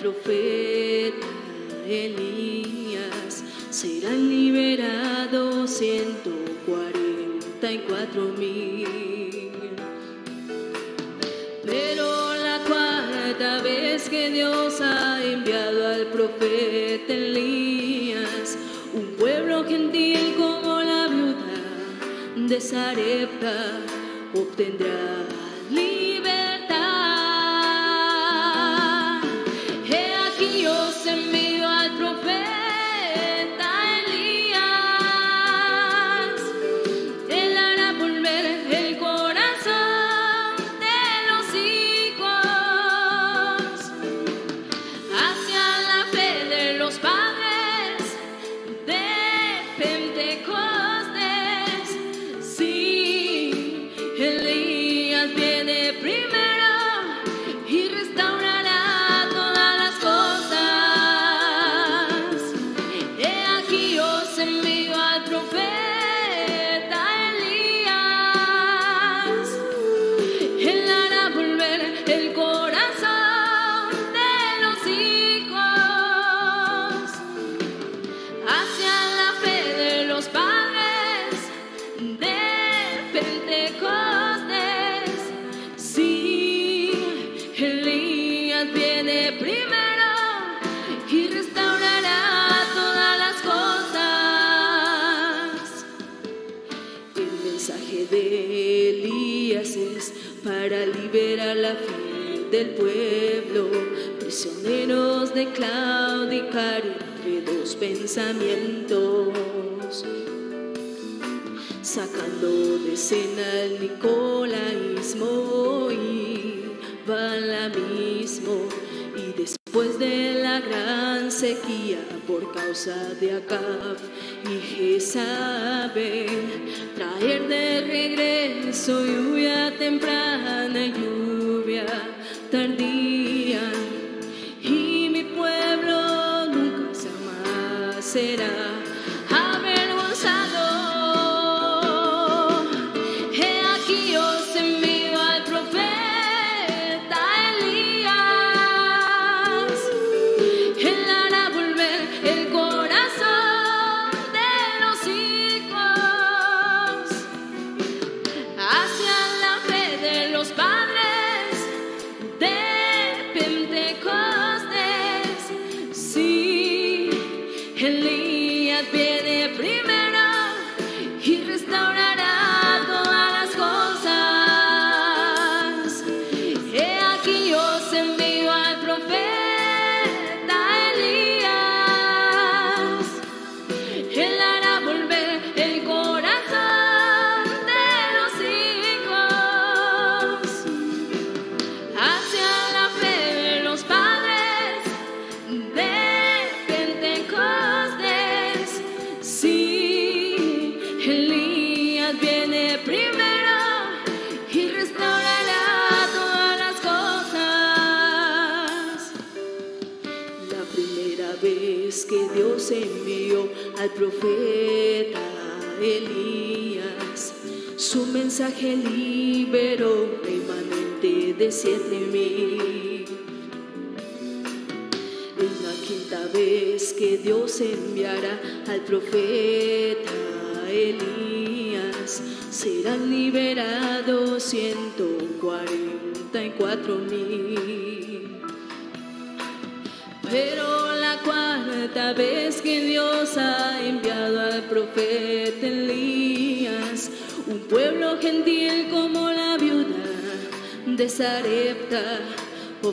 profeta Elías. Serán liberados ciento cuarenta y cuatro mil.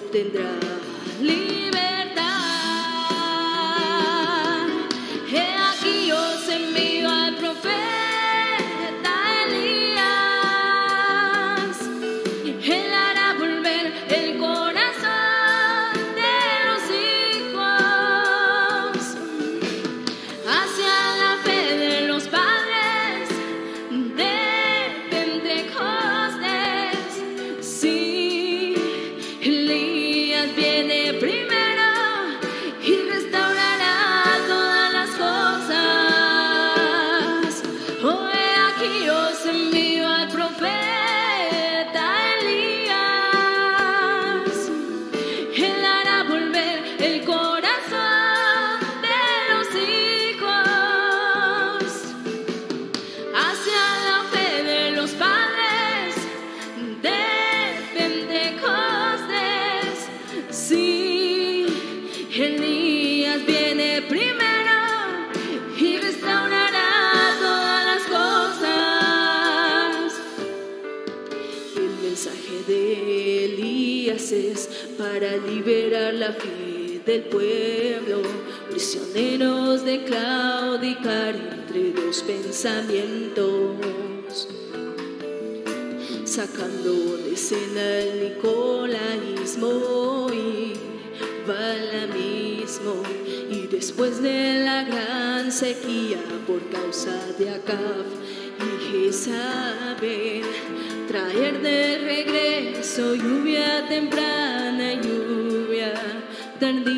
Obtendrá Kaf y Jezabel, traer de regreso lluvia temprana, lluvia tardía.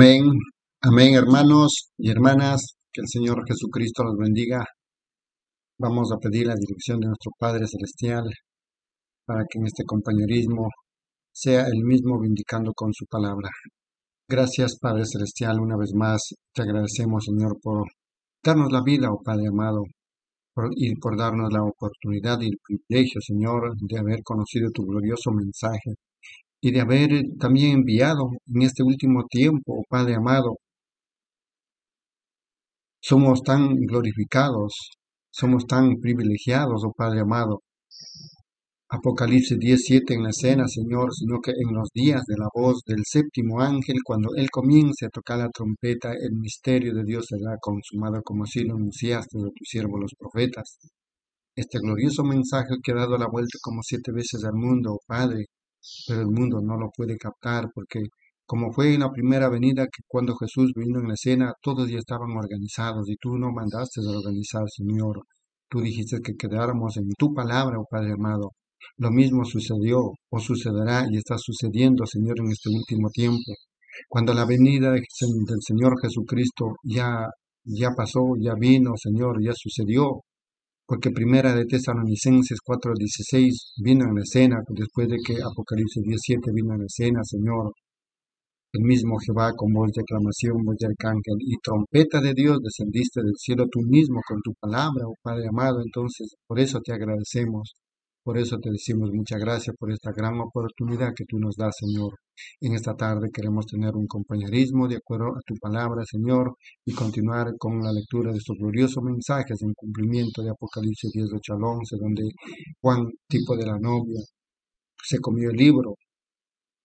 Amén, amén hermanos y hermanas, que el Señor Jesucristo los bendiga. Vamos a pedir la dirección de nuestro Padre Celestial para que en este compañerismo sea el mismo vindicando con su palabra. Gracias Padre Celestial, una vez más te agradecemos Señor por darnos la vida, oh Padre amado, por, y por darnos la oportunidad y el privilegio Señor de haber conocido tu glorioso mensaje y de haber eh, también enviado en este último tiempo, oh Padre amado. Somos tan glorificados, somos tan privilegiados, oh Padre amado. Apocalipsis 17 en la escena, Señor, sino que en los días de la voz del séptimo ángel, cuando Él comience a tocar la trompeta, el misterio de Dios será consumado como así lo anunciaste de tus siervos los profetas. Este glorioso mensaje que ha dado la vuelta como siete veces al mundo, oh Padre, pero el mundo no lo puede captar porque como fue en la primera venida que cuando Jesús vino en la escena, todos ya estaban organizados y tú no mandaste a organizar, Señor. Tú dijiste que quedáramos en tu palabra, oh Padre amado. Lo mismo sucedió o sucederá y está sucediendo, Señor, en este último tiempo. Cuando la venida del Señor Jesucristo ya, ya pasó, ya vino, Señor, ya sucedió, porque primera de Tesalonicenses 4:16 vino en la escena, después de que Apocalipsis 17 vino en la escena, Señor. El mismo Jehová con voz de aclamación, voz de arcángel y trompeta de Dios descendiste del cielo tú mismo con tu palabra, oh Padre amado. Entonces, por eso te agradecemos. Por eso te decimos muchas gracias por esta gran oportunidad que tú nos das, Señor. En esta tarde queremos tener un compañerismo de acuerdo a tu palabra, Señor, y continuar con la lectura de estos gloriosos mensajes en cumplimiento de Apocalipsis 10, 8 al 11, donde Juan, tipo de la novia, se comió el libro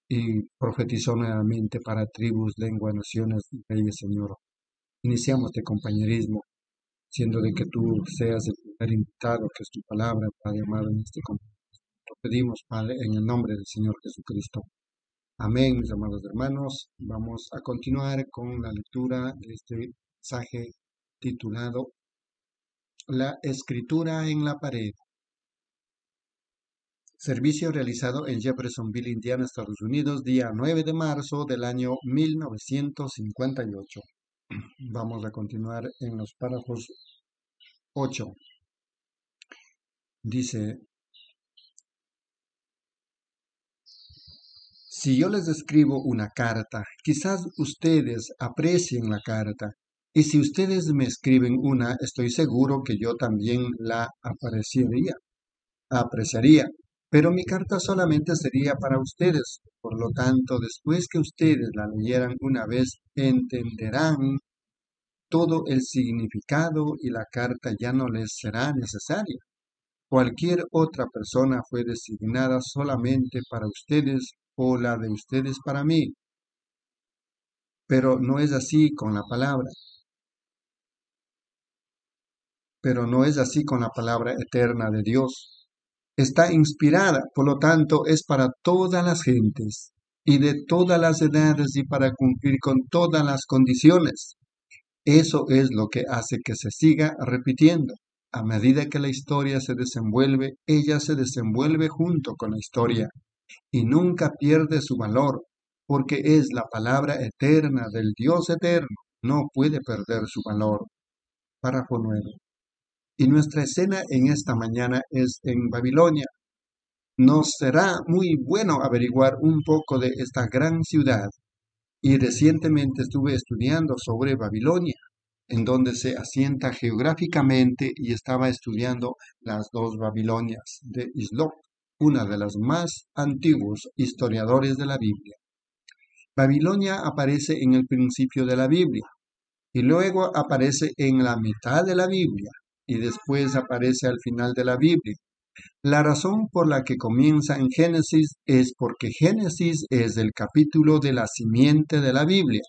y profetizó nuevamente para tribus, lenguas, naciones y reyes, Señor. Iniciamos este compañerismo siendo de que tú seas el invitado, que es tu palabra, Padre amado, en este Lo pedimos, Padre, en el nombre del Señor Jesucristo. Amén, mis amados hermanos. Vamos a continuar con la lectura de este mensaje titulado La escritura en la pared. Servicio realizado en Jeffersonville, Indiana, Estados Unidos, día 9 de marzo del año 1958. Vamos a continuar en los párrafos 8. Dice, si yo les escribo una carta, quizás ustedes aprecien la carta, y si ustedes me escriben una, estoy seguro que yo también la apreciaría, apreciaría. Pero mi carta solamente sería para ustedes. Por lo tanto, después que ustedes la leyeran una vez, entenderán todo el significado y la carta ya no les será necesaria. Cualquier otra persona fue designada solamente para ustedes o la de ustedes para mí. Pero no es así con la palabra. Pero no es así con la palabra eterna de Dios. Está inspirada, por lo tanto, es para todas las gentes y de todas las edades y para cumplir con todas las condiciones. Eso es lo que hace que se siga repitiendo. A medida que la historia se desenvuelve, ella se desenvuelve junto con la historia y nunca pierde su valor, porque es la palabra eterna del Dios eterno. No puede perder su valor. Párrafo 9. Y nuestra escena en esta mañana es en Babilonia. Nos será muy bueno averiguar un poco de esta gran ciudad y recientemente estuve estudiando sobre Babilonia, en donde se asienta geográficamente y estaba estudiando las dos Babilonias de Islop, una de las más antiguos historiadores de la Biblia. Babilonia aparece en el principio de la Biblia y luego aparece en la mitad de la Biblia y después aparece al final de la Biblia. La razón por la que comienza en Génesis es porque Génesis es el capítulo de la simiente de la Biblia.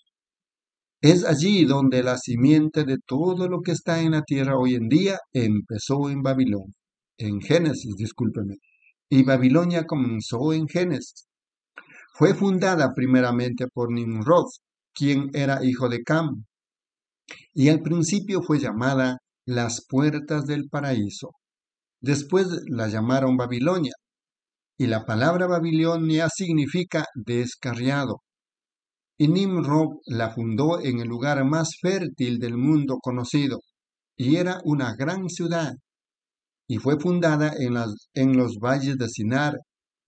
Es allí donde la simiente de todo lo que está en la tierra hoy en día empezó en Babilonia. En Génesis, discúlpeme. Y Babilonia comenzó en Génesis. Fue fundada primeramente por Nimrod, quien era hijo de Cam. Y al principio fue llamada las puertas del paraíso. Después la llamaron Babilonia, y la palabra Babilonia significa descarriado. Y Nimrod la fundó en el lugar más fértil del mundo conocido, y era una gran ciudad, y fue fundada en, los valles de Sinar.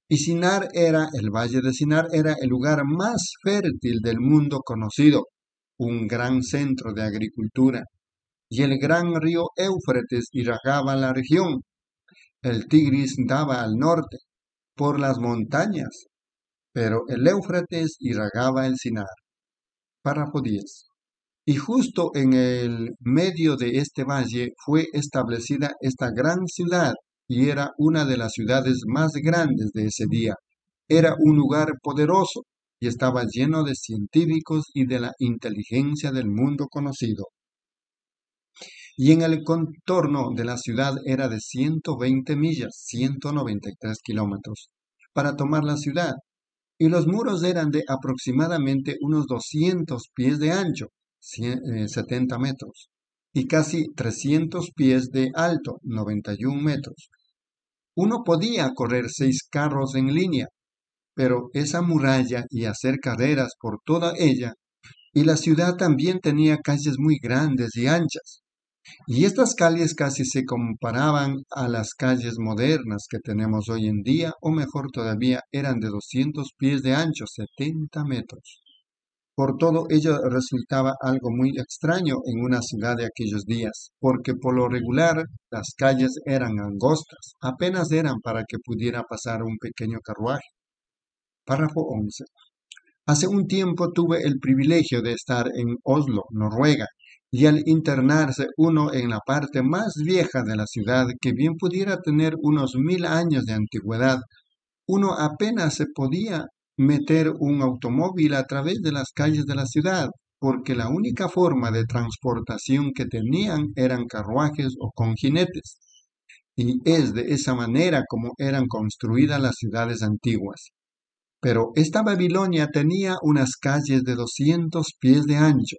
Y Sinar era, el valle de Sinar era el lugar más fértil del mundo conocido, un gran centro de agricultura. Y el gran río Éufrates irragaba la región, el Tigris daba al norte, por las montañas, pero el Éufrates irragaba el Sinar. Párrafo 10. Y justo en el medio de este valle fue establecida esta gran ciudad, y era una de las ciudades más grandes de ese día. Era un lugar poderoso y estaba lleno de científicos y de la inteligencia del mundo conocido y en el contorno de la ciudad era de 120 millas, 193 kilómetros, para tomar la ciudad, y los muros eran de aproximadamente unos 200 pies de ancho, 70 eh, metros, y casi 300 pies de alto, 91 metros. Uno podía correr seis carros en línea, pero esa muralla y hacer carreras por toda ella, y la ciudad también tenía calles muy grandes y anchas, Y estas calles casi se comparaban a las calles modernas que tenemos hoy en día, o mejor todavía, eran de 200 pies de ancho, 70 metros. Por todo ello resultaba algo muy extraño en una ciudad de aquellos días, porque por lo regular las calles eran angostas, apenas eran para que pudiera pasar un pequeño carruaje. Párrafo 11. Hace un tiempo tuve el privilegio de estar en Oslo, Noruega, y al internarse uno en la parte más vieja de la ciudad, que bien pudiera tener unos mil años de antigüedad, uno apenas se podía meter un automóvil a través de las calles de la ciudad, porque la única forma de transportación que tenían eran carruajes o con jinetes. Y es de esa manera como eran construidas las ciudades antiguas. Pero esta Babilonia tenía unas calles de 200 pies de ancho.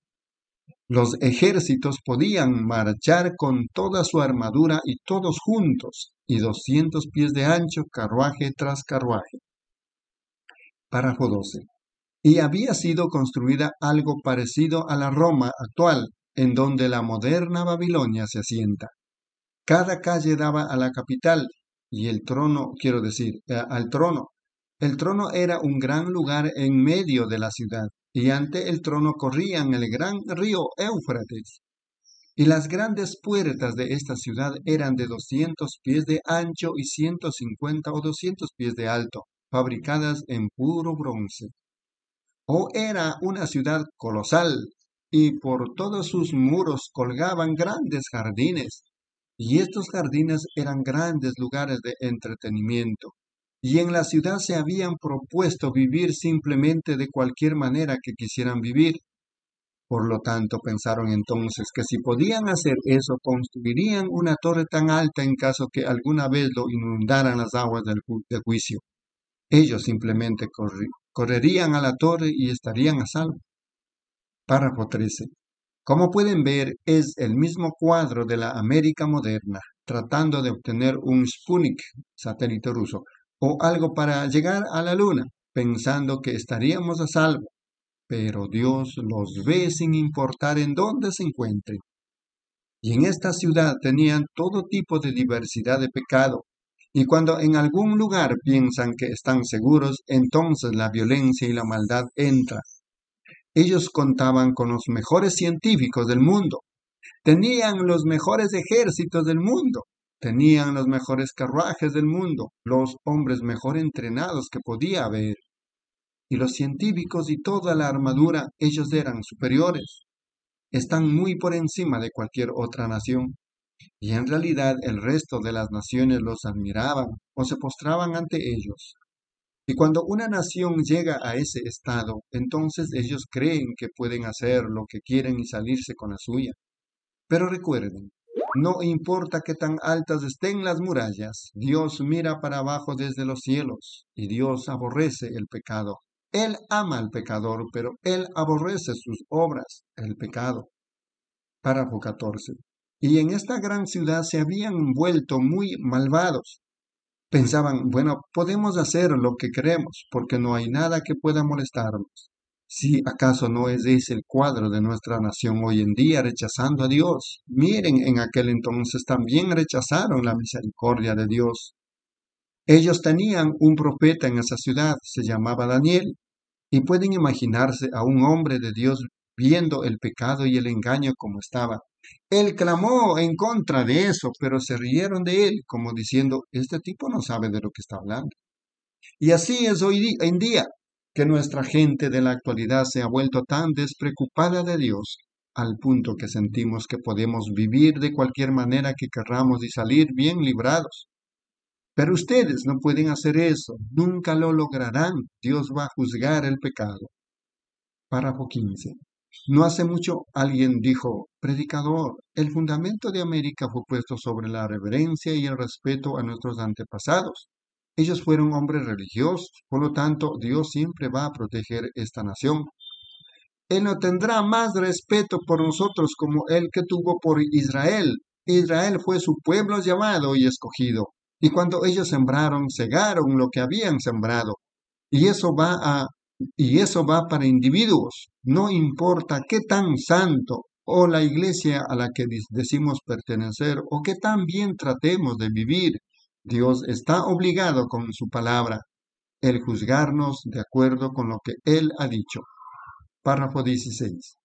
Los ejércitos podían marchar con toda su armadura y todos juntos, y 200 pies de ancho, carruaje tras carruaje. Párrafo 12. Y había sido construida algo parecido a la Roma actual, en donde la moderna Babilonia se asienta. Cada calle daba a la capital y el trono, quiero decir, eh, al trono. El trono era un gran lugar en medio de la ciudad y ante el trono corrían el gran río Éufrates. Y las grandes puertas de esta ciudad eran de doscientos pies de ancho y ciento cincuenta o doscientos pies de alto, fabricadas en puro bronce. O era una ciudad colosal, y por todos sus muros colgaban grandes jardines, y estos jardines eran grandes lugares de entretenimiento. Y en la ciudad se habían propuesto vivir simplemente de cualquier manera que quisieran vivir. Por lo tanto, pensaron entonces que si podían hacer eso, construirían una torre tan alta en caso que alguna vez lo inundaran las aguas del juicio. Ellos simplemente correrían a la torre y estarían a salvo. Párrafo 13. Como pueden ver, es el mismo cuadro de la América moderna, tratando de obtener un Sputnik, satélite ruso, o algo para llegar a la luna, pensando que estaríamos a salvo. Pero Dios los ve sin importar en dónde se encuentren. Y en esta ciudad tenían todo tipo de diversidad de pecado, y cuando en algún lugar piensan que están seguros, entonces la violencia y la maldad entran. Ellos contaban con los mejores científicos del mundo, tenían los mejores ejércitos del mundo, tenían los mejores carruajes del mundo, los hombres mejor entrenados que podía haber. Y los científicos y toda la armadura, ellos eran superiores. Están muy por encima de cualquier otra nación y en realidad el resto de las naciones los admiraban o se postraban ante ellos. Y cuando una nación llega a ese estado, entonces ellos creen que pueden hacer lo que quieren y salirse con la suya. Pero recuerden, no importa que tan altas estén las murallas, Dios mira para abajo desde los cielos y Dios aborrece el pecado. Él ama al pecador, pero Él aborrece sus obras, el pecado. Párrafo 14 y en esta gran ciudad se habían vuelto muy malvados. Pensaban, bueno, podemos hacer lo que queremos, porque no hay nada que pueda molestarnos. Si acaso no es ese el cuadro de nuestra nación hoy en día rechazando a Dios. Miren, en aquel entonces también rechazaron la misericordia de Dios. Ellos tenían un profeta en esa ciudad, se llamaba Daniel, y pueden imaginarse a un hombre de Dios viendo el pecado y el engaño como estaba. Él clamó en contra de eso, pero se rieron de él, como diciendo, este tipo no sabe de lo que está hablando. Y así es hoy en día, que nuestra gente de la actualidad se ha vuelto tan despreocupada de Dios, al punto que sentimos que podemos vivir de cualquier manera que querramos y salir bien librados. Pero ustedes no pueden hacer eso, nunca lo lograrán. Dios va a juzgar el pecado. Párrafo 15. No hace mucho alguien dijo, predicador, el fundamento de América fue puesto sobre la reverencia y el respeto a nuestros antepasados. Ellos fueron hombres religiosos, por lo tanto Dios siempre va a proteger esta nación. Él no tendrá más respeto por nosotros como el que tuvo por Israel. Israel fue su pueblo llamado y escogido. Y cuando ellos sembraron, cegaron lo que habían sembrado. Y eso va a y eso va para individuos. No importa qué tan santo o la iglesia a la que decimos pertenecer o que también tratemos de vivir. Dios está obligado con su palabra, el juzgarnos de acuerdo con lo que Él ha dicho. Párrafo 16.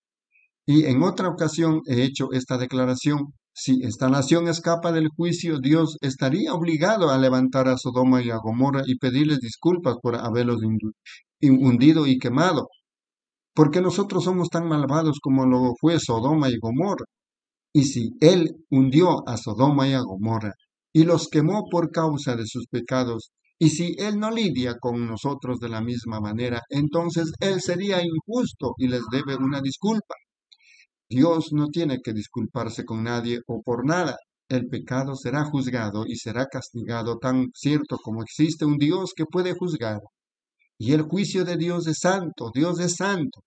Y en otra ocasión he hecho esta declaración. Si esta nación escapa del juicio, Dios estaría obligado a levantar a Sodoma y a Gomorra y pedirles disculpas por haberlos hundido y quemado. Porque nosotros somos tan malvados como lo fue Sodoma y Gomorra. Y si Él hundió a Sodoma y a Gomorra y los quemó por causa de sus pecados, y si Él no lidia con nosotros de la misma manera, entonces Él sería injusto y les debe una disculpa. Dios no tiene que disculparse con nadie o por nada. El pecado será juzgado y será castigado tan cierto como existe un Dios que puede juzgar. Y el juicio de Dios es santo, Dios es santo.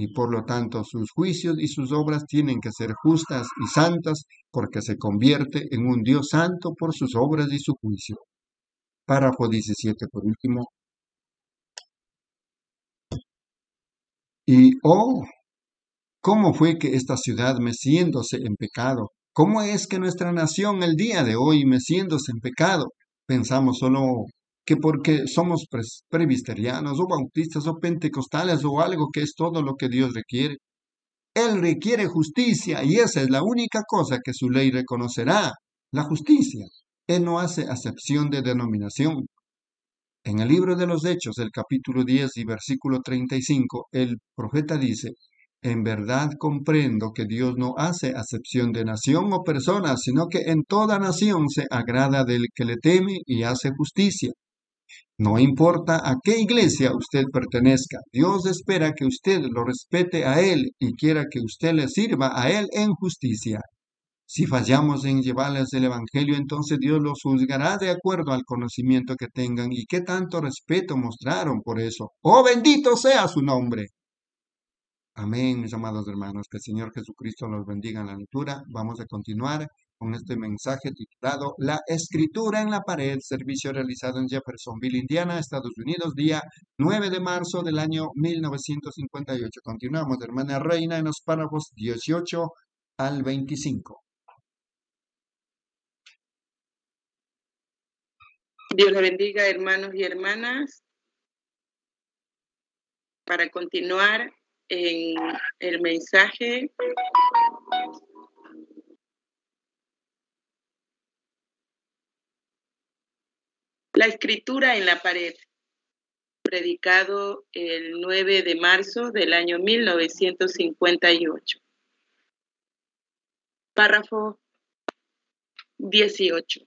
Y por lo tanto sus juicios y sus obras tienen que ser justas y santas porque se convierte en un Dios santo por sus obras y su juicio. Párrafo 17 por último. Y oh, ¿cómo fue que esta ciudad meciéndose en pecado? ¿Cómo es que nuestra nación el día de hoy meciéndose en pecado? Pensamos solo que porque somos presbiterianos o bautistas o pentecostales o algo que es todo lo que Dios requiere. Él requiere justicia y esa es la única cosa que su ley reconocerá, la justicia. Él no hace acepción de denominación. En el libro de los Hechos, el capítulo 10 y versículo 35, el profeta dice, en verdad comprendo que Dios no hace acepción de nación o persona, sino que en toda nación se agrada del que le teme y hace justicia. No importa a qué iglesia usted pertenezca, Dios espera que usted lo respete a Él y quiera que usted le sirva a Él en justicia. Si fallamos en llevarles el Evangelio, entonces Dios los juzgará de acuerdo al conocimiento que tengan y qué tanto respeto mostraron por eso. ¡Oh, bendito sea su nombre! Amén, mis amados hermanos. Que el Señor Jesucristo los bendiga en la lectura. Vamos a continuar con este mensaje titulado La Escritura en la Pared, servicio realizado en Jeffersonville, Indiana, Estados Unidos, día 9 de marzo del año 1958. Continuamos, hermana Reina, en los párrafos 18 al 25. Dios le bendiga, hermanos y hermanas. Para continuar en el mensaje, la escritura en la pared, predicado el 9 de marzo del año 1958. Párrafo 18.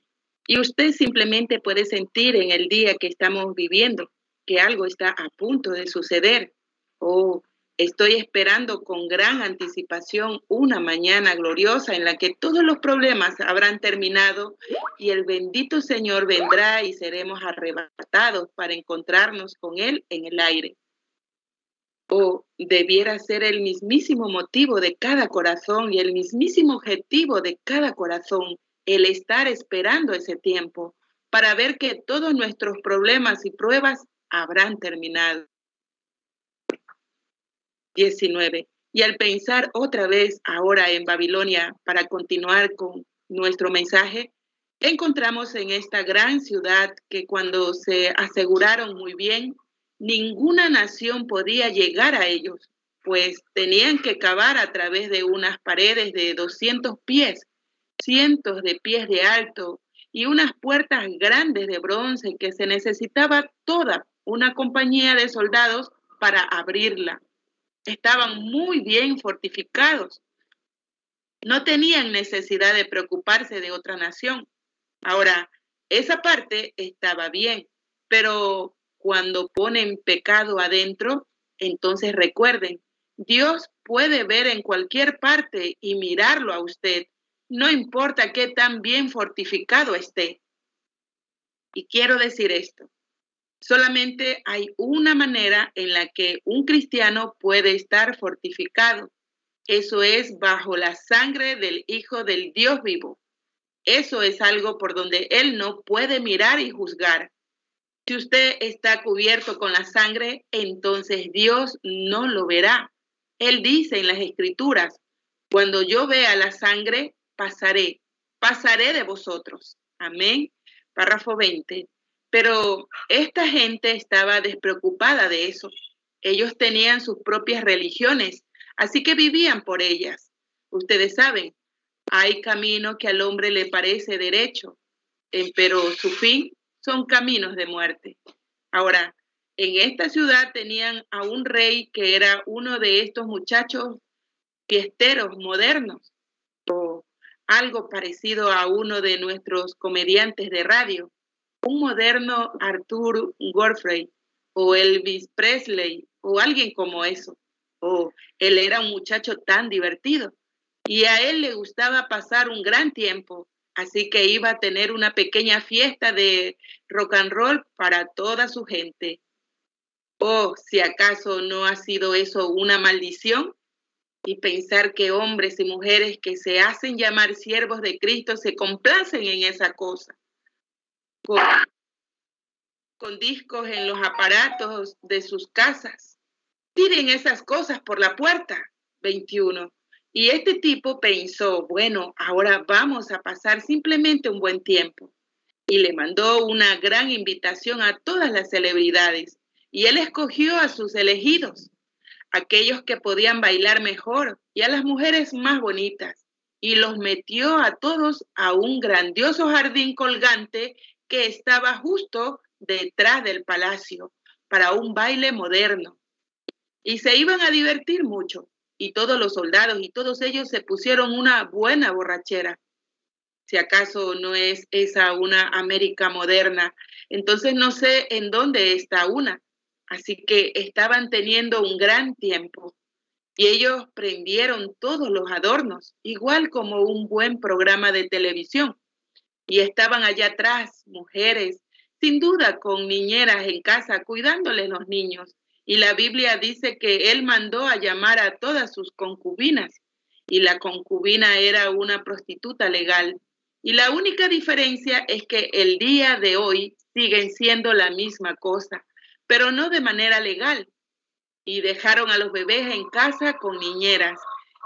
Y usted simplemente puede sentir en el día que estamos viviendo que algo está a punto de suceder. O estoy esperando con gran anticipación una mañana gloriosa en la que todos los problemas habrán terminado y el bendito Señor vendrá y seremos arrebatados para encontrarnos con Él en el aire. O debiera ser el mismísimo motivo de cada corazón y el mismísimo objetivo de cada corazón el estar esperando ese tiempo para ver que todos nuestros problemas y pruebas habrán terminado. 19. Y al pensar otra vez ahora en Babilonia para continuar con nuestro mensaje, encontramos en esta gran ciudad que cuando se aseguraron muy bien, ninguna nación podía llegar a ellos, pues tenían que cavar a través de unas paredes de 200 pies cientos de pies de alto y unas puertas grandes de bronce que se necesitaba toda una compañía de soldados para abrirla. Estaban muy bien fortificados. No tenían necesidad de preocuparse de otra nación. Ahora, esa parte estaba bien, pero cuando ponen pecado adentro, entonces recuerden, Dios puede ver en cualquier parte y mirarlo a usted no importa qué tan bien fortificado esté. Y quiero decir esto, solamente hay una manera en la que un cristiano puede estar fortificado. Eso es bajo la sangre del Hijo del Dios vivo. Eso es algo por donde Él no puede mirar y juzgar. Si usted está cubierto con la sangre, entonces Dios no lo verá. Él dice en las escrituras, Cuando yo vea la sangre, pasaré, pasaré de vosotros. Amén. Párrafo 20. Pero esta gente estaba despreocupada de eso. Ellos tenían sus propias religiones, así que vivían por ellas. Ustedes saben, hay camino que al hombre le parece derecho, eh, pero su fin son caminos de muerte. Ahora, en esta ciudad tenían a un rey que era uno de estos muchachos fiesteros modernos, o algo parecido a uno de nuestros comediantes de radio, un moderno Arthur Godfrey o Elvis Presley o alguien como eso. O él era un muchacho tan divertido y a él le gustaba pasar un gran tiempo, así que iba a tener una pequeña fiesta de rock and roll para toda su gente. Oh, si acaso no ha sido eso una maldición, y pensar que hombres y mujeres que se hacen llamar siervos de Cristo se complacen en esa cosa. Con, discos en los aparatos de sus casas. Tiren esas cosas por la puerta. 21. Y este tipo pensó, bueno, ahora vamos a pasar simplemente un buen tiempo. Y le mandó una gran invitación a todas las celebridades. Y él escogió a sus elegidos, aquellos que podían bailar mejor y a las mujeres más bonitas. Y los metió a todos a un grandioso jardín colgante que estaba justo detrás del palacio para un baile moderno. Y se iban a divertir mucho y todos los soldados y todos ellos se pusieron una buena borrachera. Si acaso no es esa una América moderna, entonces no sé en dónde está una. Así que estaban teniendo un gran tiempo y ellos prendieron todos los adornos, igual como un buen programa de televisión. Y estaban allá atrás mujeres, sin duda con niñeras en casa, cuidándoles los niños y la Biblia dice que él mandó a llamar a todas sus concubinas y la concubina era una prostituta legal. Y la única diferencia es que el día de hoy siguen siendo la misma cosa, pero no de manera legal. Y dejaron a los bebés en casa con niñeras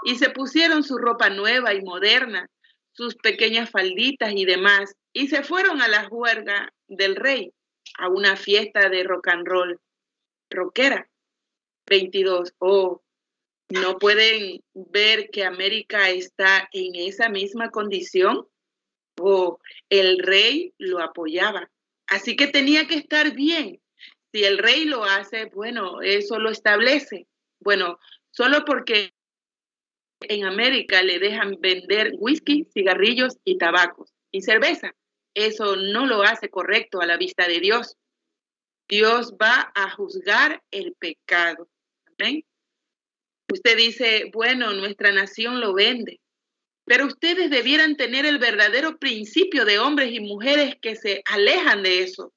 y se pusieron su ropa nueva y moderna, sus pequeñas falditas y demás, y se fueron a la juerga del rey, a una fiesta de rock and roll rockera. 22. Oh, no pueden ver que América está en esa misma condición. Oh, el rey lo apoyaba. Así que tenía que estar bien. Si el rey lo hace, bueno, eso lo establece. Bueno, solo porque en América le dejan vender whisky, cigarrillos y tabacos y cerveza. Eso no lo hace correcto a la vista de Dios. Dios va a juzgar el pecado. Amén. Usted dice, bueno, nuestra nación lo vende, pero ustedes debieran tener el verdadero principio de hombres y mujeres que se alejan de eso.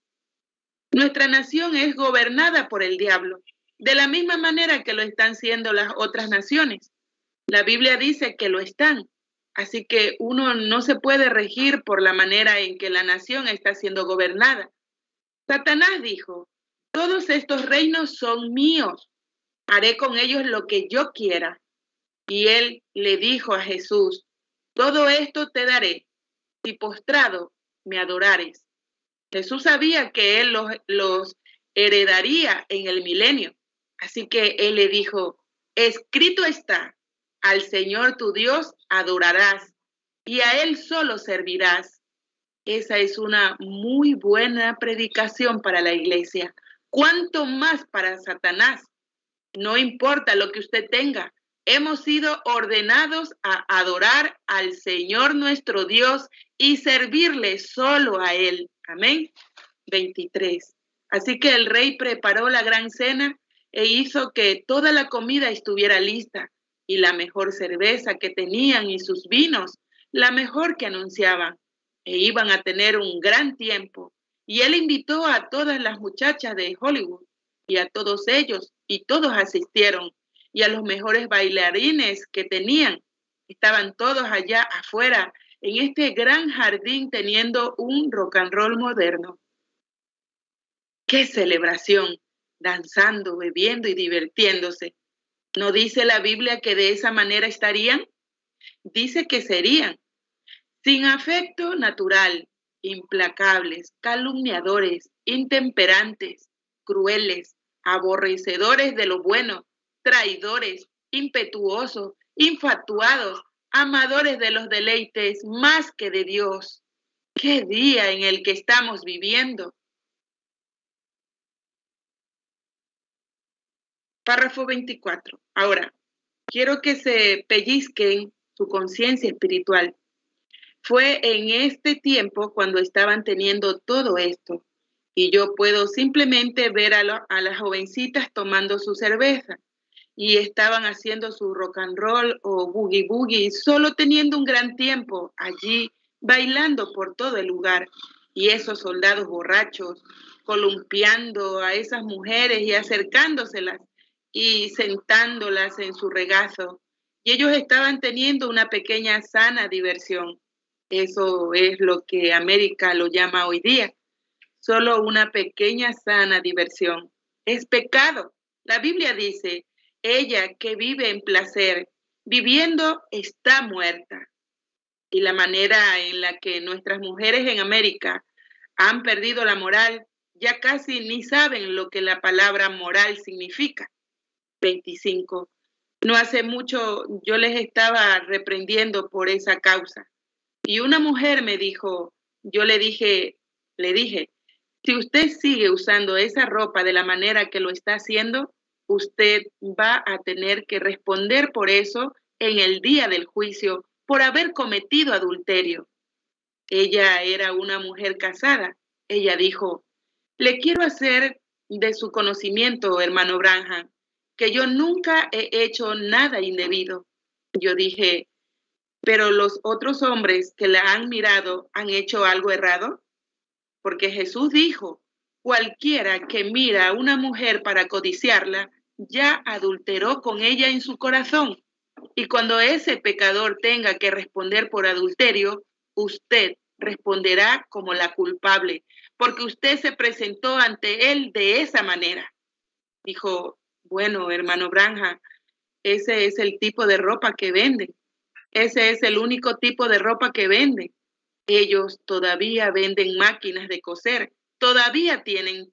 Nuestra nación es gobernada por el diablo, de la misma manera que lo están siendo las otras naciones. La Biblia dice que lo están, así que uno no se puede regir por la manera en que la nación está siendo gobernada. Satanás dijo, todos estos reinos son míos, haré con ellos lo que yo quiera. Y él le dijo a Jesús, todo esto te daré, si postrado me adorares. Jesús sabía que él los, los heredaría en el milenio. Así que él le dijo, escrito está, al Señor tu Dios adorarás y a Él solo servirás. Esa es una muy buena predicación para la iglesia. ¿Cuánto más para Satanás? No importa lo que usted tenga. Hemos sido ordenados a adorar al Señor nuestro Dios y servirle solo a Él. Amén. 23. Así que el rey preparó la gran cena e hizo que toda la comida estuviera lista y la mejor cerveza que tenían y sus vinos, la mejor que anunciaban e iban a tener un gran tiempo. Y él invitó a todas las muchachas de Hollywood y a todos ellos, y todos asistieron, y a los mejores bailarines que tenían. Estaban todos allá afuera, en este gran jardín, teniendo un rock and roll moderno. ¡Qué celebración! Danzando, bebiendo y divirtiéndose. ¿No dice la Biblia que de esa manera estarían? dice que serían sin afecto natural, implacables, calumniadores, intemperantes, crueles, aborrecedores de lo bueno, traidores, impetuosos, infatuados, amadores de los deleites más que de Dios. ¿Qué día en el que estamos viviendo? Párrafo 24. Ahora, quiero que se pellizquen su conciencia espiritual. Fue en este tiempo cuando estaban teniendo todo esto. Y yo puedo simplemente ver a, las jovencitas tomando su cerveza y estaban haciendo su rock and roll o boogie boogie, solo teniendo un gran tiempo allí, bailando por todo el lugar. Y esos soldados borrachos columpiando a esas mujeres y acercándoselas y sentándolas en su regazo. Y ellos estaban teniendo una pequeña sana diversión. Eso es lo que América lo llama hoy día. Solo una pequeña sana diversión. Es pecado. La Biblia dice, ella que vive en placer, viviendo está muerta. Y la manera en la que nuestras mujeres en América han perdido la moral, ya casi ni saben lo que la palabra moral significa. 25. No hace mucho yo les estaba reprendiendo por esa causa. Y una mujer me dijo, yo le dije, le dije, si usted sigue usando esa ropa de la manera que lo está haciendo, usted va a tener que responder por eso en el día del juicio por haber cometido adulterio. Ella era una mujer casada. Ella dijo, le quiero hacer de su conocimiento, hermano Branham, que yo nunca he hecho nada indebido. Yo dije, pero los otros hombres que la han mirado han hecho algo errado. Porque Jesús dijo, cualquiera que mira a una mujer para codiciarla, ya adulteró con ella en su corazón. Y cuando ese pecador tenga que responder por adulterio, usted responderá como la culpable, porque usted se presentó ante él de esa manera. Dijo, bueno, hermano Branja, ese es el tipo de ropa que venden. Ese es el único tipo de ropa que venden. Ellos todavía venden máquinas de coser, todavía tienen,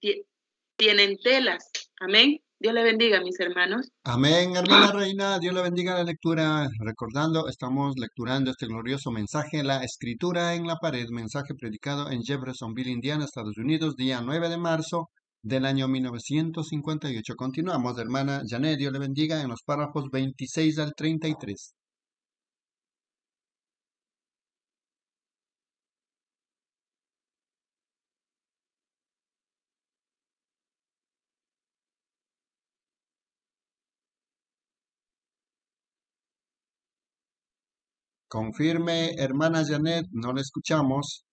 tienen telas. Amén. Dios le bendiga, mis hermanos. Amén, hermana Reina. Dios le bendiga la lectura. Recordando, estamos lecturando este glorioso mensaje, la escritura en la pared, mensaje predicado en Jeffersonville, Indiana, Estados Unidos, día 9 de marzo del año 1958. Continuamos, hermana Janet, Dios le bendiga, en los párrafos 26 al 33. Confirme, hermana Janet, no le escuchamos.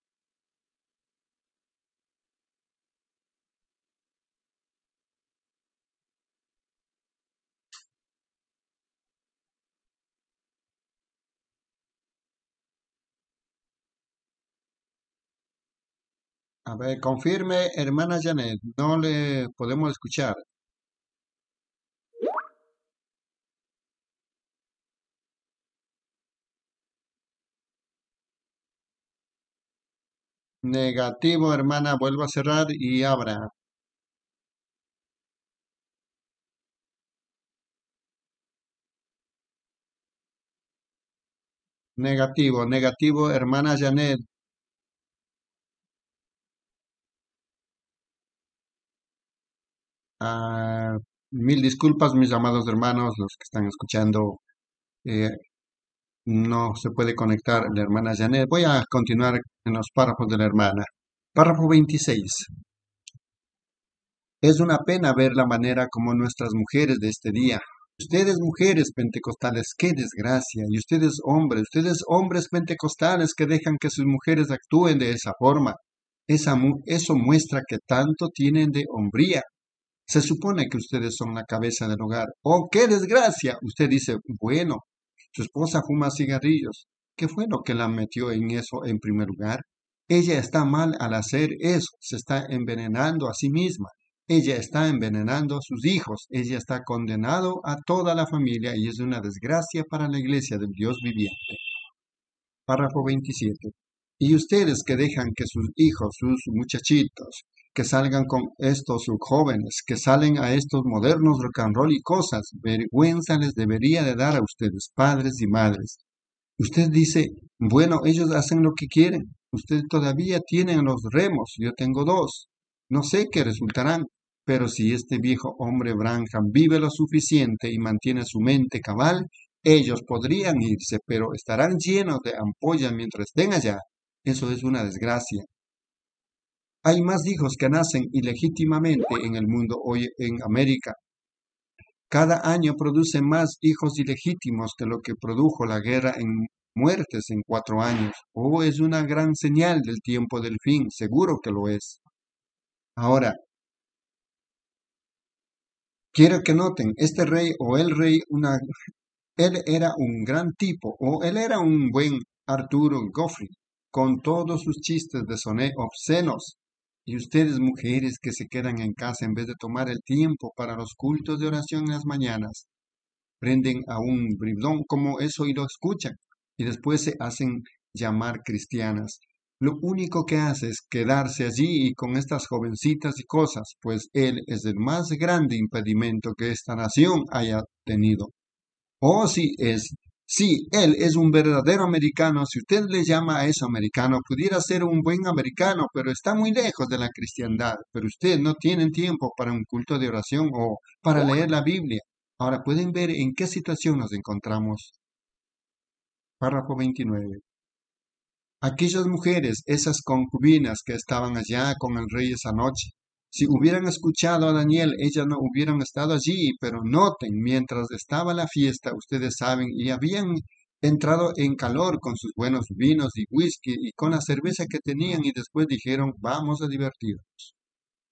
A ver, confirme, hermana Janet, no le podemos escuchar. Negativo, hermana, vuelva a cerrar y abra. Negativo, negativo, hermana Janet. Ah, mil disculpas, mis amados hermanos, los que están escuchando. Eh, no se puede conectar la hermana Janet. Voy a continuar en los párrafos de la hermana. Párrafo 26. Es una pena ver la manera como nuestras mujeres de este día, ustedes mujeres pentecostales, qué desgracia, y ustedes hombres, ustedes hombres pentecostales que dejan que sus mujeres actúen de esa forma. Esa, eso muestra que tanto tienen de hombría. Se supone que ustedes son la cabeza del hogar. ¡Oh, qué desgracia! Usted dice, bueno, su esposa fuma cigarrillos. ¿Qué fue lo que la metió en eso en primer lugar? Ella está mal al hacer eso, se está envenenando a sí misma. ella está envenenando a sus hijos, ella está condenado a toda la familia y es una desgracia para la iglesia del Dios viviente. Párrafo 27. Y ustedes que dejan que sus hijos, sus muchachitos, que salgan con estos jóvenes, que salen a estos modernos rock and roll y cosas, vergüenza les debería de dar a ustedes, padres y madres. Usted dice, bueno, ellos hacen lo que quieren. Usted todavía tienen los remos, yo tengo dos. No sé qué resultarán, pero si este viejo hombre Branham vive lo suficiente y mantiene su mente cabal, ellos podrían irse, pero estarán llenos de ampollas mientras estén allá. Eso es una desgracia. Hay más hijos que nacen ilegítimamente en el mundo hoy en América. Cada año produce más hijos ilegítimos que lo que produjo la guerra en muertes en cuatro años. Oh, es una gran señal del tiempo del fin, seguro que lo es. Ahora, quiero que noten, este rey o el rey, una, él era un gran tipo, o él era un buen Arturo Goffrey, con todos sus chistes de soné obscenos, y ustedes, mujeres que se quedan en casa en vez de tomar el tiempo para los cultos de oración en las mañanas, prenden a un bribón como eso y lo escuchan, y después se hacen llamar cristianas. Lo único que hace es quedarse allí y con estas jovencitas y cosas, pues él es el más grande impedimento que esta nación haya tenido. Oh, sí, es Sí, él es un verdadero americano. Si usted le llama a eso americano, pudiera ser un buen americano, pero está muy lejos de la cristiandad. Pero usted no tiene tiempo para un culto de oración o para leer la Biblia. Ahora pueden ver en qué situación nos encontramos. Párrafo 29. Aquellas mujeres, esas concubinas que estaban allá con el rey esa noche, si hubieran escuchado a Daniel, ellas no hubieran estado allí, pero noten, mientras estaba la fiesta, ustedes saben, y habían entrado en calor con sus buenos vinos y whisky y con la cerveza que tenían y después dijeron, vamos a divertirnos.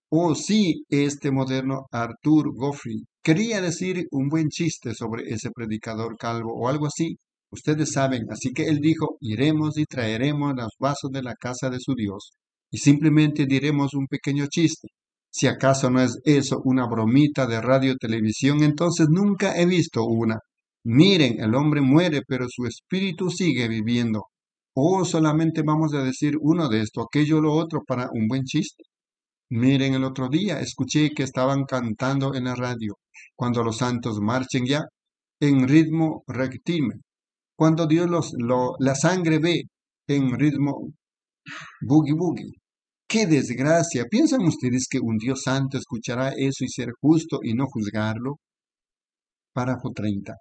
Oh, sí, este moderno Arthur Goffrey quería decir un buen chiste sobre ese predicador calvo o algo así. Ustedes saben, así que él dijo, iremos y traeremos los vasos de la casa de su Dios y simplemente diremos un pequeño chiste. Si acaso no es eso una bromita de radio televisión, entonces nunca he visto una. Miren, el hombre muere, pero su espíritu sigue viviendo. O solamente vamos a decir uno de esto, aquello lo otro para un buen chiste. Miren, el otro día escuché que estaban cantando en la radio, cuando los santos marchen ya, en ritmo rectime. Cuando Dios los, lo, la sangre ve en ritmo boogie boogie. ¡Qué desgracia! ¿Piensan ustedes que un Dios santo escuchará eso y ser justo y no juzgarlo? Párrafo 30.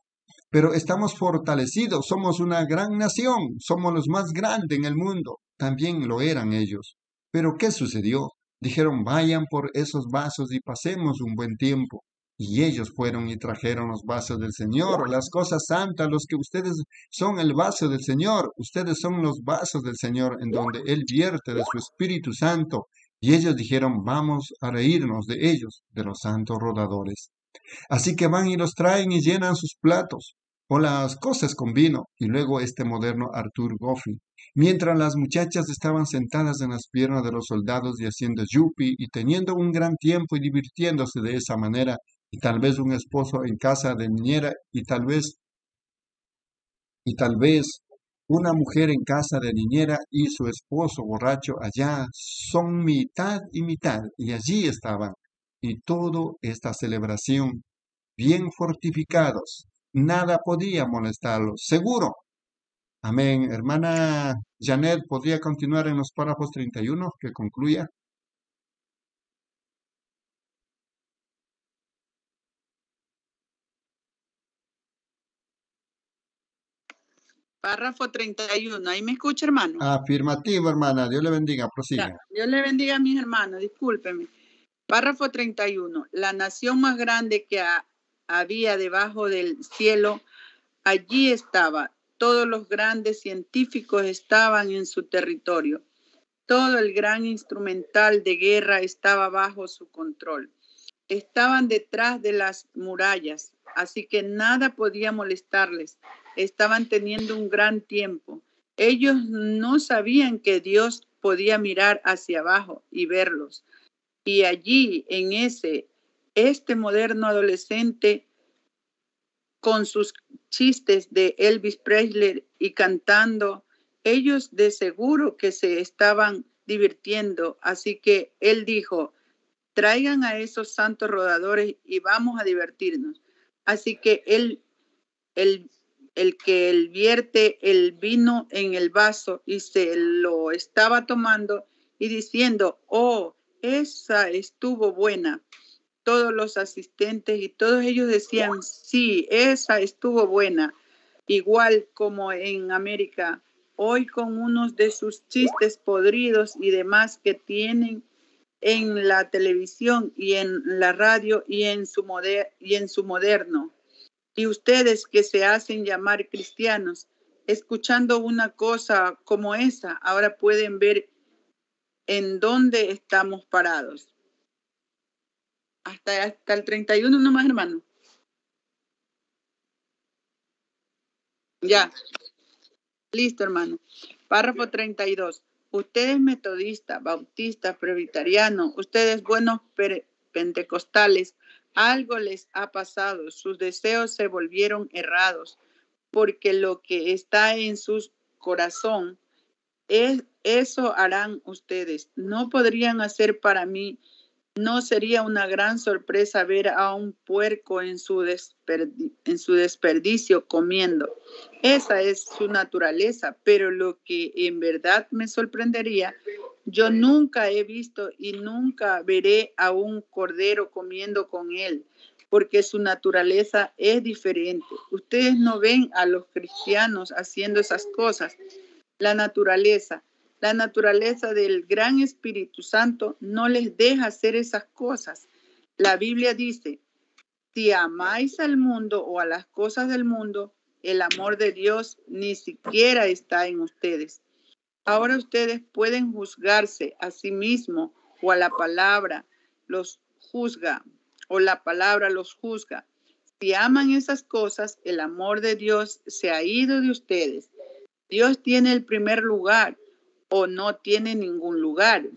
Pero estamos fortalecidos, somos una gran nación, somos los más grandes en el mundo. También lo eran ellos. Pero ¿qué sucedió? Dijeron, vayan por esos vasos y pasemos un buen tiempo. Y ellos fueron y trajeron los vasos del Señor, las cosas santas, los que ustedes son el vaso del Señor, ustedes son los vasos del Señor en donde Él vierte de su Espíritu Santo. Y ellos dijeron, vamos a reírnos de ellos, de los santos rodadores. Así que van y los traen y llenan sus platos, o las cosas con vino, y luego este moderno Arthur Goffey. Mientras las muchachas estaban sentadas en las piernas de los soldados y haciendo yupi y teniendo un gran tiempo y divirtiéndose de esa manera, y tal vez un esposo en casa de niñera y tal vez y tal vez una mujer en casa de niñera y su esposo borracho allá son mitad y mitad y allí estaban. Y toda esta celebración bien fortificados nada podía molestarlos seguro. Amén. Hermana Janet podría continuar en los párrafos 31 que concluya Párrafo 31. ¿Ahí me escucha, hermano? Afirmativo, hermana. Dios le bendiga. Prosiga. Dios le bendiga a mis hermanos. Discúlpeme. Párrafo 31. La nación más grande que había debajo del cielo, allí estaba. Todos los grandes científicos estaban en su territorio. Todo el gran instrumental de guerra estaba bajo su control. Estaban detrás de las murallas, así que nada podía molestarles estaban teniendo un gran tiempo. Ellos no sabían que Dios podía mirar hacia abajo y verlos. Y allí, en ese, este moderno adolescente con sus chistes de Elvis Presley y cantando, ellos de seguro que se estaban divirtiendo. Así que él dijo, traigan a esos santos rodadores y vamos a divertirnos. Así que él, el, el que él vierte el vino en el vaso y se lo estaba tomando y diciendo, oh, esa estuvo buena todos los asistentes y todos ellos decían, sí, esa estuvo buena, igual como en América, hoy con unos de sus chistes podridos y demás que tienen en la televisión y en la radio y en su, y en su moderno. Y ustedes que se hacen llamar cristianos, escuchando una cosa como esa, ahora pueden ver en dónde estamos parados hasta, hasta el 31 nomás, hermano. Ya. Listo, hermano. Párrafo 32. Ustedes metodistas, bautistas, presbiterianos, ustedes buenos pentecostales, algo les ha pasado. Sus deseos se volvieron errados, porque lo que está en su corazón, es, eso harán ustedes. No podrían hacer para mí no sería una gran sorpresa ver a un puerco en su, en su desperdicio comiendo. Esa es su naturaleza, pero lo que en verdad me sorprendería, yo nunca he visto y nunca veré a un cordero comiendo con él, porque su naturaleza es diferente. Ustedes no ven a los cristianos haciendo esas cosas. La naturaleza la naturaleza del gran Espíritu Santo no les deja hacer esas cosas. La Biblia dice, si amáis al mundo o a las cosas del mundo, el amor de Dios ni siquiera está en ustedes. Ahora ustedes pueden juzgarse a sí mismos o a la palabra los juzga o la palabra los juzga. Si aman esas cosas, el amor de Dios se ha ido de ustedes. Dios tiene el primer lugar o no tiene ningún lugar.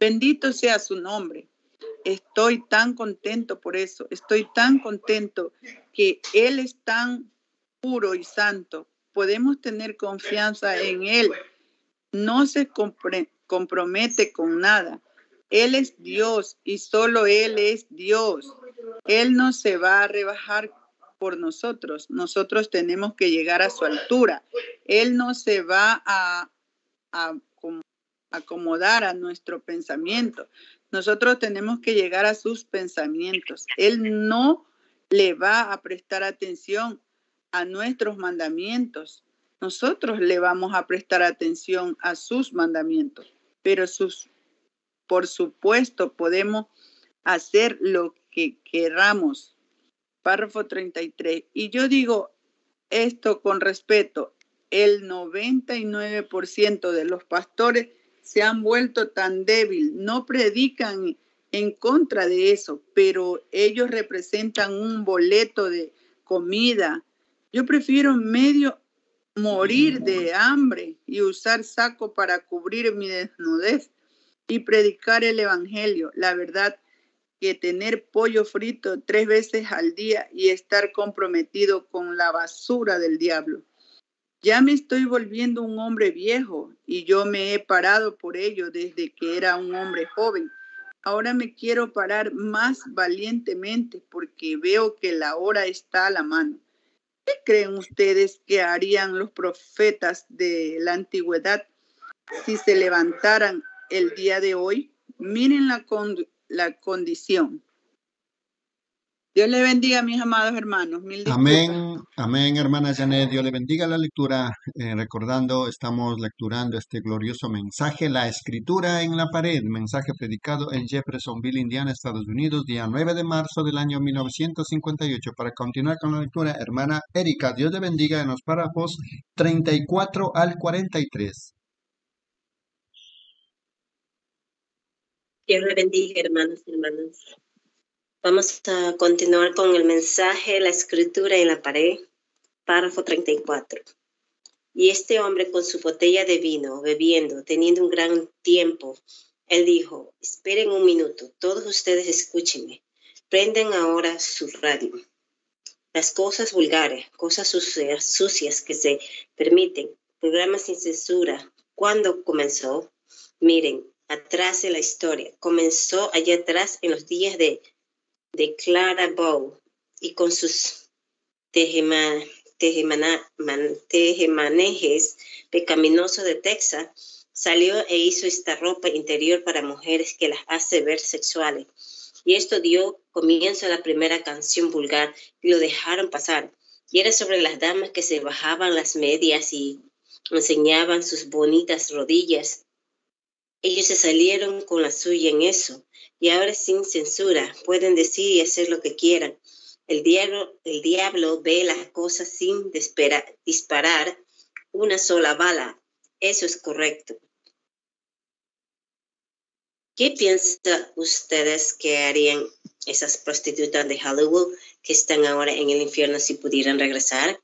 Bendito sea su nombre. Estoy tan contento por eso. Estoy tan contento que Él es tan puro y santo. Podemos tener confianza en Él. No se compromete con nada. Él es Dios y solo Él es Dios. Él no se va a rebajar por nosotros. Nosotros tenemos que llegar a su altura. Él no se va a a acomodar a nuestro pensamiento. Nosotros tenemos que llegar a sus pensamientos. Él no le va a prestar atención a nuestros mandamientos. Nosotros le vamos a prestar atención a sus mandamientos, pero sus, por supuesto podemos hacer lo que queramos. Párrafo 33. Y yo digo esto con respeto el 99% de los pastores se han vuelto tan débil, no predican en contra de eso, pero ellos representan un boleto de comida. Yo prefiero medio morir de hambre y usar saco para cubrir mi desnudez y predicar el Evangelio. La verdad que tener pollo frito tres veces al día y estar comprometido con la basura del diablo. Ya me estoy volviendo un hombre viejo y yo me he parado por ello desde que era un hombre joven. Ahora me quiero parar más valientemente porque veo que la hora está a la mano. ¿Qué creen ustedes que harían los profetas de la antigüedad si se levantaran el día de hoy? Miren la, la condición. Dios le bendiga, mis amados hermanos. amén, amén, hermana Janet. Dios le bendiga la lectura. Eh, recordando, estamos lecturando este glorioso mensaje, la escritura en la pared, mensaje predicado en Jeffersonville, Indiana, Estados Unidos, día 9 de marzo del año 1958. Para continuar con la lectura, hermana Erika, Dios le bendiga en los párrafos 34 al 43. Dios le bendiga, hermanos y hermanas. Vamos a continuar con el mensaje, la escritura en la pared, párrafo 34. Y este hombre con su botella de vino, bebiendo, teniendo un gran tiempo, Él dijo, esperen un minuto, todos ustedes escúchenme. Prenden ahora su radio. Las cosas vulgares, cosas sucias, sucias que se permiten, programas sin censura. ¿Cuándo comenzó? Miren, atrás de la historia. Comenzó allá atrás en los días de, de Clara Bow y con sus tejemanejes pecaminosos de Texas, salió e hizo esta ropa interior para mujeres que las hace ver sexuales. Y esto dio comienzo a la primera canción vulgar y lo dejaron pasar. Y era sobre las damas que se bajaban las medias y enseñaban sus bonitas rodillas. Ellos se salieron con la suya en eso y ahora sin censura pueden decir y hacer lo que quieran. El diablo, el diablo ve las cosas sin disparar una sola bala. Eso es correcto. ¿Qué piensan ustedes que harían esas prostitutas de Hollywood que están ahora en el infierno si pudieran regresar?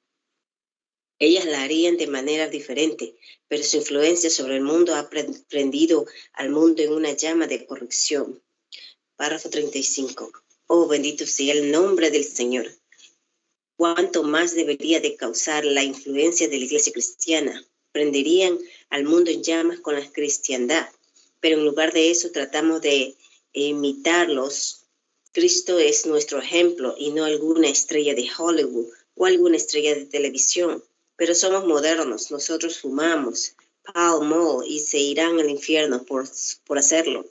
Ellas la harían de manera diferente, pero su influencia sobre el mundo ha prendido al mundo en una llama de corrupción. Párrafo 35. Oh, bendito sea el nombre del Señor. Cuánto más debería de causar la influencia de la iglesia cristiana. Prenderían al mundo en llamas con la cristiandad, pero en lugar de eso tratamos de imitarlos. Cristo es nuestro ejemplo y no alguna estrella de Hollywood o alguna estrella de televisión. Pero somos modernos, nosotros fumamos, palmo y se irán al infierno por, por hacerlo.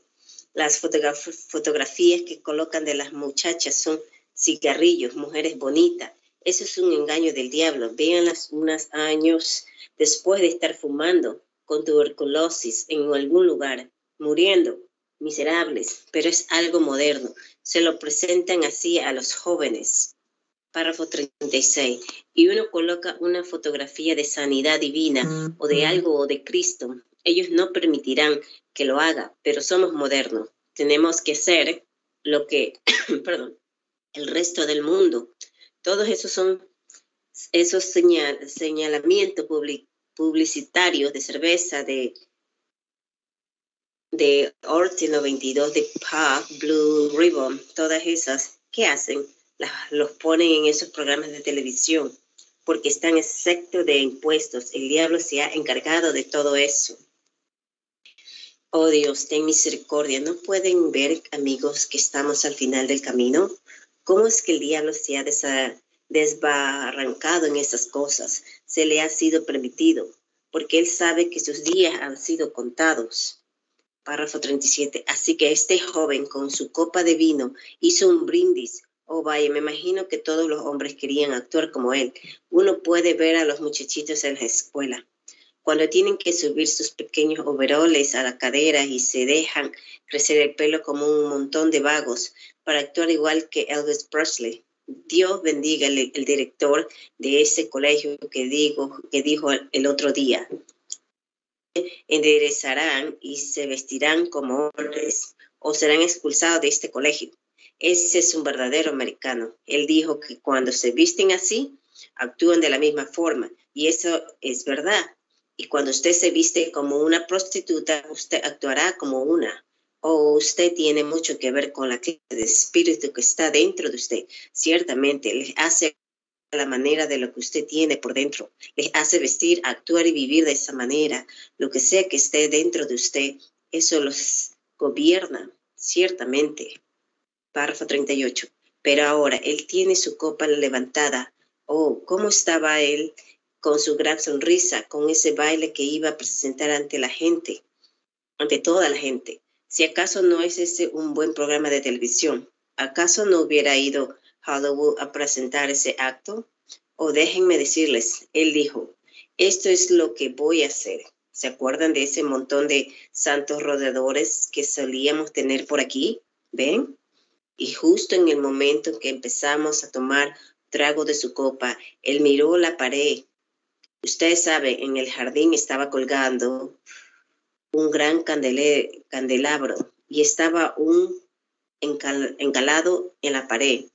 Las fotografías que colocan de las muchachas son cigarrillos, mujeres bonitas. Eso es un engaño del diablo. Véanlas unos años después de estar fumando con tuberculosis en algún lugar, muriendo, miserables, pero es algo moderno. Se lo presentan así a los jóvenes. Párrafo 36. Y uno coloca una fotografía de sanidad divina o de algo o de Cristo ellos no permitirán que lo haga, pero somos modernos. Tenemos que ser lo que, perdón, el resto del mundo. Todos esos son esos señalamientos publicitarios de cerveza, de, de Orti 92, de Pop, Blue Ribbon, todas esas, ¿qué hacen? los ponen en esos programas de televisión porque están excepto de impuestos. El diablo se ha encargado de todo eso. Oh Dios, ten misericordia. ¿No pueden ver, amigos, que estamos al final del camino? ¿Cómo es que el diablo se ha desbarrancado en esas cosas? Se le ha sido permitido, porque él sabe que sus días han sido contados. Párrafo 37. Así que este joven con su copa de vino hizo un brindis. Oh, vaya, me imagino que todos los hombres querían actuar como él. Uno puede ver a los muchachitos en la escuela cuando tienen que subir sus pequeños overoles a la cadera y se dejan crecer el pelo como un montón de vagos para actuar igual que Elvis Presley. Dios bendiga el, director de ese colegio que, digo, que dijo el otro día. Enderezarán y se vestirán como hombres o serán expulsados de este colegio. Ese es un verdadero americano. Él dijo que cuando se visten así, actúan de la misma forma. Y eso es verdad. Y cuando usted se viste como una prostituta, usted actuará como una. O usted tiene mucho que ver con la clase de espíritu que está dentro de usted. Ciertamente, le hace la manera de lo que usted tiene por dentro. Le hace vestir, actuar y vivir de esa manera. Lo que sea que esté dentro de usted, eso los gobierna, ciertamente. Párrafo 38. Pero ahora él tiene su copa levantada. Oh, ¿cómo estaba él? Con su gran sonrisa, con ese baile que iba a presentar ante la gente, ante toda la gente. Si acaso no es ese un buen programa de televisión, ¿acaso no hubiera ido Hollywood a presentar ese acto? O déjenme decirles, él dijo, esto es lo que voy a hacer. ¿Se acuerdan de ese montón de santos rodeadores que solíamos tener por aquí? ¿Ven? Y justo en el momento en que empezamos a tomar trago de su copa, él miró la pared Ustedes saben, en el jardín estaba colgando un gran candelabro y estaba un encalado en la pared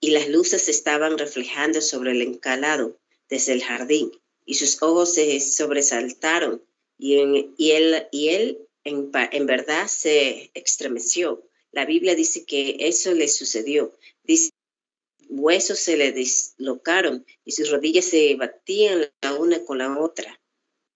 y las luces estaban reflejando sobre el encalado desde el jardín y sus ojos se sobresaltaron y, él, y él en, en verdad se estremeció. La Biblia dice que eso le sucedió. Dice, huesos se le dislocaron y sus rodillas se batían la una con la otra.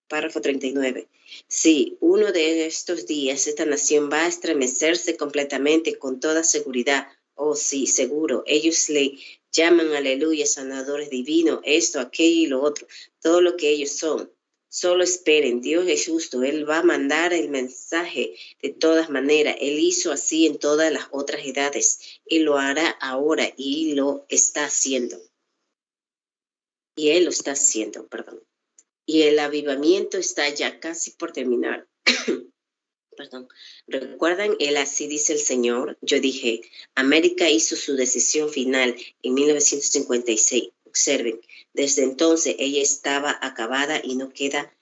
Párrafo 39. Sí, uno de estos días esta nación va a estremecerse completamente con toda seguridad. Oh, sí, seguro. Ellos le llaman aleluya, sanadores divinos, esto, aquello y lo otro, todo lo que ellos son. Solo esperen, Dios es justo, Él va a mandar el mensaje de todas maneras. Él hizo así en todas las otras edades y lo hará ahora y lo está haciendo. Y Él lo está haciendo, perdón. Y el avivamiento está ya casi por terminar. perdón. ¿Recuerdan el así dice el Señor? Yo dije, América hizo su decisión final en 1956 Observen, desde entonces ella estaba acabada y no queda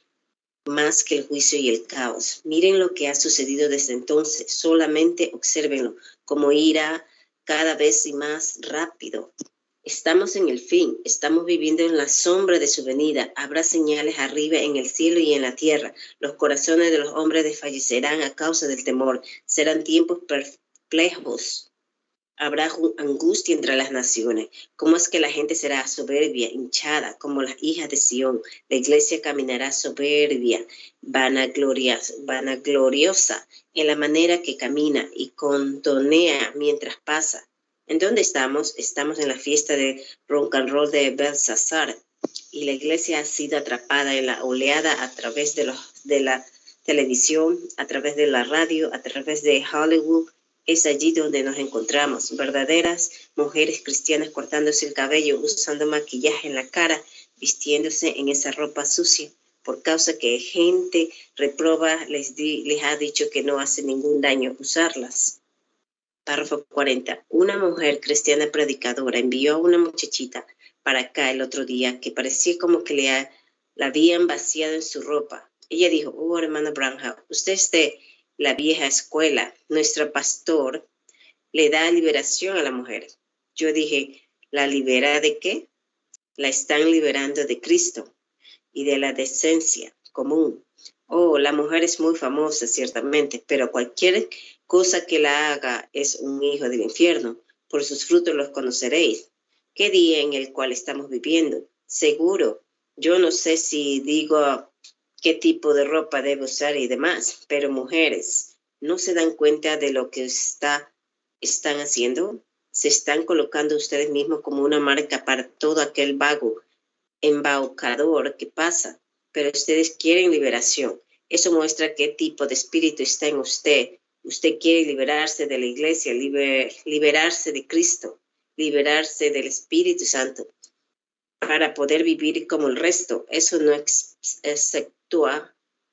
más que el juicio y el caos. Miren lo que ha sucedido desde entonces, solamente observenlo, como irá cada vez más rápido. Estamos en el fin, estamos viviendo en la sombra de su venida. Habrá señales arriba en el cielo y en la tierra. Los corazones de los hombres desfallecerán a causa del temor. Serán tiempos perplejos Habrá angustia entre las naciones. ¿Cómo es que la gente será soberbia, hinchada, como las hijas de Sión? La iglesia caminará soberbia, vanagloriosa en la manera que camina y contonea mientras pasa. ¿En dónde estamos? Estamos en la fiesta de rock and roll de Belsasar y la iglesia ha sido atrapada en la oleada a través de, la televisión, a través de la radio, a través de Hollywood, es allí donde nos encontramos, verdaderas mujeres cristianas cortándose el cabello, usando maquillaje en la cara, vistiéndose en esa ropa sucia, por causa que gente reproba les, les ha dicho que no hace ningún daño usarlas. Párrafo 40. Una mujer cristiana predicadora envió a una muchachita para acá el otro día que parecía como que le la habían vaciado en su ropa. Ella dijo, oh hermana Branham, usted esté la vieja escuela, nuestro pastor, le da liberación a la mujer. Yo dije, ¿la libera de qué? La están liberando de Cristo y de la decencia común. Oh, la mujer es muy famosa, ciertamente, pero cualquier cosa que la haga es un hijo del infierno. Por sus frutos los conoceréis. ¿Qué día en el cual estamos viviendo? Seguro. Yo no sé si digo qué tipo de ropa debe usar y demás, pero mujeres no se dan cuenta de lo que está, están haciendo, se están colocando ustedes mismos como una marca para todo aquel vago, embaucador que pasa, pero ustedes quieren liberación. Eso muestra qué tipo de espíritu está en usted. Usted quiere liberarse de la iglesia, liberarse de Cristo, liberarse del Espíritu Santo para poder vivir como el resto. Eso no es,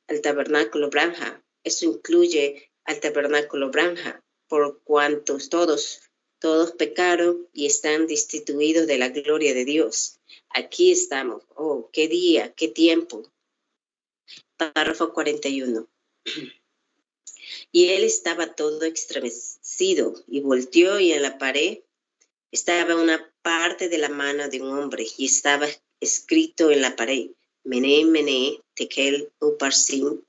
al tabernáculo Branja. Eso incluye al tabernáculo Branja, por cuantos todos, todos pecaron y están destituidos de la gloria de Dios. Aquí estamos. Oh, qué día, qué tiempo. Párrafo 41. Y él estaba todo estremecido y volteó y en la pared estaba una parte de la mano de un hombre y estaba escrito en la pared, Mené, Mené, Tekel, Uparsin.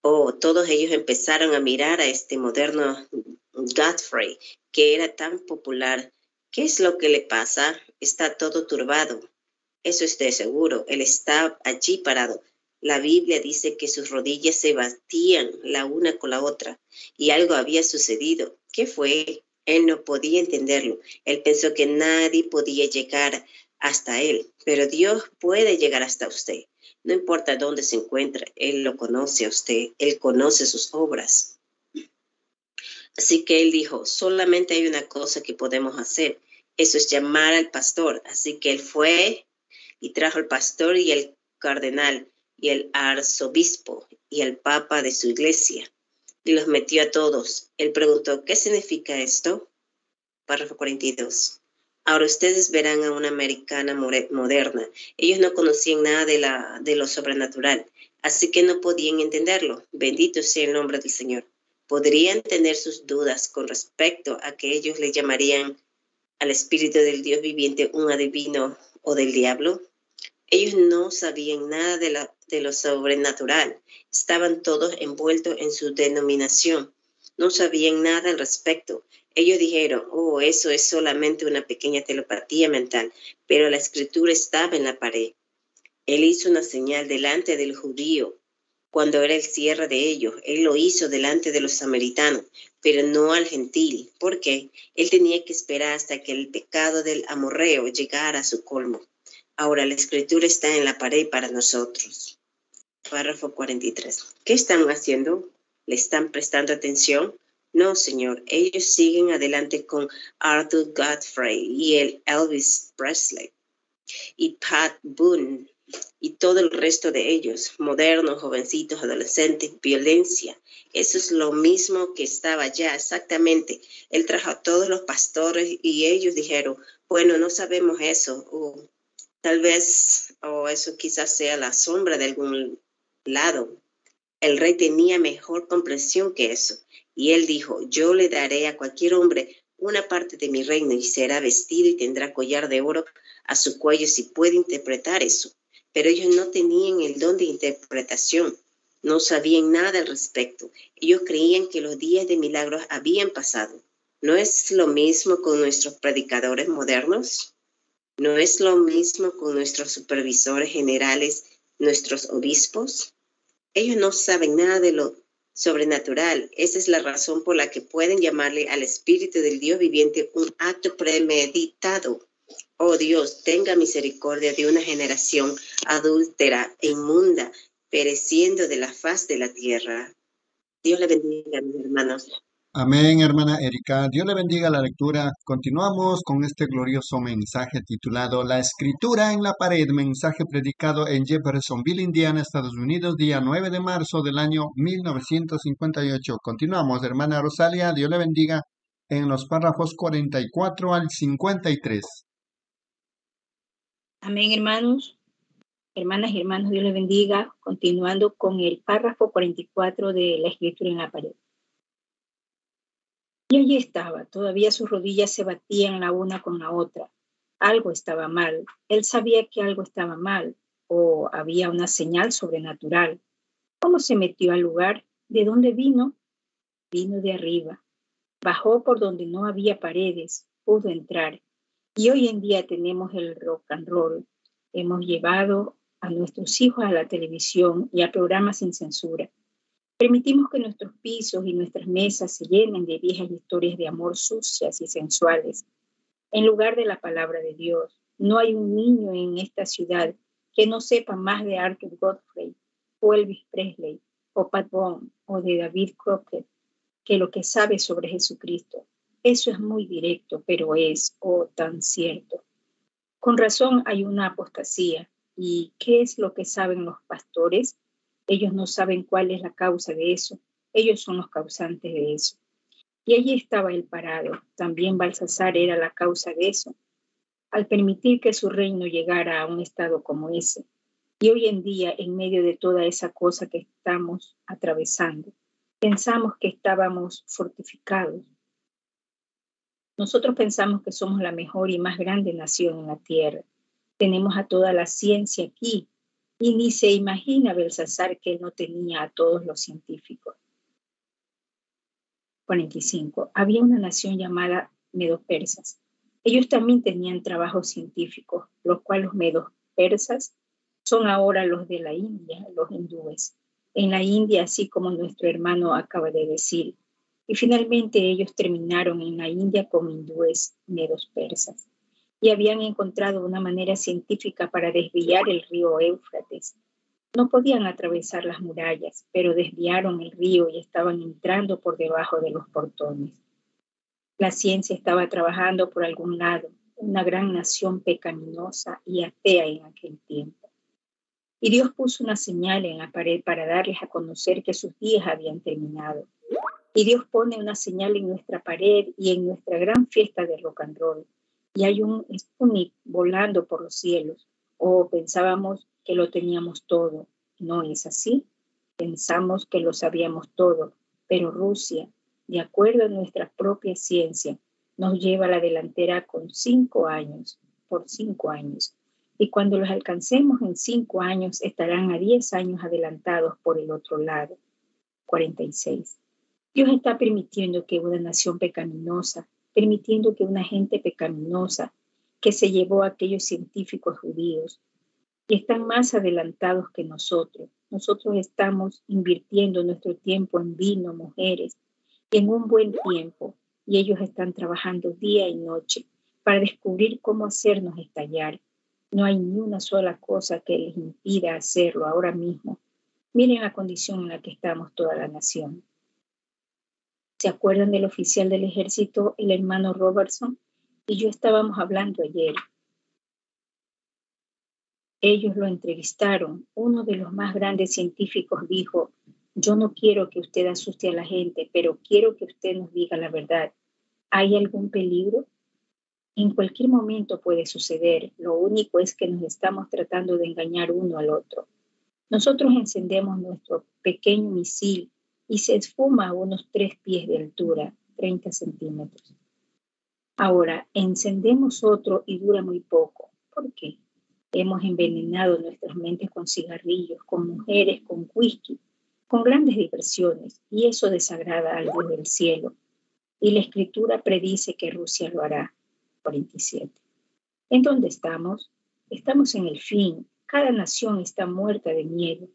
Oh, todos ellos empezaron a mirar a este moderno Godfrey, que era tan popular. ¿Qué es lo que le pasa? Está todo turbado. Eso estoy seguro. Él está allí parado. La Biblia dice que sus rodillas se batían la una con la otra y algo había sucedido. ¿Qué fue? Él no podía entenderlo. Él pensó que nadie podía llegar hasta Él, pero Dios puede llegar hasta usted. No importa dónde se encuentre, Él lo conoce a usted, Él conoce sus obras. Así que Él dijo, solamente hay una cosa que podemos hacer, eso es llamar al pastor. Así que Él fue y trajo al pastor y el cardenal y el arzobispo y el papa de su iglesia y los metió a todos. Él preguntó, ¿qué significa esto? Párrafo 42. Ahora ustedes verán a una americana moderna. Ellos no conocían nada de, la, de lo sobrenatural, así que no podían entenderlo. Bendito sea el nombre del Señor. Podrían tener sus dudas con respecto a que ellos le llamarían al Espíritu del Dios viviente un adivino o del diablo. Ellos no sabían nada de, la, de lo sobrenatural. Estaban todos envueltos en su denominación. No sabían nada al respecto. Ellos dijeron, oh, eso es solamente una pequeña telepatía mental, pero la escritura estaba en la pared. Él hizo una señal delante del judío cuando era el cierre de ellos. Él lo hizo delante de los samaritanos, pero no al gentil. ¿Por qué? Él tenía que esperar hasta que el pecado del amorreo llegara a su colmo. Ahora la escritura está en la pared para nosotros. Párrafo 43. ¿Qué están haciendo? ¿Le están prestando atención? No, señor. Ellos siguen adelante con Arthur Godfrey y el Elvis Presley y Pat Boone y todo el resto de ellos, modernos, jovencitos, adolescentes, violencia. Eso es lo mismo que estaba ya, exactamente. Él trajo a todos los pastores y ellos dijeron, bueno, no sabemos eso, o Tal vez, o eso quizás sea la sombra de algún lado. El rey tenía mejor comprensión que eso. Y él dijo, yo le daré a cualquier hombre una parte de mi reino y será vestido y tendrá collar de oro a su cuello si puede interpretar eso. Pero ellos no tenían el don de interpretación, no sabían nada al respecto. Ellos creían que los días de milagros habían pasado. ¿No es lo mismo con nuestros predicadores modernos? ¿No es lo mismo con nuestros supervisores generales, nuestros obispos? Ellos no saben nada de lo sobrenatural. Esa es la razón por la que pueden llamarle al Espíritu del Dios viviente un acto premeditado. Oh Dios, tenga misericordia de una generación adúltera e inmunda, pereciendo de la faz de la tierra. Dios le bendiga, mis hermanos. Amén, hermana Erika. Dios le bendiga la lectura. Continuamos con este glorioso mensaje titulado La Escritura en la Pared, mensaje predicado en Jeffersonville, Indiana, Estados Unidos, día 9 de marzo del año 1958. Continuamos, hermana Rosalia. Dios le bendiga en los párrafos 44 al 53. Amén, hermanos. Hermanas y hermanos, Dios le bendiga. Continuando con el párrafo 44 de la Escritura en la Pared. Y allí estaba, todavía sus rodillas se batían la una con la otra. Algo estaba mal. Él sabía que algo estaba mal o había una señal sobrenatural. ¿Cómo se metió al lugar? ¿De dónde vino? Vino de arriba. Bajó por donde no había paredes, pudo entrar. Y hoy en día tenemos el rock and roll. Hemos llevado a nuestros hijos a la televisión y a programas sin censura. Permitimos que nuestros pisos y nuestras mesas se llenen de viejas historias de amor sucias y sensuales. En lugar de la palabra de Dios, no hay un niño en esta ciudad que no sepa más de Arthur Godfrey o Elvis Presley o Pat Boone o de David Crockett que lo que sabe sobre Jesucristo. Eso es muy directo, pero es, oh, tan cierto. Con razón hay una apostasía. ¿Y qué es lo que saben los pastores? Ellos no saben cuál es la causa de eso. Ellos son los causantes de eso. Y allí estaba el parado. También Balsasar era la causa de eso, al permitir que su reino llegara a un estado como ese. Y hoy en día, en medio de toda esa cosa que estamos atravesando, pensamos que estábamos fortificados. Nosotros pensamos que somos la mejor y más grande nación en la tierra. Tenemos a toda la ciencia aquí y ni se imagina Belsasar que no tenía a todos los científicos. 45. Había una nación llamada Medo-Persas. Ellos también tenían trabajos científicos, los cuales los Medo-Persas son ahora los de la India, los hindúes. En la India, así como nuestro hermano acaba de decir. Y finalmente ellos terminaron en la India como hindúes medos persas y habían encontrado una manera científica para desviar el río Éufrates. No podían atravesar las murallas, pero desviaron el río y estaban entrando por debajo de los portones. La ciencia estaba trabajando por algún lado, una gran nación pecaminosa y atea en aquel tiempo. Y Dios puso una señal en la pared para darles a conocer que sus días habían terminado. Y Dios pone una señal en nuestra pared y en nuestra gran fiesta de rock and roll y hay un Sputnik volando por los cielos. O pensábamos que lo teníamos todo. No es así. Pensamos que lo sabíamos todo, pero Rusia, de acuerdo a nuestra propia ciencia, nos lleva a la delantera con cinco años, por cinco años. y cuando los alcancemos en cinco años estarán a diez años adelantados por el otro lado. 46. Dios está permitiendo que una nación pecaminosa, permitiendo que una gente pecaminosa que se llevó a aquellos científicos judíos y están más adelantados que nosotros. Nosotros estamos invirtiendo nuestro tiempo en vino, mujeres, en un buen tiempo, y ellos están trabajando día y noche para descubrir cómo hacernos estallar. No hay ni una sola cosa que les impida hacerlo ahora mismo. Miren la condición en la que estamos toda la nación. ¿Se acuerdan del oficial del ejército, el hermano Robertson? Y yo estábamos hablando ayer. Ellos lo entrevistaron. Uno de los más grandes científicos dijo, yo no quiero que usted asuste a la gente, pero quiero que usted nos diga la verdad. ¿Hay algún peligro? En cualquier momento puede suceder. Lo único es que nos estamos tratando de engañar uno al otro. Nosotros encendemos nuestro pequeño misil y se esfuma a unos tres pies de altura, 30 centímetros. Ahora, encendemos otro y dura muy poco. ¿Por qué? Hemos envenenado nuestras mentes con cigarrillos, con mujeres, con whisky, con grandes diversiones, y eso desagrada al Dios del cielo. Y la escritura predice que Rusia lo hará. 47. ¿En dónde estamos? Estamos en el fin. Cada nación está muerta de miedo.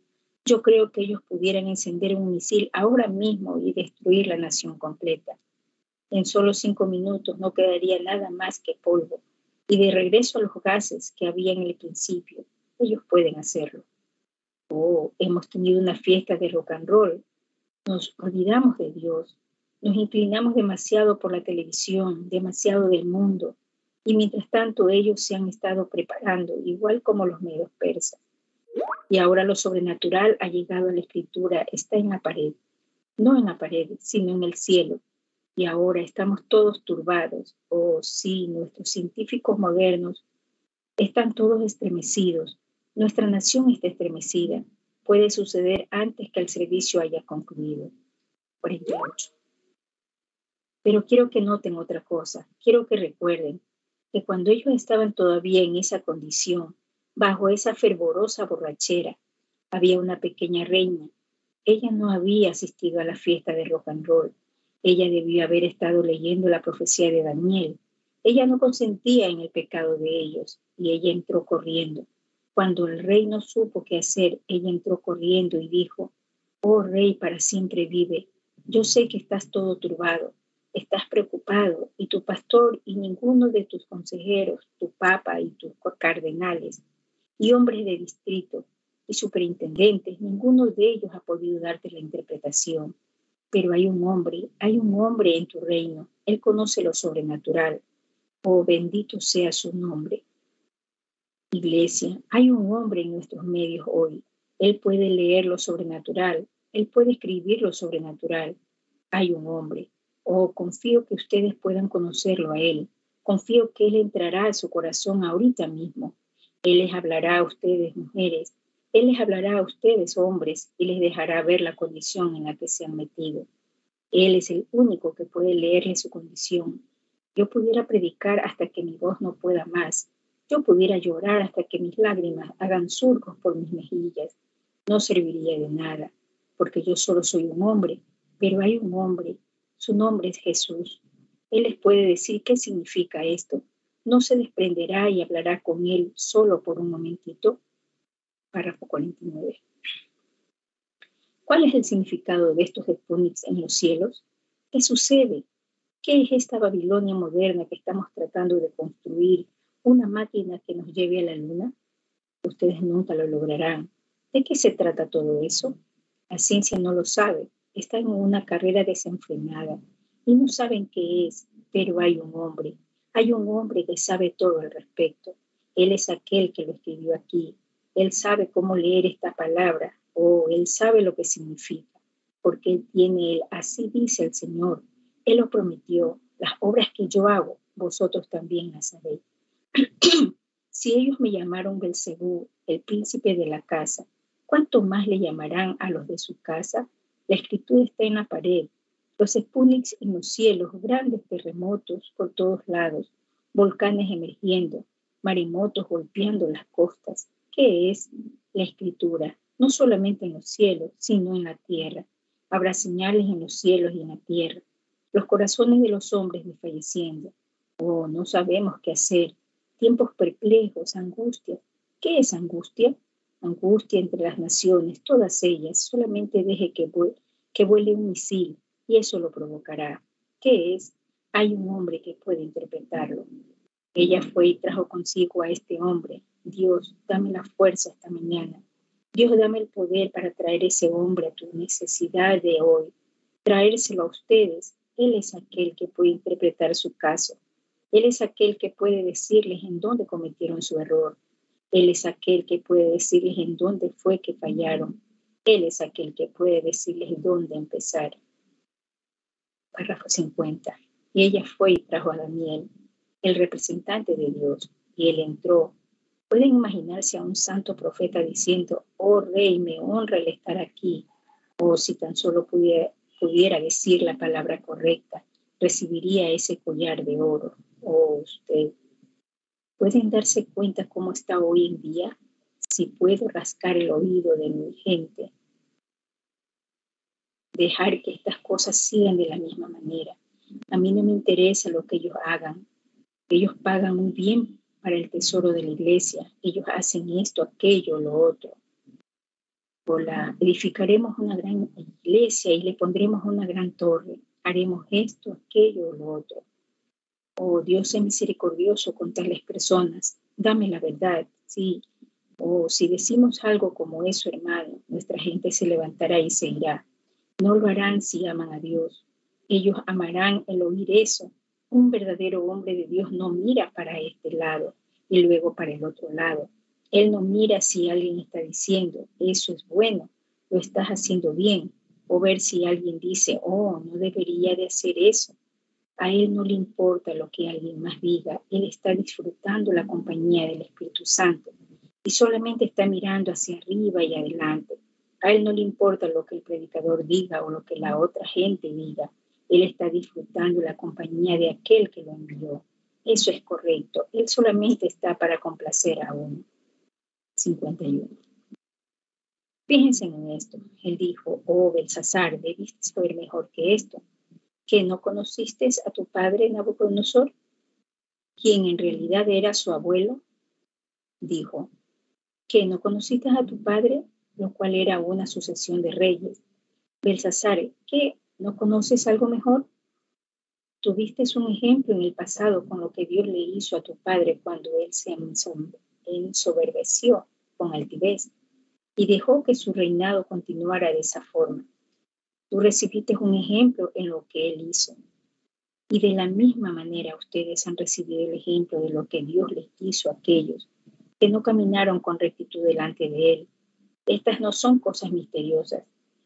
Yo creo que ellos pudieran encender un misil ahora mismo y destruir la nación completa. En solo cinco minutos no quedaría nada más que polvo. Y de regreso a los gases que había en el principio, ellos pueden hacerlo. Oh, hemos tenido una fiesta de rock and roll. Nos olvidamos de Dios. Nos inclinamos demasiado por la televisión, demasiado del mundo. Y mientras tanto ellos se han estado preparando, igual como los medios persas. Y ahora lo sobrenatural ha llegado a la escritura, está en la pared. No en la pared, sino en el cielo. Y ahora estamos todos turbados. Oh, sí, nuestros científicos modernos están todos estremecidos nuestra nación está estremecida. Puede suceder antes que el servicio haya concluido. 48. Pero quiero que noten otra cosa. Quiero que recuerden que cuando ellos estaban todavía en esa condición, bajo esa fervorosa borrachera, había una pequeña reina. Ella no había asistido a la fiesta de rock and roll. Ella debió haber estado leyendo la profecía de Daniel. Ella no consentía en el pecado de ellos y ella entró corriendo. Cuando el rey no supo qué hacer, ella entró corriendo y dijo, Oh rey, para siempre vive, yo sé que estás todo turbado, estás preocupado, y tu pastor y ninguno de tus consejeros, tu papa y tus cardenales, y hombres de distrito y superintendentes, ninguno de ellos ha podido darte la interpretación. Pero hay un hombre, hay un hombre en tu reino, él conoce lo sobrenatural. Oh, bendito sea su nombre. Iglesia, hay un hombre en nuestros medios hoy. Él puede leer lo sobrenatural, él puede escribir lo sobrenatural. Hay un hombre. Oh, confío que ustedes puedan conocerlo a él. Confío que él entrará a su corazón ahorita mismo. Él les hablará a ustedes, mujeres. Él les hablará a ustedes, hombres, y les dejará ver la condición en la que se han metido. Él es el único que puede leerle su condición. Yo pudiera predicar hasta que mi voz no pueda más, yo pudiera llorar hasta que mis lágrimas hagan surcos por mis mejillas. No serviría de nada, porque yo solo soy un hombre, pero hay un hombre. Su nombre es Jesús. Él les puede decir qué significa esto. No se desprenderá y hablará con él solo por un momentito. Párrafo 49. ¿Cuál es el significado de estos Sputniks en los cielos? ¿Qué sucede? ¿Qué es esta Babilonia moderna que estamos tratando de construir una máquina que nos lleve a la luna? Ustedes nunca lo lograrán. ¿De qué se trata todo eso? La ciencia no lo sabe. Está en una carrera desenfrenada y no saben qué es, pero hay un hombre. Hay un hombre que sabe todo al respecto. Él es aquel que lo escribió aquí. Él sabe cómo leer esta palabra o él sabe lo que significa, porque él tiene él, así dice el Señor. Él lo prometió. Las obras que yo hago, vosotros también las sabéis. si ellos me llamaron Belcebú, el príncipe de la casa, ¿cuánto más le llamarán a los de su casa? La escritura está en la pared. Los Sputniks en los cielos, grandes terremotos por todos lados, volcanes emergiendo. maremotos golpeando las costas. ¿Qué es la escritura? No solamente en los cielos, sino en la tierra. Habrá señales en los cielos y en la tierra. Los corazones de los hombres desfalleciendo. Oh, no sabemos qué hacer. Tiempos perplejos, angustia. ¿Qué es angustia? Angustia entre las naciones, todas ellas. Solamente deje que, que vuele un misil y eso lo provocará. ¿Qué es? Hay un hombre que puede interpretarlo. Ella fue y trajo consigo a este hombre. Dios, dame la fuerza esta mañana. Dios, dame el poder para traer ese hombre a tu necesidad de hoy. Traérselo a ustedes. Él es aquel que puede interpretar su caso. Él es aquel que puede decirles en dónde cometieron su error. Él es aquel que puede decirles en dónde fue que fallaron. Él es aquel que puede decirles dónde empezar. Párrafo 50. Y ella fue y trajo a Daniel, el representante de Dios, y él entró. Pueden imaginarse a un santo profeta diciendo, oh rey, me honra el estar aquí, o si tan solo pudiera, pudiera decir la palabra correcta, recibiría ese collar de oro. Oh, usted. ¿Pueden darse cuenta cómo está hoy en día? Si puedo rascar el oído de mi gente, dejar que estas cosas sigan de la misma manera. A mí no me interesa lo que ellos hagan. Ellos pagan muy bien para el tesoro de la iglesia. Ellos hacen esto, aquello, lo otro. O la edificaremos una gran iglesia y le pondremos una gran torre. Haremos esto, aquello, lo otro. Oh Dios es misericordioso con tales personas. Dame la verdad, sí. O si decimos algo como eso, hermano, nuestra gente se levantará y se irá. No lo harán si aman a Dios. Ellos amarán el oír eso. Un verdadero hombre de Dios no mira para este lado y luego para el otro lado. Él no mira si alguien está diciendo, eso es bueno, lo estás haciendo bien, o ver si alguien dice, oh, no debería de hacer eso. A él no le importa lo que alguien más diga, él está disfrutando la compañía del Espíritu Santo y solamente está mirando hacia arriba y adelante. A él no le importa lo que el predicador diga o lo que la otra gente diga. Él está disfrutando la compañía de aquel que lo envió. Eso es correcto. Él solamente está para complacer a uno. 51. Fíjense en esto. Él dijo, oh Belsasar, debiste ser mejor que esto. ¿Que no conociste a tu padre Nabucodonosor? ¿Quien en realidad era su abuelo? Dijo, ¿que no conociste a tu padre lo cual era una sucesión de reyes. Belsasar, ¿qué? ¿No conoces algo mejor? Tuviste un ejemplo en el pasado con lo que Dios le hizo a tu padre cuando él se ensoberbeció con altivez y dejó que su reinado continuara de esa forma. Tú recibiste un ejemplo en lo que él hizo. Y de la misma manera ustedes han recibido el ejemplo de lo que Dios les hizo a aquellos que no caminaron con rectitud delante de él estas no son cosas misteriosas.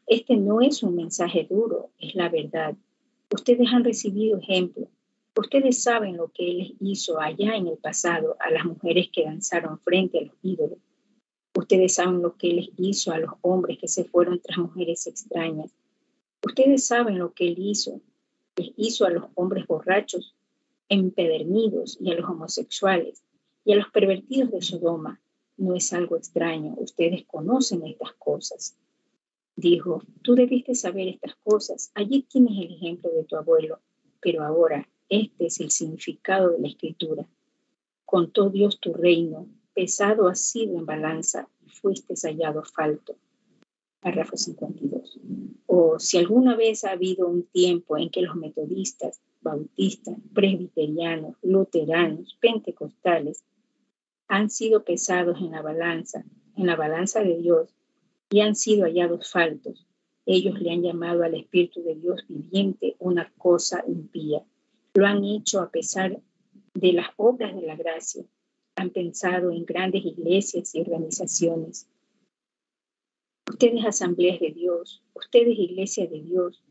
Este no es un mensaje duro, es la verdad. Ustedes han recibido ejemplo. Ustedes saben lo que Él hizo allá en el pasado a las mujeres que danzaron frente a los ídolos. Ustedes saben lo que Él hizo a los hombres que se fueron tras mujeres extrañas. Ustedes saben lo que Él hizo. Les hizo a los hombres borrachos, empedernidos y a los homosexuales y a los pervertidos de Sodoma no es algo extraño, ustedes conocen estas cosas. Dijo, tú debiste saber estas cosas, allí tienes el ejemplo de tu abuelo, pero ahora este es el significado de la escritura. Contó Dios tu reino, pesado ha sido en balanza y fuiste hallado falto. Párrafo 52. O si alguna vez ha habido un tiempo en que los metodistas, bautistas, presbiterianos, luteranos, pentecostales, han sido pesados en la balanza, en la balanza de Dios, y han sido hallados faltos. Ellos le han llamado al Espíritu de Dios viviente una cosa impía. Lo han hecho a pesar de las obras de la gracia. Han pensado en grandes iglesias y organizaciones. Ustedes asambleas de Dios, ustedes iglesias de Dios,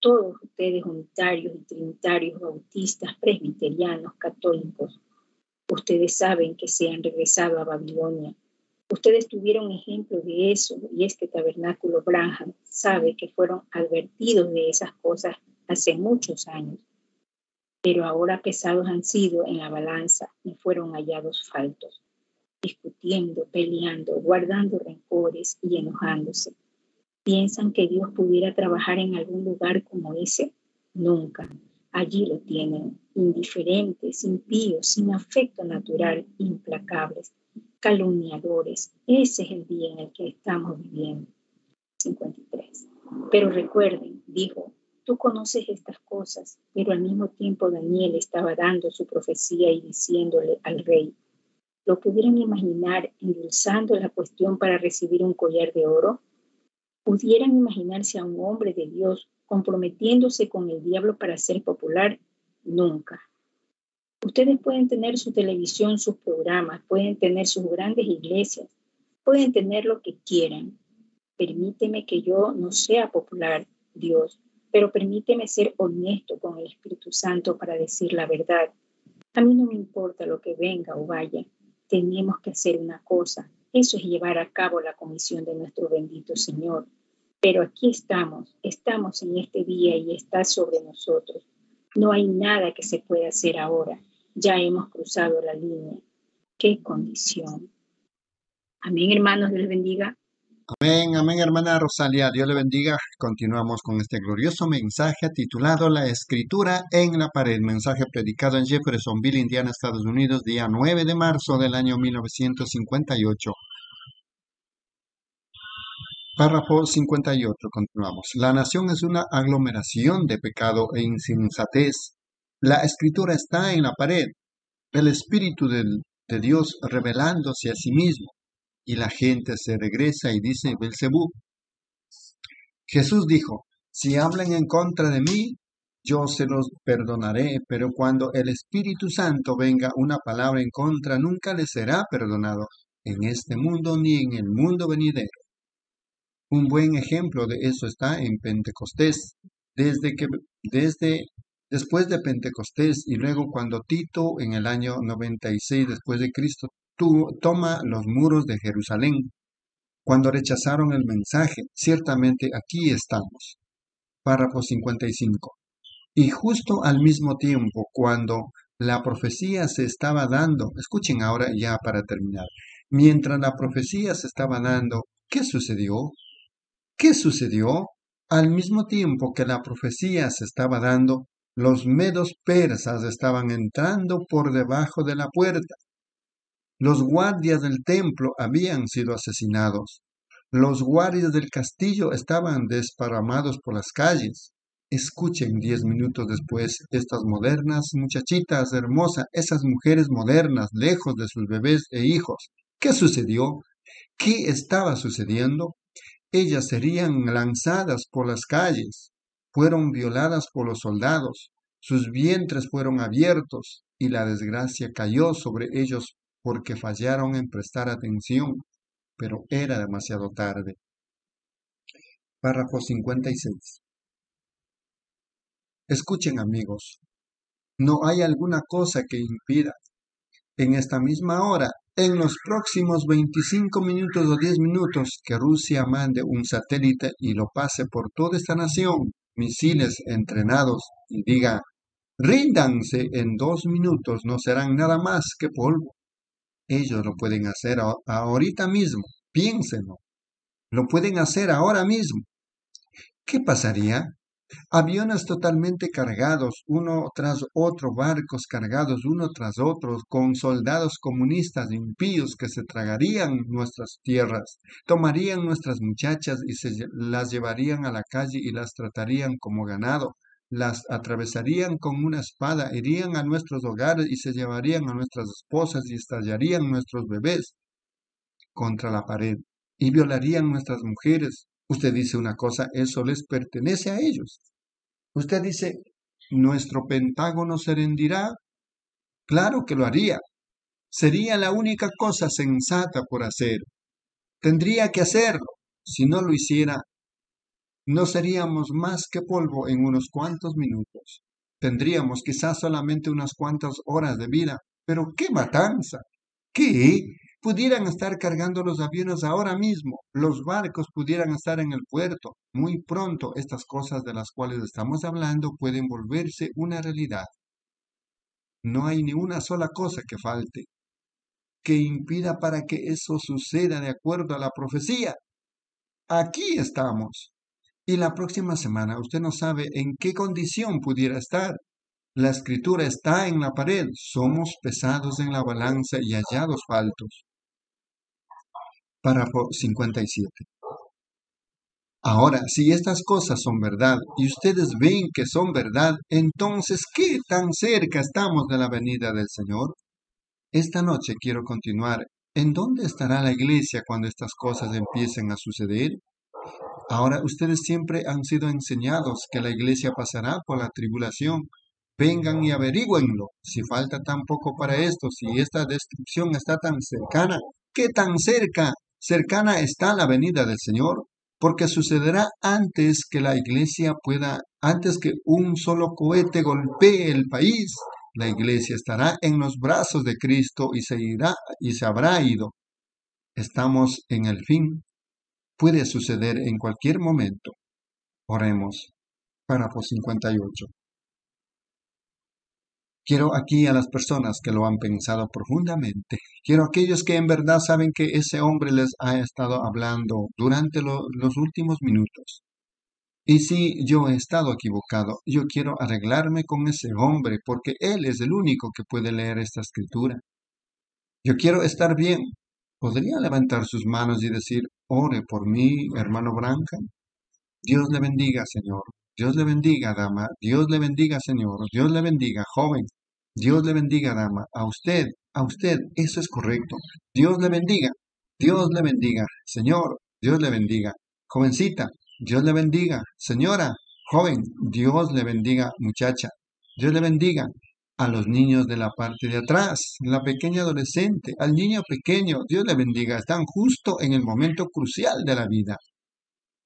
todos ustedes unitarios y trinitarios, bautistas, presbiterianos, católicos, Ustedes saben que se han regresado a Babilonia. Ustedes tuvieron ejemplo de eso y este tabernáculo Branham sabe que fueron advertidos de esas cosas hace muchos años. pero ahora pesados han sido en la balanza y fueron hallados faltos, discutiendo, peleando, guardando rencores y enojándose. ¿Piensan que Dios pudiera trabajar en algún lugar como ese? Nunca. Allí lo tienen, indiferentes, impíos, sin afecto natural, implacables, calumniadores. Ese es el día en el que estamos viviendo. 53. Pero recuerden, dijo, tú conoces estas cosas, pero al mismo tiempo Daniel estaba dando su profecía y diciéndole al rey, ¿lo pudieran imaginar endulzando la cuestión para recibir un collar de oro? ¿Pudieran imaginarse a un hombre de Dios comprometiéndose con el diablo para ser popular? Nunca. Ustedes pueden tener su televisión, sus programas, pueden tener sus grandes iglesias, pueden tener lo que quieran. Permíteme que yo no sea popular, Dios, pero permíteme ser honesto con el Espíritu Santo para decir la verdad. A mí no me importa lo que venga o vaya, tenemos que hacer una cosa, eso es llevar a cabo la comisión de nuestro bendito Señor. Pero aquí estamos, estamos en este día y está sobre nosotros. No hay nada que se pueda hacer ahora. Ya hemos cruzado la línea. ¡Qué condición! Amén, hermanos, Dios les bendiga. Amén, amén, hermana Rosalia. Dios le bendiga. Continuamos con este glorioso mensaje titulado La Escritura en la pared. Mensaje predicado en Jeffersonville, Indiana, Estados Unidos, día 9 de marzo del año 1958. Párrafo 58. Continuamos. La nación es una aglomeración de pecado e insensatez. La escritura está en la pared. El Espíritu de Dios revelándose a sí mismo. Y la gente se regresa y dice Belcebú. Jesús dijo, si hablan en contra de mí, yo se los perdonaré, pero cuando el Espíritu Santo venga una palabra en contra, nunca le será perdonado en este mundo ni en el mundo venidero. Un buen ejemplo de eso está en Pentecostés. Desde que, desde después de Pentecostés y luego cuando Tito en el año 96 después de Cristo toma los muros de Jerusalén, cuando rechazaron el mensaje, ciertamente aquí estamos. Párrafo 55. Y justo al mismo tiempo, cuando la profecía se estaba dando, escuchen ahora ya para terminar, mientras la profecía se estaba dando, ¿qué sucedió? ¿Qué sucedió? Al mismo tiempo que la profecía se estaba dando, los medos persas estaban entrando por debajo de la puerta. Los guardias del templo habían sido asesinados. Los guardias del castillo estaban desparramados por las calles. Escuchen diez minutos después estas modernas muchachitas hermosas, esas mujeres modernas, lejos de sus bebés e hijos. ¿Qué sucedió? ¿Qué estaba sucediendo? Ellas serían lanzadas por las calles, fueron violadas por los soldados, sus vientres fueron abiertos y la desgracia cayó sobre ellos porque fallaron en prestar atención, pero era demasiado tarde. Párrafo 56. Escuchen amigos, no hay alguna cosa que impida en esta misma hora en los próximos 25 minutos o 10 minutos que Rusia mande un satélite y lo pase por toda esta nación, misiles entrenados, y diga, ríndanse en dos minutos, no serán nada más que polvo. Ellos lo pueden hacer ahorita mismo, piénsenlo. Lo pueden hacer ahora mismo. ¿Qué pasaría Aviones totalmente cargados, uno tras otro, barcos cargados uno tras otro, con soldados comunistas impíos que se tragarían nuestras tierras, tomarían nuestras muchachas y se las llevarían a la calle y las tratarían como ganado, las atravesarían con una espada, irían a nuestros hogares y se llevarían a nuestras esposas y estallarían nuestros bebés contra la pared y violarían nuestras mujeres, Usted dice una cosa, eso les pertenece a ellos. Usted dice, ¿nuestro Pentágono se rendirá? Claro que lo haría. Sería la única cosa sensata por hacer. Tendría que hacerlo. Si no lo hiciera, no seríamos más que polvo en unos cuantos minutos. Tendríamos quizás solamente unas cuantas horas de vida. Pero qué matanza. ¿Qué? Pudieran estar cargando los aviones ahora mismo, los barcos pudieran estar en el puerto. Muy pronto estas cosas de las cuales estamos hablando pueden volverse una realidad. No hay ni una sola cosa que falte, que impida para que eso suceda de acuerdo a la profecía. Aquí estamos. Y la próxima semana usted no sabe en qué condición pudiera estar. La escritura está en la pared. Somos pesados en la balanza y hallados faltos. Párrafo 57. Ahora, si estas cosas son verdad y ustedes ven que son verdad, entonces, ¿qué tan cerca estamos de la venida del Señor? Esta noche quiero continuar. ¿En dónde estará la iglesia cuando estas cosas empiecen a suceder? Ahora ustedes siempre han sido enseñados que la iglesia pasará por la tribulación. Vengan y averigüenlo. Si falta tan poco para esto, si esta destrucción está tan cercana, ¿qué tan cerca, cercana está la venida del Señor? porque sucederá antes que la iglesia pueda, antes que un solo cohete golpee el país, la iglesia estará en los brazos de Cristo y se irá y se habrá ido. Estamos en el fin. Puede suceder en cualquier momento. Oremos. Párrafo 58. Quiero aquí a las personas que lo han pensado profundamente. Quiero a aquellos que en verdad saben que ese hombre les ha estado hablando durante los últimos minutos. Y si yo he estado equivocado, yo quiero arreglarme con ese hombre porque él es el único que puede leer esta escritura. Yo quiero estar bien. ¿Podría levantar sus manos y decir, ore por mí, hermano Branca? Dios le bendiga, Señor. Dios le bendiga, dama. Dios le bendiga, señor. Dios le bendiga, joven. Dios le bendiga, dama. A usted, a usted, eso es correcto. Dios le bendiga. Dios le bendiga, señor. Dios le bendiga. Jovencita, Dios le bendiga. Señora, joven, Dios le bendiga, muchacha. Dios le bendiga a los niños de la parte de atrás, la pequeña adolescente, al niño pequeño, Dios le bendiga. Están justo en el momento crucial de la vida.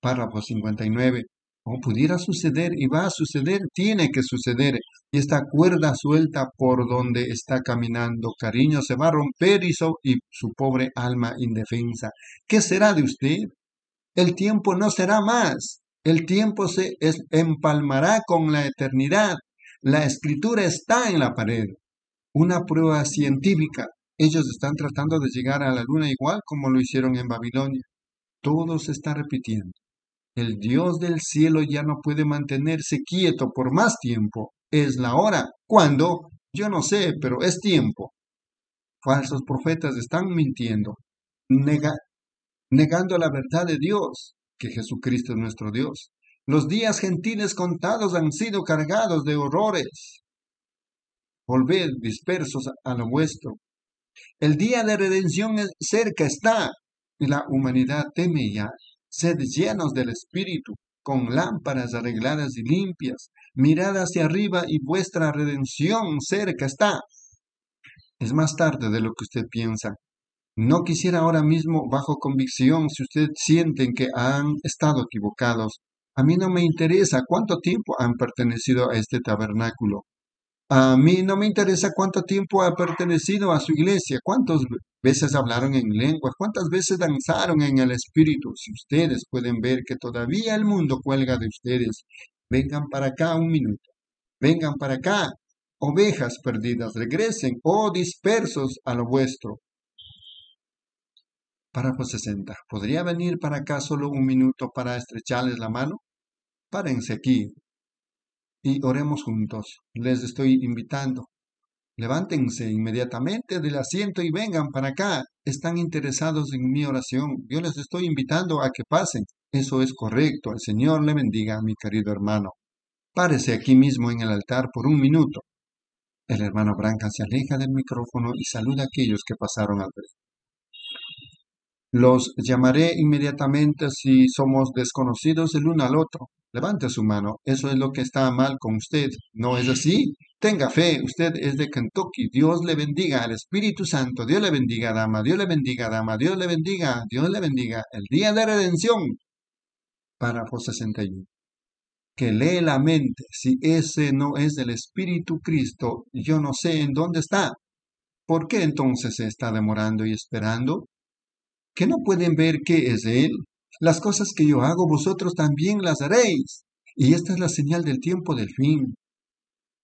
Párrafo 59 o pudiera suceder y va a suceder, tiene que suceder. Y esta cuerda suelta por donde está caminando, cariño, se va a romper y, y su pobre alma indefensa. ¿Qué será de usted? El tiempo no será más. El tiempo se empalmará con la eternidad. La escritura está en la pared. Una prueba científica. Ellos están tratando de llegar a la luna igual como lo hicieron en Babilonia. Todo se está repitiendo. El Dios del cielo ya no puede mantenerse quieto por más tiempo. Es la hora. ¿Cuándo? Yo no sé, pero es tiempo. Falsos profetas están mintiendo, negando la verdad de Dios, que Jesucristo es nuestro Dios. Los días gentiles contados han sido cargados de horrores. Volved dispersos a lo vuestro. El día de redención cerca está, y la humanidad teme ya Sed llenos del Espíritu, con lámparas arregladas y limpias. Mirad hacia arriba y vuestra redención cerca está. Es más tarde de lo que usted piensa. No quisiera ahora mismo, bajo convicción, si usted sienten que han estado equivocados. A mí no me interesa cuánto tiempo han pertenecido a este tabernáculo. A mí no me interesa cuánto tiempo ha pertenecido a su iglesia, cuántas veces hablaron en lenguas, cuántas veces danzaron en el espíritu. Si ustedes pueden ver que todavía el mundo cuelga de ustedes, vengan para acá un minuto. Vengan para acá, ovejas perdidas, regresen, oh dispersos a lo vuestro. Párrafo 60. ¿Podría venir para acá solo un minuto para estrecharles la mano? Párense aquí, y oremos juntos. Les estoy invitando. Levántense inmediatamente del asiento y vengan para acá. Están interesados en mi oración. Yo les estoy invitando a que pasen. Eso es correcto. El Señor le bendiga, mi querido hermano. Párese aquí mismo en el altar por un minuto. El hermano Branca se aleja del micrófono y saluda a aquellos que pasaron al ver. Los llamaré inmediatamente si somos desconocidos el uno al otro. Levante su mano. Eso es lo que está mal con usted. ¿No es así? Tenga fe. Usted es de Kentucky. Dios le bendiga. El Espíritu Santo. Dios le bendiga, dama. Dios le bendiga, dama. Dios le bendiga. Dios le bendiga. El día de redención. Párrafo 61. Que lee la mente. Si ese no es del Espíritu Cristo, yo no sé en dónde está. ¿Por qué entonces se está demorando y esperando? ¿Que no pueden ver qué es Él? Las cosas que yo hago, vosotros también las haréis. Y esta es la señal del tiempo del fin.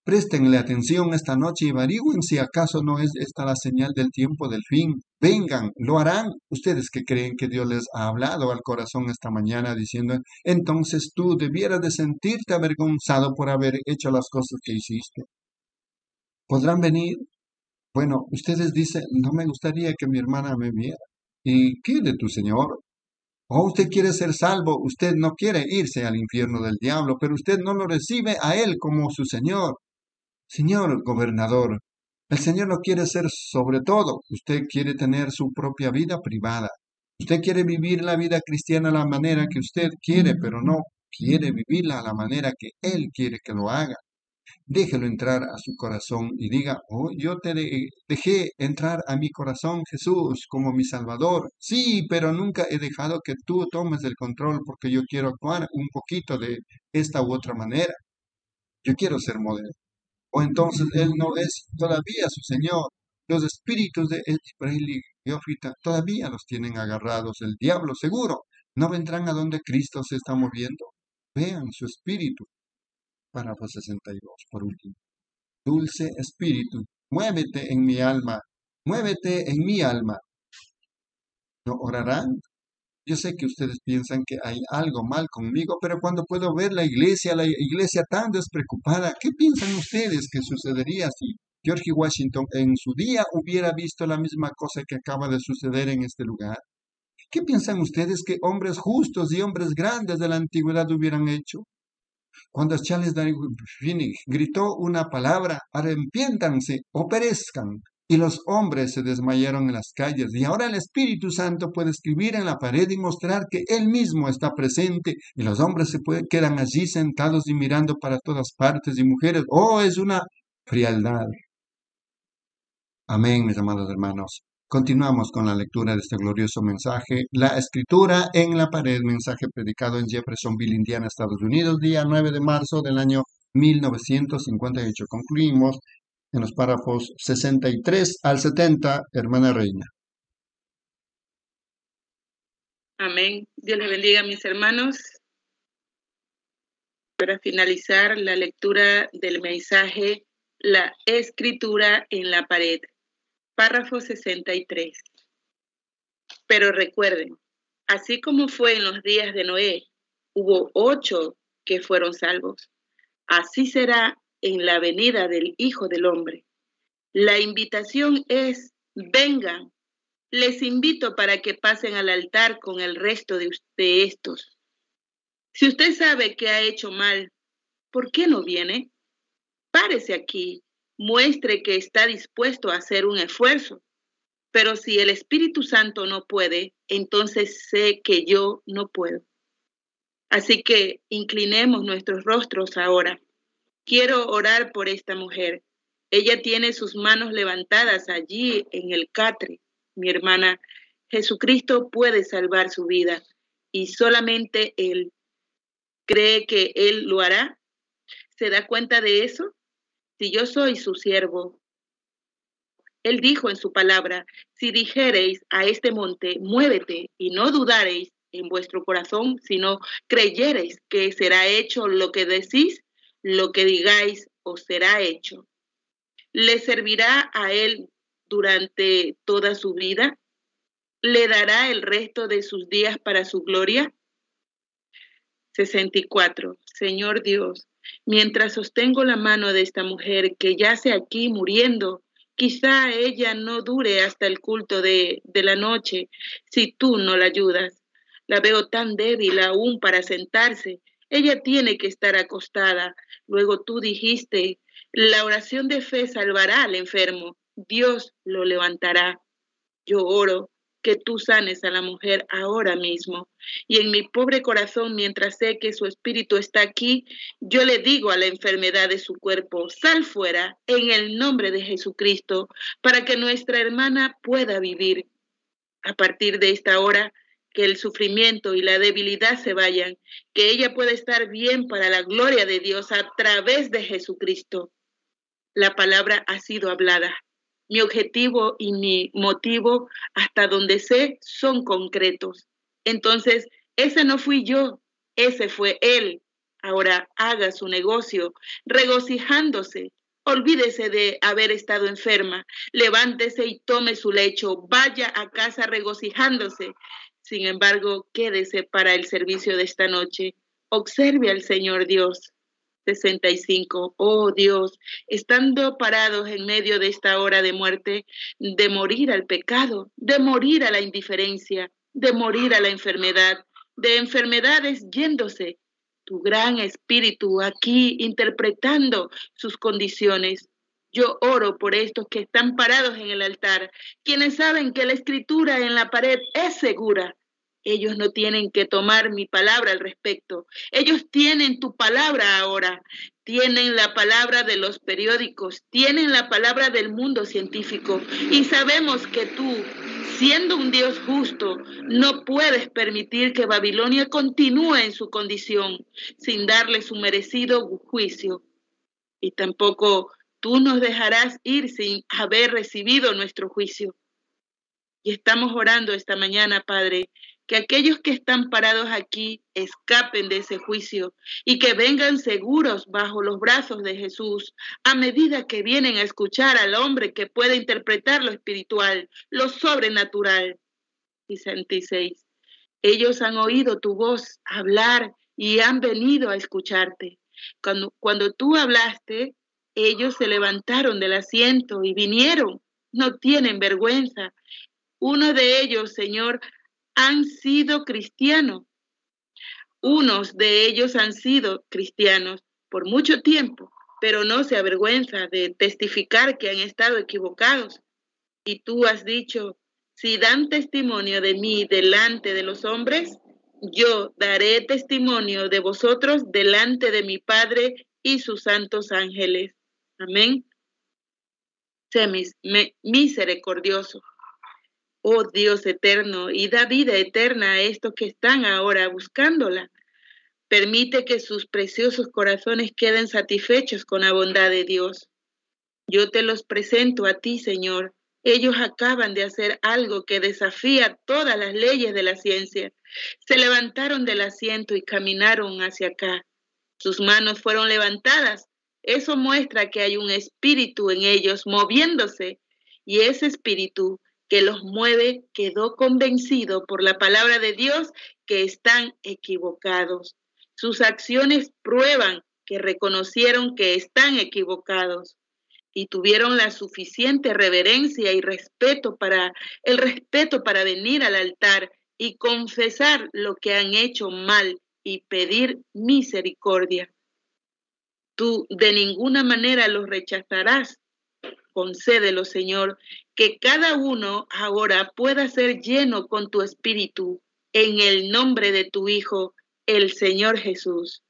Préstenle atención esta noche y averigüen si acaso no es esta la señal del tiempo del fin. Vengan, lo harán. Ustedes que creen que Dios les ha hablado al corazón esta mañana diciendo, entonces tú debieras de sentirte avergonzado por haber hecho las cosas que hiciste. Podrán venir. Bueno, ustedes dicen, no me gustaría que mi hermana me viera. ¿Y qué de tu Señor? O usted quiere ser salvo, usted no quiere irse al infierno del diablo, pero usted no lo recibe a Él como su Señor. Señor gobernador, el Señor no quiere ser sobre todo, usted quiere tener su propia vida privada. Usted quiere vivir la vida cristiana a la manera que usted quiere, pero no quiere vivirla a la manera que Él quiere que lo haga. Déjelo entrar a su corazón y diga, oh, yo te dejé entrar a mi corazón, Jesús, como mi Salvador. Sí, pero nunca he dejado que tú tomes el control porque yo quiero actuar un poquito de esta u otra manera. Yo quiero ser modelo o entonces Él no es todavía su Señor. Los espíritus de Israel y Geófita todavía los tienen agarrados. El diablo seguro no vendrán a donde Cristo se está moviendo. Vean su espíritu. Párrafo 62, por último. Dulce espíritu, muévete en mi alma, muévete en mi alma. ¿No orarán? Yo sé que ustedes piensan que hay algo mal conmigo, pero cuando puedo ver la iglesia, la iglesia tan despreocupada, ¿qué piensan ustedes que sucedería si George Washington en su día hubiera visto la misma cosa que acaba de suceder en este lugar? ¿Qué piensan ustedes que hombres justos y hombres grandes de la antigüedad hubieran hecho? Cuando Charles Darwin gritó una palabra, arrepiéntanse o perezcan, y los hombres se desmayaron en las calles. Y ahora el Espíritu Santo puede escribir en la pared y mostrar que Él mismo está presente y los hombres se quedan allí sentados y mirando para todas partes y mujeres. Oh, es una frialdad. Amén, mis amados hermanos. Continuamos con la lectura de este glorioso mensaje. La escritura en la pared, mensaje predicado en Jeffersonville, Indiana, Estados Unidos, día 9 de marzo del año 1958. Concluimos en los párrafos 63 al 70, hermana Reina. Amén. Dios les bendiga, mis hermanos. Para finalizar la lectura del mensaje, la escritura en la pared, párrafo 63. Pero recuerden, así como fue en los días de Noé, hubo ocho que fueron salvos. Así será en la venida del Hijo del Hombre. La invitación es, vengan, les invito para que pasen al altar con el resto de, de estos. Si usted sabe que ha hecho mal, ¿por qué no viene? Párese aquí, muestre que está dispuesto a hacer un esfuerzo. Pero si el Espíritu Santo no puede, entonces sé que yo no puedo. Así que inclinemos nuestros rostros ahora. Quiero orar por esta mujer. Ella tiene sus manos levantadas allí en el catre. Mi hermana, Jesucristo puede salvar su vida y solamente Él. ¿Cree que Él lo hará? ¿Se da cuenta de eso? Si yo soy su siervo, Él dijo en su palabra, si dijereis a este monte, muévete y no dudareis en vuestro corazón, sino creyereis que será hecho lo que decís, lo que digáis os será hecho. ¿Le servirá a él durante toda su vida? ¿Le dará el resto de sus días para su gloria? 64. Señor Dios, mientras sostengo la mano de esta mujer que yace aquí muriendo, quizá ella no dure hasta el culto de, de la noche si tú no la ayudas. La veo tan débil aún para sentarse ella tiene que estar acostada. Luego tú dijiste, la oración de fe salvará al enfermo. Dios lo levantará. Yo oro que tú sanes a la mujer ahora mismo. Y en mi pobre corazón, mientras sé que su espíritu está aquí, yo le digo a la enfermedad de su cuerpo, sal fuera en el nombre de Jesucristo, para que nuestra hermana pueda vivir. A partir de esta hora, que el sufrimiento y la debilidad se vayan, que ella pueda estar bien para la gloria de Dios a través de Jesucristo. La palabra ha sido hablada. Mi objetivo y mi motivo, hasta donde sé, son concretos. Entonces, ese no fui yo, ese fue Él Ahora haga su negocio regocijándose. Olvídese de haber estado enferma. Levántese y tome su lecho. Vaya a casa regocijándose. Sin embargo, quédese para el servicio de esta noche. Observe al Señor Dios. 65. Oh Dios, estando parados en medio de esta hora de muerte, de morir al pecado, de morir a la indiferencia, de morir a la enfermedad, de enfermedades yéndose, tu gran espíritu aquí interpretando sus condiciones. Yo oro por estos que están parados en el altar, quienes saben que la escritura en la pared es segura, ellos no tienen que tomar mi palabra al respecto. Ellos tienen tu palabra ahora. Tienen la palabra de los periódicos, tienen la palabra del mundo científico. Y sabemos que tú, siendo un Dios justo, no puedes permitir que Babilonia continúe en su condición sin darle su merecido juicio. Y tampoco tú nos dejarás ir sin haber recibido nuestro juicio. Y estamos orando esta mañana, Padre, que aquellos que están parados aquí escapen de ese juicio y que vengan seguros bajo los brazos de Jesús a medida que vienen a escuchar al hombre que puede interpretar lo espiritual, lo sobrenatural. Y 66. Ellos han oído tu voz hablar y han venido a escucharte. Cuando, cuando tú hablaste, ellos se levantaron del asiento y vinieron. No tienen vergüenza. Uno de ellos, Señor, han sido cristianos. Unos de ellos han sido cristianos por mucho tiempo, pero no se avergüenza de testificar que han estado equivocados. Y tú has dicho, si dan testimonio de mí delante de los hombres, yo daré testimonio de vosotros delante de mi Padre y sus santos ángeles. Amén. Sé misericordioso oh Dios eterno, y da vida eterna a estos que están ahora buscándola. Permite que sus preciosos corazones queden satisfechos con la bondad de Dios. Yo te los presento a ti, Señor. Ellos acaban de hacer algo que desafía todas las leyes de la ciencia. Se levantaron del asiento y caminaron hacia acá. Sus manos fueron levantadas. Eso muestra que hay un espíritu en ellos moviéndose y ese espíritu que los mueve quedó convencido por la palabra de Dios que están equivocados. Sus acciones prueban que reconocieron que están equivocados y tuvieron la suficiente reverencia y respeto para el respeto para venir al altar y confesar lo que han hecho mal y pedir misericordia. Tú de ninguna manera los rechazarás. Concédelo, Señor, que cada uno ahora pueda ser lleno con tu espíritu en el nombre de tu Hijo, el Señor Jesús.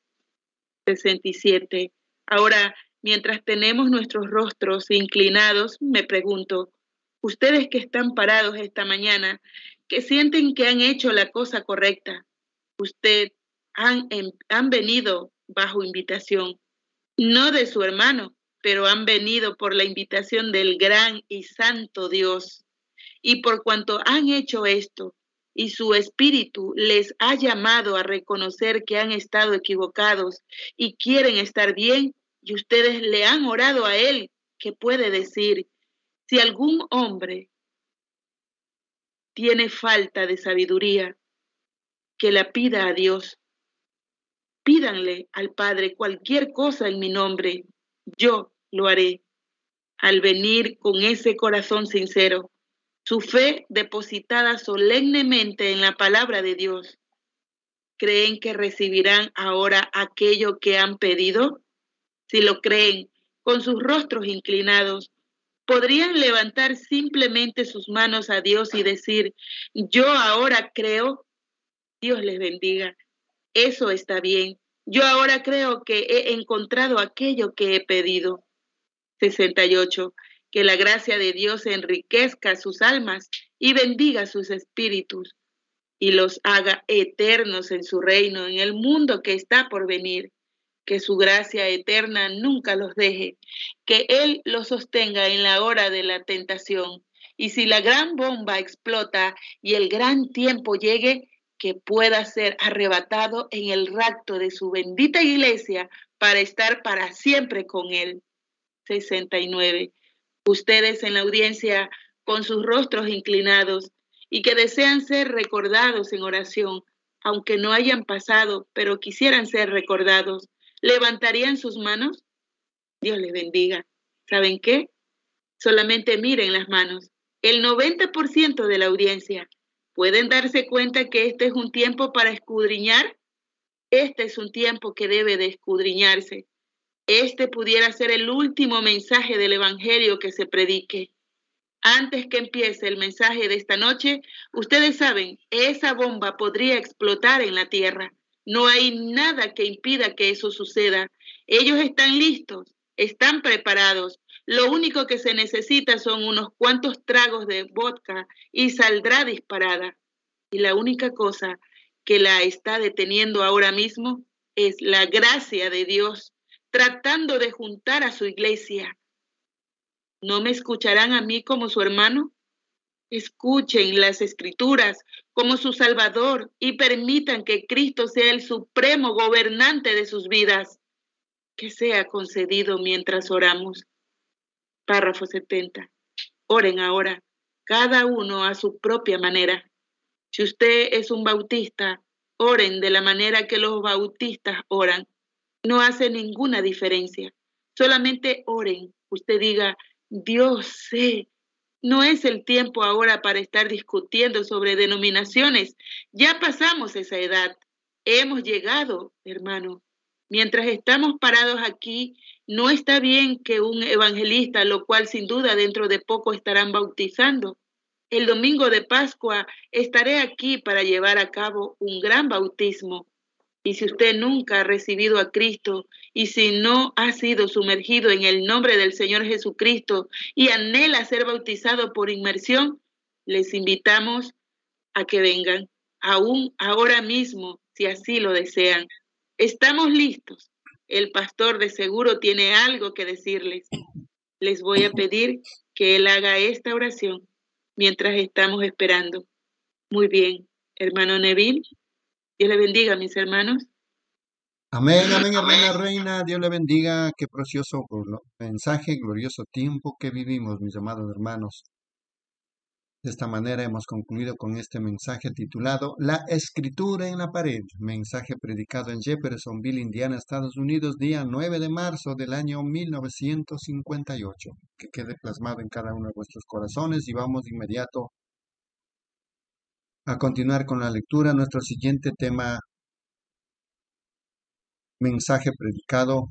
67. Ahora, mientras tenemos nuestros rostros inclinados, me pregunto, ustedes que están parados esta mañana, que sienten que han hecho la cosa correcta, usted han, han venido bajo invitación, no de su hermano, pero han venido por la invitación del gran y santo Dios. Y por cuanto han hecho esto, y su espíritu les ha llamado a reconocer que han estado equivocados y quieren estar bien, y ustedes le han orado a él, que puede decir, si algún hombre tiene falta de sabiduría, que la pida a Dios. Pídanle al Padre cualquier cosa en mi nombre, yo lo haré. Al venir con ese corazón sincero, su fe depositada solemnemente en la palabra de Dios, ¿creen que recibirán ahora aquello que han pedido? Si lo creen, con sus rostros inclinados, podrían levantar simplemente sus manos a Dios y decir, yo ahora creo, Dios les bendiga, eso está bien, yo ahora creo que he encontrado aquello que he pedido. 68. Que la gracia de Dios enriquezca sus almas y bendiga sus espíritus y los haga eternos en su reino, en el mundo que está por venir. Que su gracia eterna nunca los deje, que Él los sostenga en la hora de la tentación. Y si la gran bomba explota y el gran tiempo llegue, que pueda ser arrebatado en el rapto de su bendita iglesia para estar para siempre con él. 69. Ustedes en la audiencia con sus rostros inclinados y que desean ser recordados en oración, aunque no hayan pasado, pero quisieran ser recordados, ¿levantarían sus manos? Dios les bendiga. ¿Saben qué? Solamente miren las manos. El 90% de la audiencia pueden darse cuenta que este es un tiempo para escudriñar. Este es un tiempo que debe de escudriñarse. Este pudiera ser el último mensaje del Evangelio que se predique. Antes que empiece el mensaje de esta noche, ustedes saben, esa bomba podría explotar en la tierra. No hay nada que impida que eso suceda. Ellos están listos, están preparados. Lo único que se necesita son unos cuantos tragos de vodka y saldrá disparada. Y la única cosa que la está deteniendo ahora mismo es la gracia de Dios, tratando de juntar a su iglesia ¿No me escucharán a mí como su hermano? Escuchen las escrituras como su Salvador y permitan que Cristo sea el supremo gobernante de sus vidas. Que sea concedido mientras oramos. Párrafo 70. Oren ahora, cada uno a su propia manera. Si usted es un bautista, oren de la manera que los bautistas oran. No hace ninguna diferencia. Solamente oren. Usted diga, Dios sé, no es el tiempo ahora para estar discutiendo sobre denominaciones. Ya pasamos esa edad. Hemos llegado, hermano. Mientras estamos parados aquí, no está bien que un evangelista, lo cual sin duda dentro de poco estarán bautizando. El domingo de Pascua estaré aquí para llevar a cabo un gran bautismo. Y si usted nunca ha recibido a Cristo y si no ha sido sumergido en el nombre del Señor Jesucristo y anhela ser bautizado por inmersión, les invitamos a que vengan, aún ahora mismo, si así lo desean. Estamos listos. El pastor de seguro tiene algo que decirles. Les voy a pedir que él haga esta oración mientras estamos esperando. Muy bien, hermano Neville. Dios le bendiga, mis hermanos. Amén, amén, hermana reina. Dios le bendiga. Qué precioso mensaje, glorioso tiempo que vivimos, mis amados hermanos. De esta manera hemos concluido con este mensaje titulado La Escritura en la Pared, mensaje predicado en Jeffersonville, Indiana, Estados Unidos, día 9 de marzo del año 1958. Que quede plasmado en cada uno de vuestros corazones y vamos de inmediato a continuar con la lectura. Nuestro siguiente tema, mensaje predicado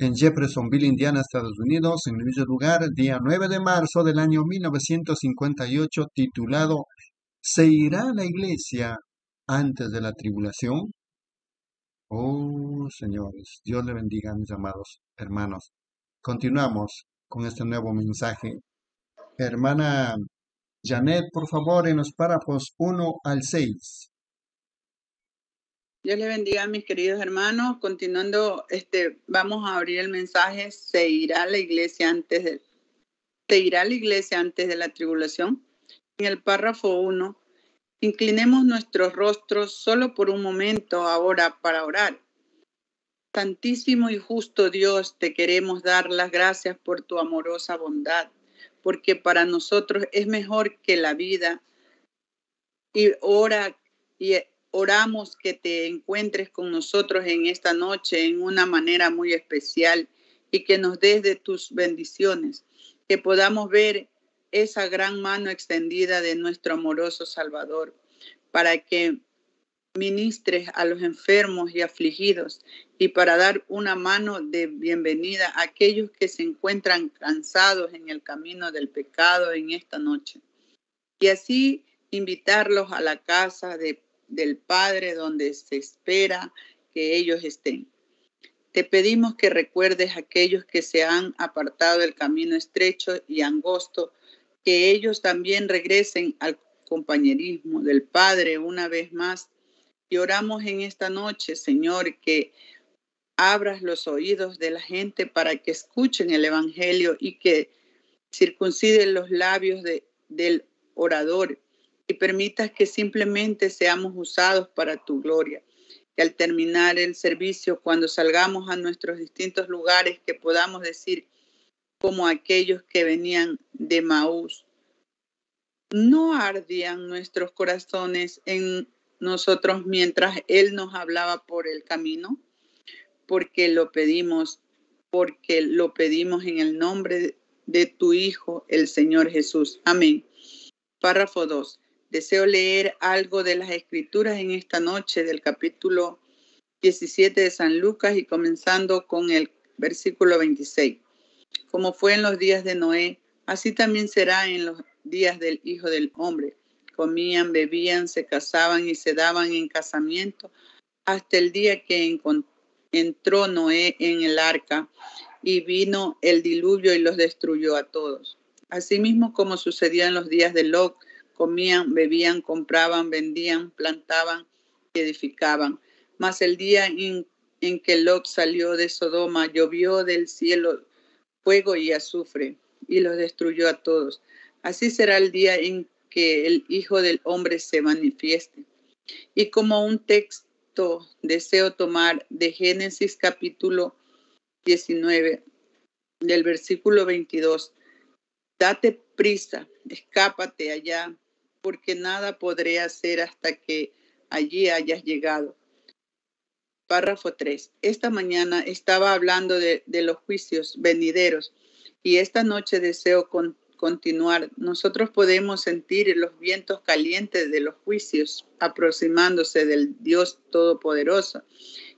en Jeffersonville, Indiana, Estados Unidos, en el mismo lugar, día 9 de marzo del año 1958, titulado ¿Se irá la iglesia antes de la tribulación? Oh, señores, Dios le bendiga, mis amados hermanos. Continuamos con este nuevo mensaje. Hermana Janet, por favor, en los párrafos 1 al 6. Dios le bendiga, mis queridos hermanos. Continuando, este, vamos a abrir el mensaje. Se irá la iglesia antes de, se irá la iglesia antes de la tribulación. En el párrafo 1, inclinemos nuestros rostros solo por un momento ahora para orar. Santísimo y justo Dios, te queremos dar las gracias por tu amorosa bondad porque para nosotros es mejor que la vida. Y ora y oramos que te encuentres con nosotros en esta noche en una manera muy especial y que nos des de tus bendiciones, que podamos ver esa gran mano extendida de nuestro amoroso Salvador, para que ministres a los enfermos y afligidos y para dar una mano de bienvenida a aquellos que se encuentran cansados en el camino del pecado en esta noche. Y así invitarlos a la casa de, del Padre donde se espera que ellos estén. Te pedimos que recuerdes a aquellos que se han apartado del camino estrecho y angosto, que ellos también regresen al compañerismo del Padre una vez más y oramos en esta noche, Señor, que abras los oídos de la gente para que escuchen el Evangelio y que circunciden los labios de, del orador, y permitas que simplemente seamos usados para tu gloria. Y al terminar el servicio, cuando salgamos a nuestros distintos lugares, que podamos decir como aquellos que venían de Maús, no ardían nuestros corazones en nosotros mientras Él nos hablaba por el camino, porque lo pedimos, porque lo pedimos en el nombre de tu Hijo, el Señor Jesús. Amén. Párrafo 2. Deseo leer algo de las escrituras en esta noche del capítulo 17 de San Lucas y comenzando con el versículo 26. Como fue en los días de Noé, así también será en los días del Hijo del Hombre. Comían, bebían, se casaban y se daban en casamiento hasta el día que entró Noé en el arca y vino el diluvio y los destruyó a todos. Asimismo como sucedió en los días de Lot, comían, bebían, compraban, vendían, plantaban y edificaban. Mas el día en, que Lot salió de Sodoma, llovió del cielo fuego y azufre y los destruyó a todos. Así será el día en que el Hijo del Hombre se manifieste. Y como un texto deseo tomar de Génesis capítulo 19, del versículo 22, date prisa, escápate allá, porque nada podré hacer hasta que allí hayas llegado. Párrafo 3. Esta mañana estaba hablando de, de los juicios venideros y esta noche deseo con, continuar, nosotros podemos sentir los vientos calientes de los juicios aproximándose del Dios Todopoderoso.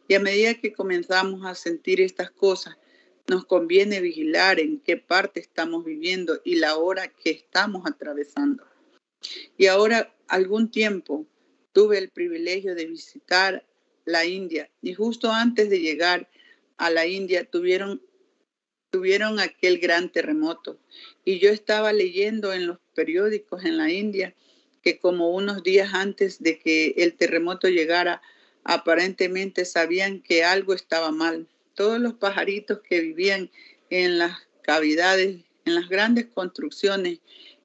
Y a medida que comenzamos a sentir estas cosas, nos conviene vigilar en qué parte estamos viviendo y la hora que estamos atravesando. Y ahora, algún tiempo, tuve el privilegio de visitar la India y justo antes de llegar a la India tuvieron tuvieron aquel gran terremoto. Y yo estaba leyendo en los periódicos en la India que como unos días antes de que el terremoto llegara, aparentemente sabían que algo estaba mal. Todos los pajaritos que vivían en las cavidades, en las grandes construcciones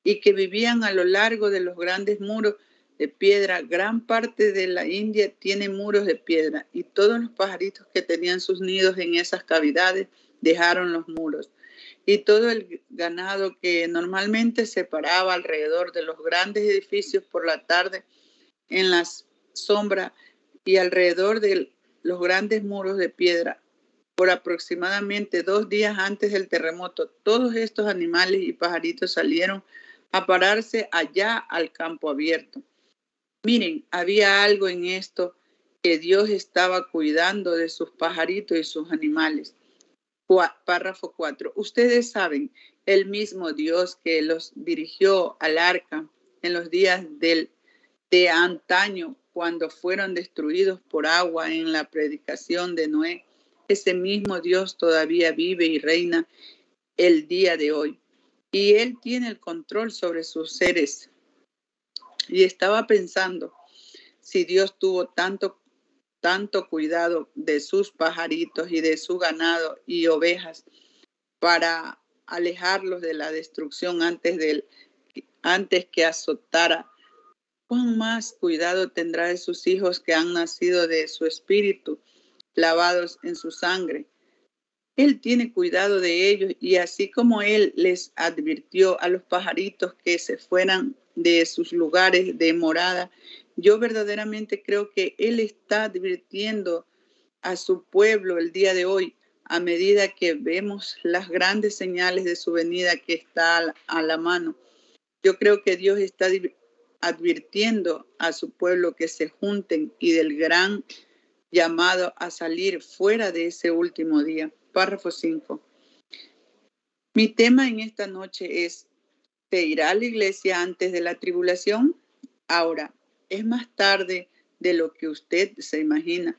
y que vivían a lo largo de los grandes muros de piedra, gran parte de la India tiene muros de piedra y todos los pajaritos que tenían sus nidos en esas cavidades dejaron los muros. Y todo el ganado que normalmente se paraba alrededor de los grandes edificios por la tarde en la sombra y alrededor de los grandes muros de piedra por aproximadamente dos días antes del terremoto, todos estos animales y pajaritos salieron a pararse allá al campo abierto. Miren, había algo en esto que Dios estaba cuidando de sus pajaritos y sus animales. Párrafo 4. Ustedes saben, el mismo Dios que los dirigió al arca en los días del, de antaño, cuando fueron destruidos por agua en la predicación de Noé, ese mismo Dios todavía vive y reina el día de hoy. Y Él tiene el control sobre sus seres. Y estaba pensando, si Dios tuvo tanto tanto cuidado de sus pajaritos y de su ganado y ovejas para alejarlos de la destrucción antes, del, antes que azotara. ¿Cuán más cuidado tendrá de sus hijos que han nacido de su espíritu, lavados en su sangre? Él tiene cuidado de ellos y así como Él les advirtió a los pajaritos que se fueran de sus lugares de morada, yo verdaderamente creo que Él está advirtiendo a su pueblo el día de hoy a medida que vemos las grandes señales de su venida que está a la mano. Yo creo que Dios está advirtiendo a su pueblo que se junten y del gran llamado a salir fuera de ese último día. Párrafo 5. Mi tema en esta noche es, ¿se irá a la iglesia antes de la tribulación? Ahora, es más tarde de lo que usted se imagina.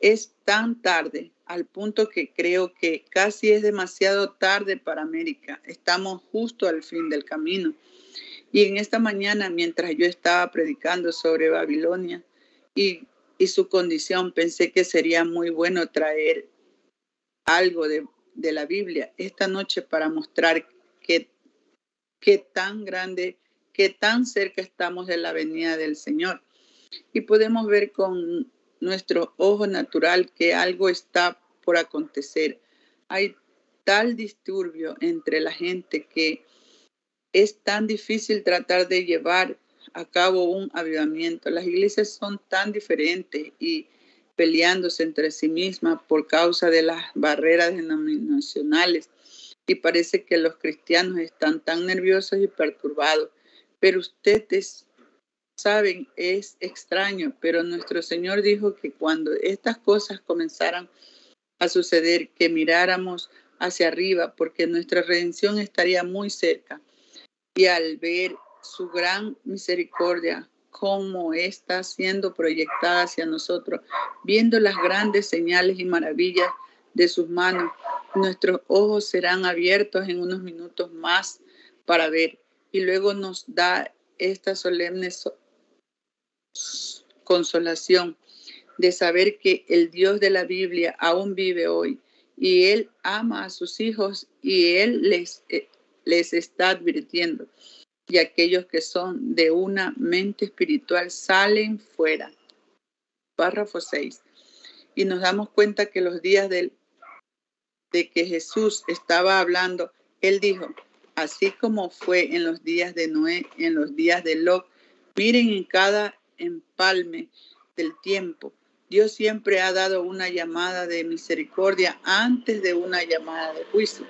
Es tan tarde al punto que creo que casi es demasiado tarde para América. Estamos justo al fin del camino. Y en esta mañana, mientras yo estaba predicando sobre Babilonia y, y su condición, pensé que sería muy bueno traer algo de, de la Biblia esta noche para mostrar qué, qué tan grande qué tan cerca estamos de la venida del Señor. Y podemos ver con nuestro ojo natural que algo está por acontecer. Hay tal disturbio entre la gente que es tan difícil tratar de llevar a cabo un avivamiento. Las iglesias son tan diferentes y peleándose entre sí mismas por causa de las barreras denominacionales. Y parece que los cristianos están tan nerviosos y perturbados. Pero ustedes saben, es extraño, pero nuestro Señor dijo que cuando estas cosas comenzaran a suceder, que miráramos hacia arriba, porque nuestra redención estaría muy cerca. Y al ver su gran misericordia, cómo está siendo proyectada hacia nosotros, viendo las grandes señales y maravillas de sus manos, nuestros ojos serán abiertos en unos minutos más para ver. Y luego nos da esta solemne consolación de saber que el Dios de la Biblia aún vive hoy y Él ama a sus hijos y Él les, eh, les está advirtiendo. Y aquellos que son de una mente espiritual salen fuera. Párrafo 6. Y nos damos cuenta que los días del, de que Jesús estaba hablando, Él dijo, así como fue en los días de Noé, en los días de Lot, miren en cada empalme del tiempo Dios siempre ha dado una llamada de misericordia antes de una llamada de juicio.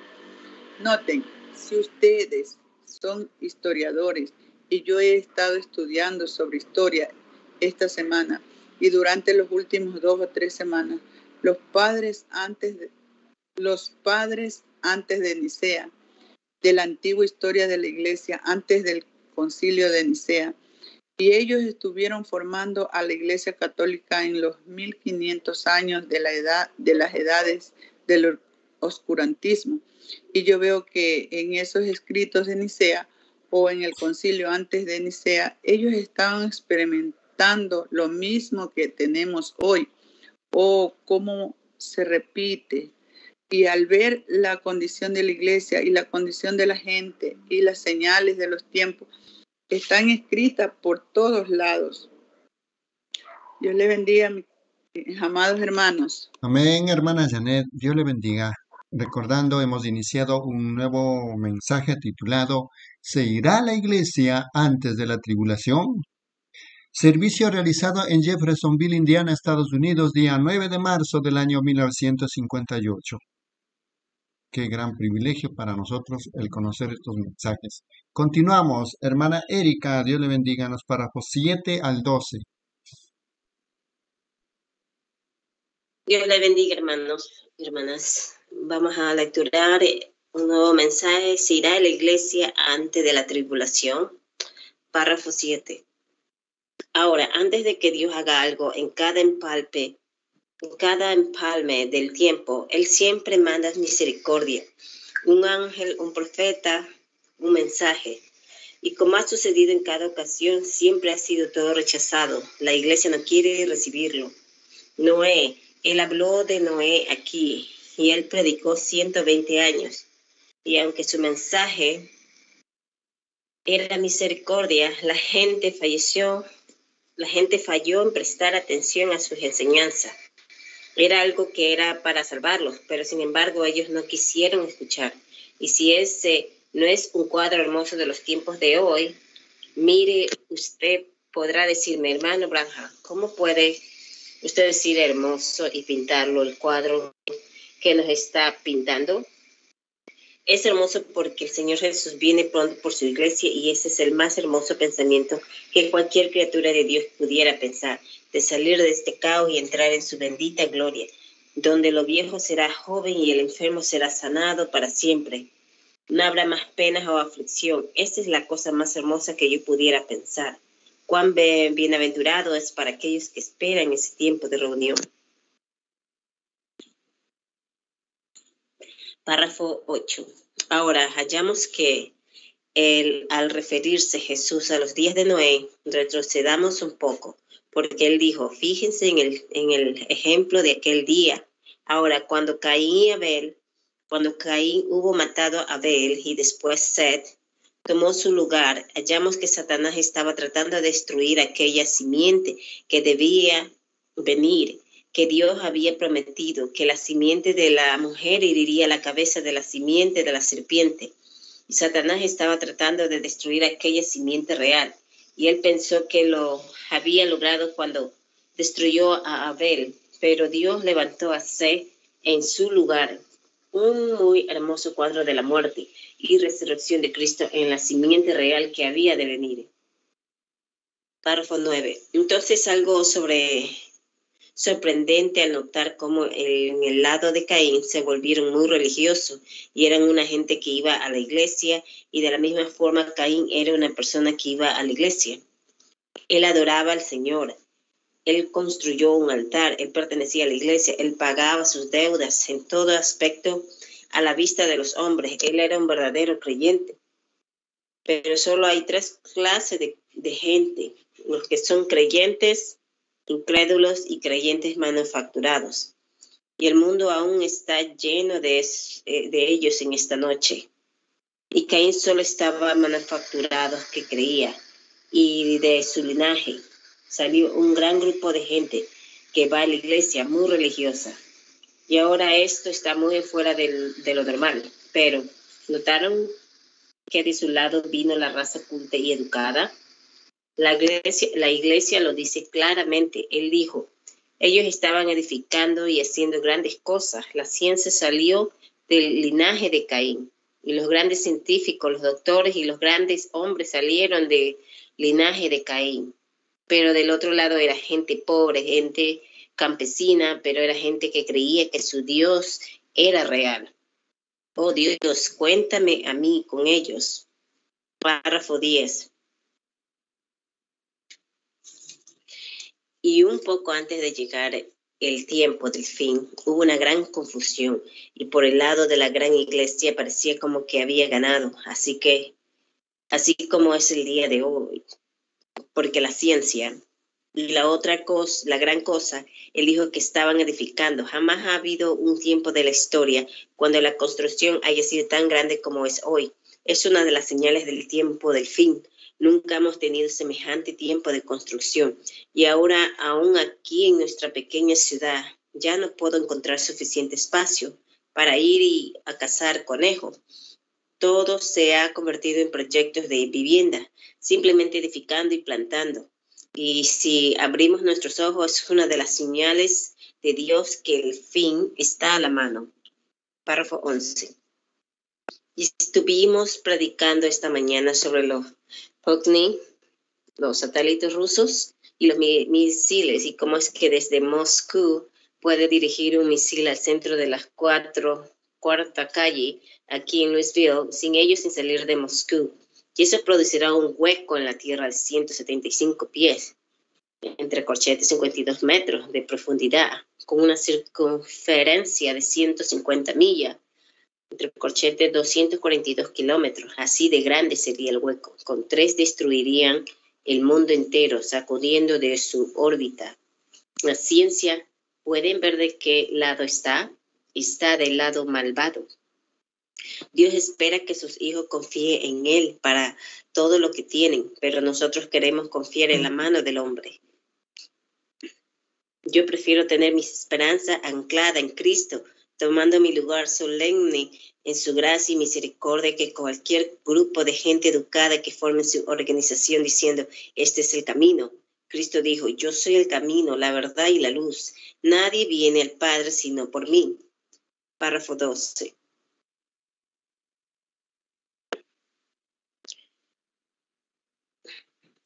Noten, si ustedes son historiadores y yo he estado estudiando sobre historia esta semana y durante los últimos dos o tres semanas, los padres antes de, los padres antes de Nicea, de la antigua historia de la iglesia, antes del concilio de Nicea, y ellos estuvieron formando a la Iglesia Católica en los 1500 años de, la edad, de las edades del oscurantismo. Y yo veo que en esos escritos de Nicea o en el concilio antes de Nicea, ellos estaban experimentando lo mismo que tenemos hoy o cómo se repite. Y al ver la condición de la iglesia y la condición de la gente y las señales de los tiempos, están escritas por todos lados. Dios le bendiga, mis amados hermanos. Amén, hermana Janet. Dios le bendiga. Recordando, hemos iniciado un nuevo mensaje titulado ¿Se irá la iglesia antes de la tribulación? Servicio realizado en Jeffersonville, Indiana, Estados Unidos, día 9 de marzo del año 1958. Qué gran privilegio para nosotros el conocer estos mensajes. Continuamos, hermana Erika, Dios le bendiga, los párrafos 7 al 12. Dios le bendiga, hermanos hermanas. Vamos a lecturar un nuevo mensaje. Se irá a la iglesia antes de la tribulación. Párrafo 7. Ahora, antes de que Dios haga algo en cada empalpe cada empalme del tiempo, Él siempre manda misericordia, un ángel, un profeta, un mensaje. Y como ha sucedido en cada ocasión, siempre ha sido todo rechazado. La iglesia no quiere recibirlo. Noé, Él habló de Noé aquí y Él predicó 120 años. Y aunque su mensaje era misericordia, la gente falleció, la gente falló en prestar atención a sus enseñanzas era algo que era para salvarlos, pero sin embargo ellos no quisieron escuchar. Y si ese no es un cuadro hermoso de los tiempos de hoy, mire, usted podrá decirme, hermano Branja, ¿cómo puede usted decir hermoso y pintarlo el cuadro que nos está pintando? Es hermoso porque el Señor Jesús viene pronto por su iglesia y ese es el más hermoso pensamiento que cualquier criatura de Dios pudiera pensar de salir de este caos y entrar en su bendita gloria, donde lo viejo será joven y el enfermo será sanado para siempre. No habrá más penas o aflicción. Esta es la cosa más hermosa que yo pudiera pensar. Cuán bienaventurado es para aquellos que esperan ese tiempo de reunión. Párrafo 8. Ahora hallamos que el, al referirse Jesús a los días de Noé, retrocedamos un poco porque él dijo, fíjense en el, en el ejemplo de aquel día. Ahora, cuando Caín y Abel, cuando Caín hubo matado a Abel y después Seth, tomó su lugar, hallamos que Satanás estaba tratando de destruir aquella simiente que debía venir, que Dios había prometido, que la simiente de la mujer heriría la cabeza de la simiente de la serpiente. Y Satanás estaba tratando de destruir aquella simiente real. Y él pensó que lo había logrado cuando destruyó a Abel, pero Dios levantó a C en su lugar. Un muy hermoso cuadro de la muerte y resurrección de Cristo en la simiente real que había de venir. Párrafo 9. Entonces algo sobre sorprendente al notar cómo en el lado de Caín se volvieron muy religiosos y eran una gente que iba a la iglesia y de la misma forma Caín era una persona que iba a la iglesia. Él adoraba al Señor, él construyó un altar, él pertenecía a la iglesia, él pagaba sus deudas en todo aspecto a la vista de los hombres, él era un verdadero creyente. Pero solo hay tres clases de, de gente, los que son creyentes, incrédulos y creyentes manufacturados. Y el mundo aún está lleno de, eh, de ellos en esta noche. Y Caín solo estaba manufacturado que creía y de su linaje salió un gran grupo de gente que va a la iglesia muy religiosa. Y ahora esto está muy fuera de lo normal. Pero notaron que de su lado vino la raza culta y educada la iglesia, la iglesia lo dice claramente. Él dijo, ellos estaban edificando y haciendo grandes cosas. La ciencia salió del linaje de Caín. Y los grandes científicos, los doctores y los grandes hombres salieron del linaje de Caín. Pero del otro lado era gente pobre, gente campesina, pero era gente que creía que su Dios era real. Oh Dios, cuéntame a mí con ellos. Párrafo 10. Y un poco antes de llegar el tiempo del fin, hubo una gran confusión y por el lado de la gran iglesia parecía como que había ganado. Así que, así como es el día de hoy, porque la ciencia y la otra cosa, la gran cosa, él dijo que estaban edificando. Jamás ha habido un tiempo de la historia cuando la construcción haya sido tan grande como es hoy. Es una de las señales del tiempo del fin. Nunca hemos tenido semejante tiempo de construcción y ahora aún aquí en nuestra pequeña ciudad ya no puedo encontrar suficiente espacio para ir a cazar conejos. Todo se ha convertido en proyectos de vivienda, simplemente edificando y plantando. Y si abrimos nuestros ojos, es una de las señales de Dios que el fin está a la mano. Párrafo 11. Y estuvimos predicando esta mañana sobre los Pokni, los satélites rusos y los misiles y cómo es que desde Moscú puede dirigir un misil al centro de las cuatro, cuarta calle aquí en Louisville sin ellos sin salir de Moscú. Y eso producirá un hueco en la tierra de 175 pies, entre corchetes 52 metros de profundidad, con una circunferencia de 150 millas entre corchete 242 kilómetros. Así de grande sería el hueco. Con tres destruirían el mundo entero, sacudiendo de su órbita. La ciencia, ¿pueden ver de qué lado está? Está del lado malvado. Dios espera que sus hijos confíen en Él para todo lo que tienen, pero nosotros queremos confiar en la mano del hombre. Yo prefiero tener mi esperanza anclada en Cristo tomando mi lugar solemne en su gracia y misericordia que cualquier grupo de gente educada que forme su organización diciendo, este es el camino. Cristo dijo, yo soy el camino, la verdad y la luz. Nadie viene al Padre sino por mí. Párrafo 12.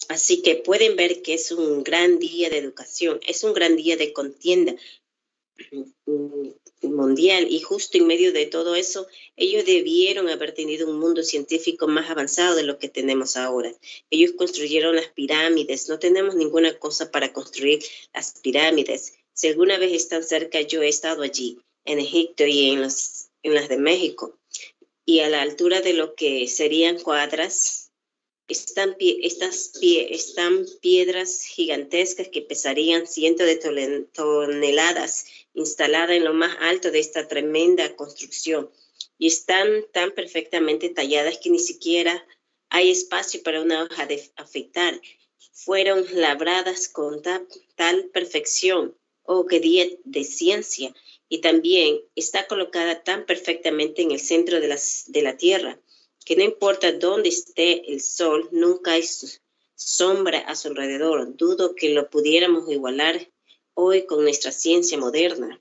Así que pueden ver que es un gran día de educación, es un gran día de contienda, mundial y justo en medio de todo eso, ellos debieron haber tenido un mundo científico más avanzado de lo que tenemos ahora. Ellos construyeron las pirámides, no tenemos ninguna cosa para construir las pirámides. Si alguna vez están cerca, yo he estado allí, en Egipto y en, los, en las de México, y a la altura de lo que serían cuadras, están, estas están piedras gigantescas que pesarían cientos de toneladas instaladas en lo más alto de esta tremenda construcción. Y están tan perfectamente talladas que ni siquiera hay espacio para una hoja de afeitar. Fueron labradas con tal perfección, o que día de ciencia, y también está colocada tan perfectamente en el centro de, de la tierra, que no importa dónde esté el sol, nunca hay sombra a su alrededor. Dudo que lo pudiéramos igualar hoy con nuestra ciencia moderna.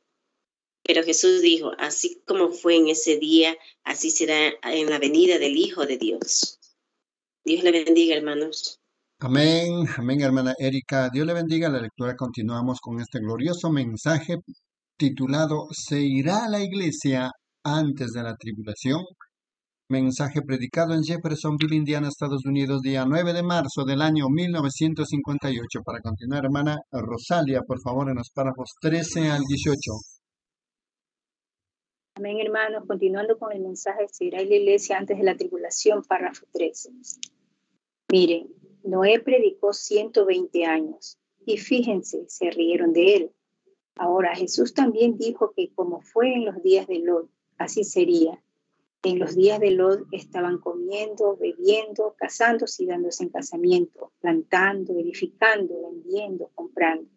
Pero Jesús dijo, así como fue en ese día, así será en la venida del Hijo de Dios. Dios le bendiga, hermanos. Amén, amén, hermana Erika. Dios le bendiga. La lectura continuamos con este glorioso mensaje titulado ¿Se irá a la iglesia antes de la tribulación? Mensaje predicado en Jeffersonville, Indiana, Estados Unidos, día 9 de marzo del año 1958. Para continuar, hermana Rosalia, por favor, en los párrafos 13 al 18. Amén, hermanos. Continuando con el mensaje, se irá a la iglesia antes de la tribulación, párrafo 13. Miren, Noé predicó 120 años y fíjense, se rieron de él. Ahora, Jesús también dijo que como fue en los días de Lot, así sería. En los días de Lot estaban comiendo, bebiendo, casándose y dándose en casamiento, plantando, edificando, vendiendo, comprando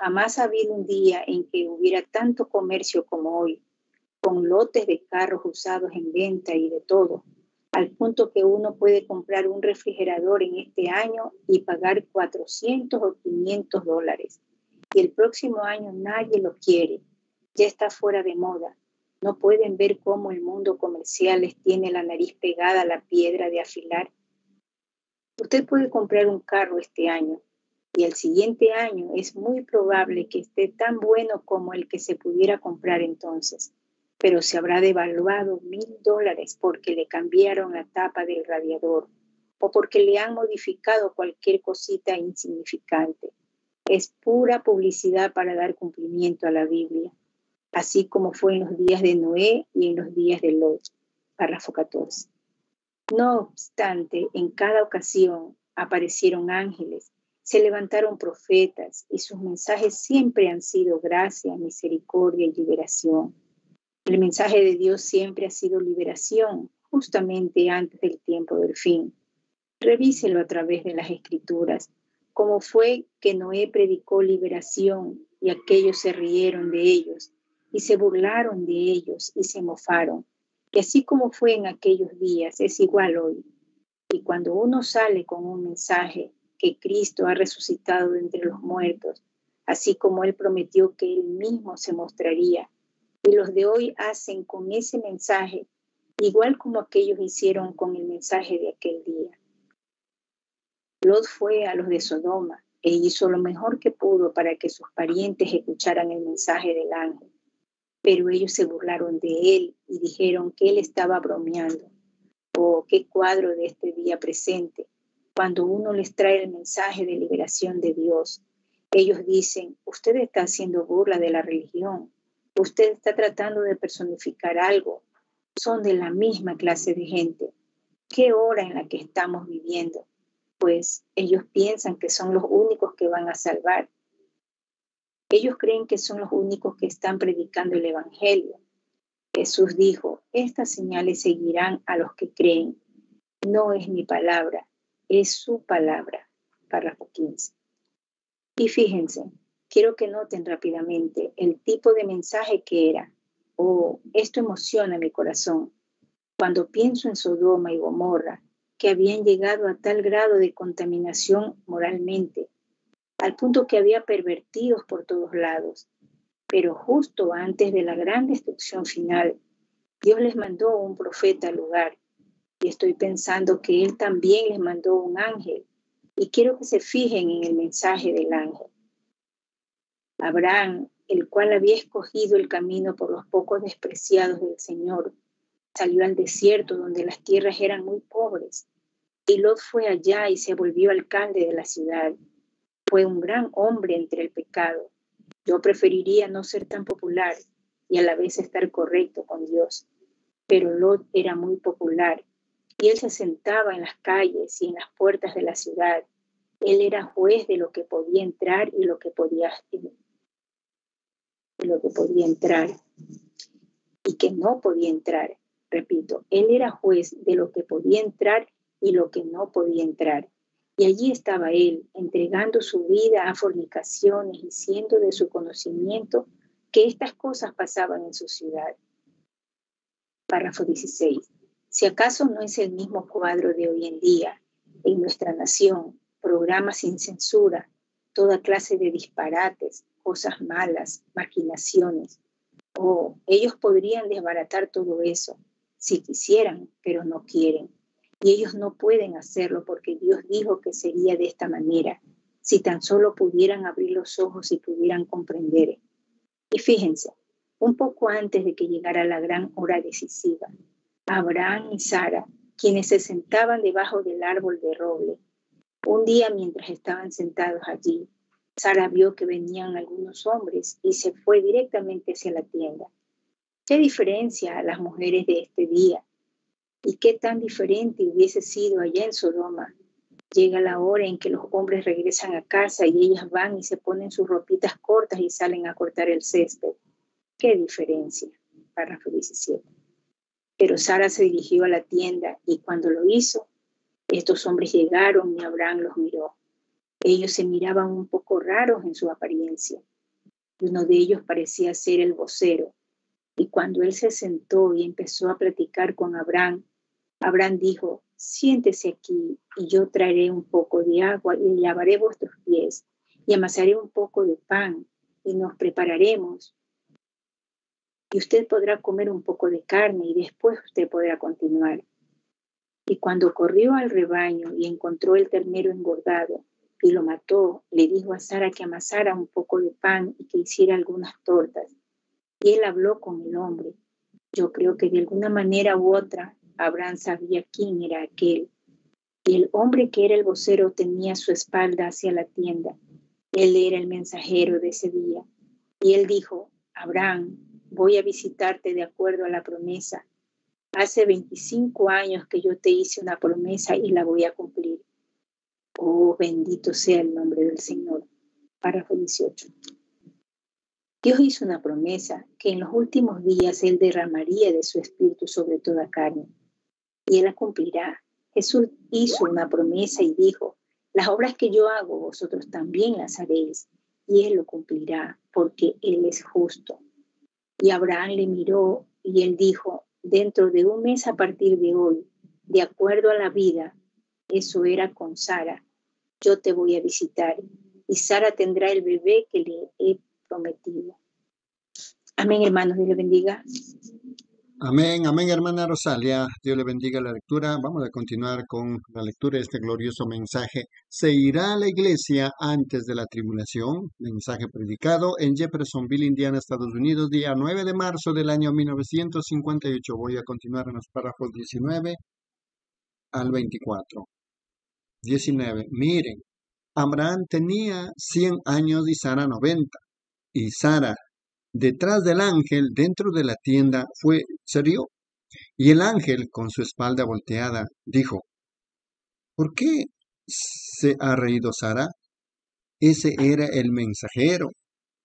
jamás ha habido un día en que hubiera tanto comercio como hoy, con lotes de carros usados en venta y de todo, al punto que uno puede comprar un refrigerador en este año y pagar 400 o 500 dólares. Y el próximo año nadie lo quiere, ya está fuera de moda. No pueden ver cómo el mundo comercial les tiene la nariz pegada a la piedra de afilar. Usted puede comprar un carro este año, y el siguiente año es muy probable que esté tan bueno como el que se pudiera comprar entonces, pero se habrá devaluado mil dólares porque le cambiaron la tapa del radiador o porque le han modificado cualquier cosita insignificante. Es pura publicidad para dar cumplimiento a la Biblia, así como fue en los días de Noé y en los días de Lot. Párrafo 14. No obstante, en cada ocasión aparecieron ángeles se levantaron profetas y sus mensajes siempre han sido gracia, misericordia y liberación. El mensaje de Dios siempre ha sido liberación, justamente antes del tiempo del fin. Revíselo a través de las escrituras, como fue que Noé predicó liberación y aquellos se rieron de ellos y se burlaron de ellos y se mofaron. Que así como fue en aquellos días, es igual hoy. Y cuando uno sale con un mensaje, que Cristo ha resucitado de entre los muertos, así como Él prometió que Él mismo se mostraría. Y los de hoy hacen con ese mensaje igual como aquellos hicieron con el mensaje de aquel día. Lot fue a los de Sodoma e hizo lo mejor que pudo para que sus parientes escucharan el mensaje del ángel. Pero ellos se burlaron de él y dijeron que él estaba bromeando. Oh, qué cuadro de este día presente cuando uno les trae el mensaje de liberación de Dios. Ellos dicen, usted está haciendo burla de la religión, usted está tratando de personificar algo, son de la misma clase de gente. ¿Qué hora en la que estamos viviendo? Pues ellos piensan que son los únicos que van a salvar. Ellos creen que son los únicos que están predicando el Evangelio. Jesús dijo, estas señales seguirán a los que creen. No es mi palabra, es su palabra. Párrafo 15. Y fíjense, quiero que noten rápidamente el tipo de mensaje que era. Oh, esto emociona mi corazón. Cuando pienso en Sodoma y Gomorra, que habían llegado a tal grado de contaminación moralmente, al punto que había pervertidos por todos lados. Pero justo antes de la gran destrucción final, Dios les mandó un profeta al lugar y estoy pensando que Él también les mandó un ángel. Y quiero que se fijen en el mensaje del ángel. Abraham, el cual había escogido el camino por los pocos despreciados del Señor, salió al desierto donde las tierras eran muy pobres. Y Lot fue allá y se volvió alcalde de la ciudad. Fue un gran hombre entre el pecado. Yo preferiría no ser tan popular y a la vez estar correcto con Dios. Pero Lot era muy popular y él se sentaba en las calles y en las puertas de la ciudad. Él era juez de lo que podía entrar y lo que podía, lo que podía entrar y que no podía entrar. repito, él era juez de lo que podía entrar y lo que no podía entrar. Y allí estaba él, entregando su vida a fornicaciones y siendo de su conocimiento que estas cosas pasaban en su ciudad. Párrafo 16. Si acaso no es el mismo cuadro de hoy en día, en nuestra nación, programas sin censura, toda clase de disparates, cosas malas, maquinaciones. O ellos podrían desbaratar todo eso si quisieran, pero no quieren. Y ellos no pueden hacerlo porque Dios dijo que sería de esta manera, si tan solo pudieran abrir los ojos y pudieran comprender. Y fíjense, un poco antes de que llegara la gran hora decisiva, Abraham y Sara, quienes se sentaban debajo del árbol de roble, un día mientras estaban sentados allí, Sara vio que venían algunos hombres y se fue directamente hacia la tienda. ¿Qué diferencia a las mujeres de este día? ¿Y qué tan diferente hubiese sido allá en Sodoma? Llega la hora en que los hombres regresan a casa y ellas van y se ponen sus ropitas cortas y salen a cortar el césped. ¿Qué diferencia? Párrafo 17. Pero Sara se dirigió a la tienda y cuando lo hizo, estos hombres llegaron y Abraham los miró. Ellos se miraban un poco raros en su apariencia. Uno de ellos parecía ser el vocero. Y cuando él se sentó y empezó a platicar con Abraham, Abraham dijo, siéntese aquí y yo traeré un poco de agua y lavaré vuestros pies y amasaré un poco de pan y nos prepararemos. Y usted podrá comer un poco de carne y después usted podrá continuar. Y cuando corrió al rebaño y encontró el ternero engordado y lo mató, le dijo a Sara que amasara un poco de pan y que hiciera algunas tortas. Y él habló con el hombre. Yo creo que de alguna manera u otra Abraham sabía quién era aquel. Y el hombre que era el vocero tenía su espalda hacia la tienda. Él era el mensajero de ese día. Y él dijo, Abraham, voy a visitarte de acuerdo a la promesa Hace 25 años que yo te hice una promesa y la voy a cumplir. Oh, bendito sea el nombre del Señor. Párrafo 18. Dios hizo una promesa que en los últimos días Él derramaría de su espíritu sobre toda carne. Y Él la cumplirá. Jesús hizo una promesa y dijo, las obras que yo hago vosotros también las haréis. Y Él lo cumplirá porque Él es justo. Y Abraham le miró y Él dijo, dentro de un mes a partir de hoy, de acuerdo a la vida, eso era con Sara, yo te voy a visitar y Sara tendrá el bebé que le he prometido. Amén, hermanos, Dios le bendiga. Amén, amén, hermana Rosalia. Dios le bendiga la lectura. Vamos a continuar con la lectura de este glorioso mensaje. Se irá a la iglesia antes de la tribulación. Mensaje predicado en Jeffersonville, Indiana, Estados Unidos, día 9 de marzo del año 1958. Voy a continuar en los párrafos 19 al 24. 19. Miren, Abraham tenía 100 años y Sara 90. Y Sara Detrás del ángel, dentro de la tienda, fue, se rió. Y el ángel, con su espalda volteada, dijo, ¿Por qué se ha reído Sara? Ese era el mensajero.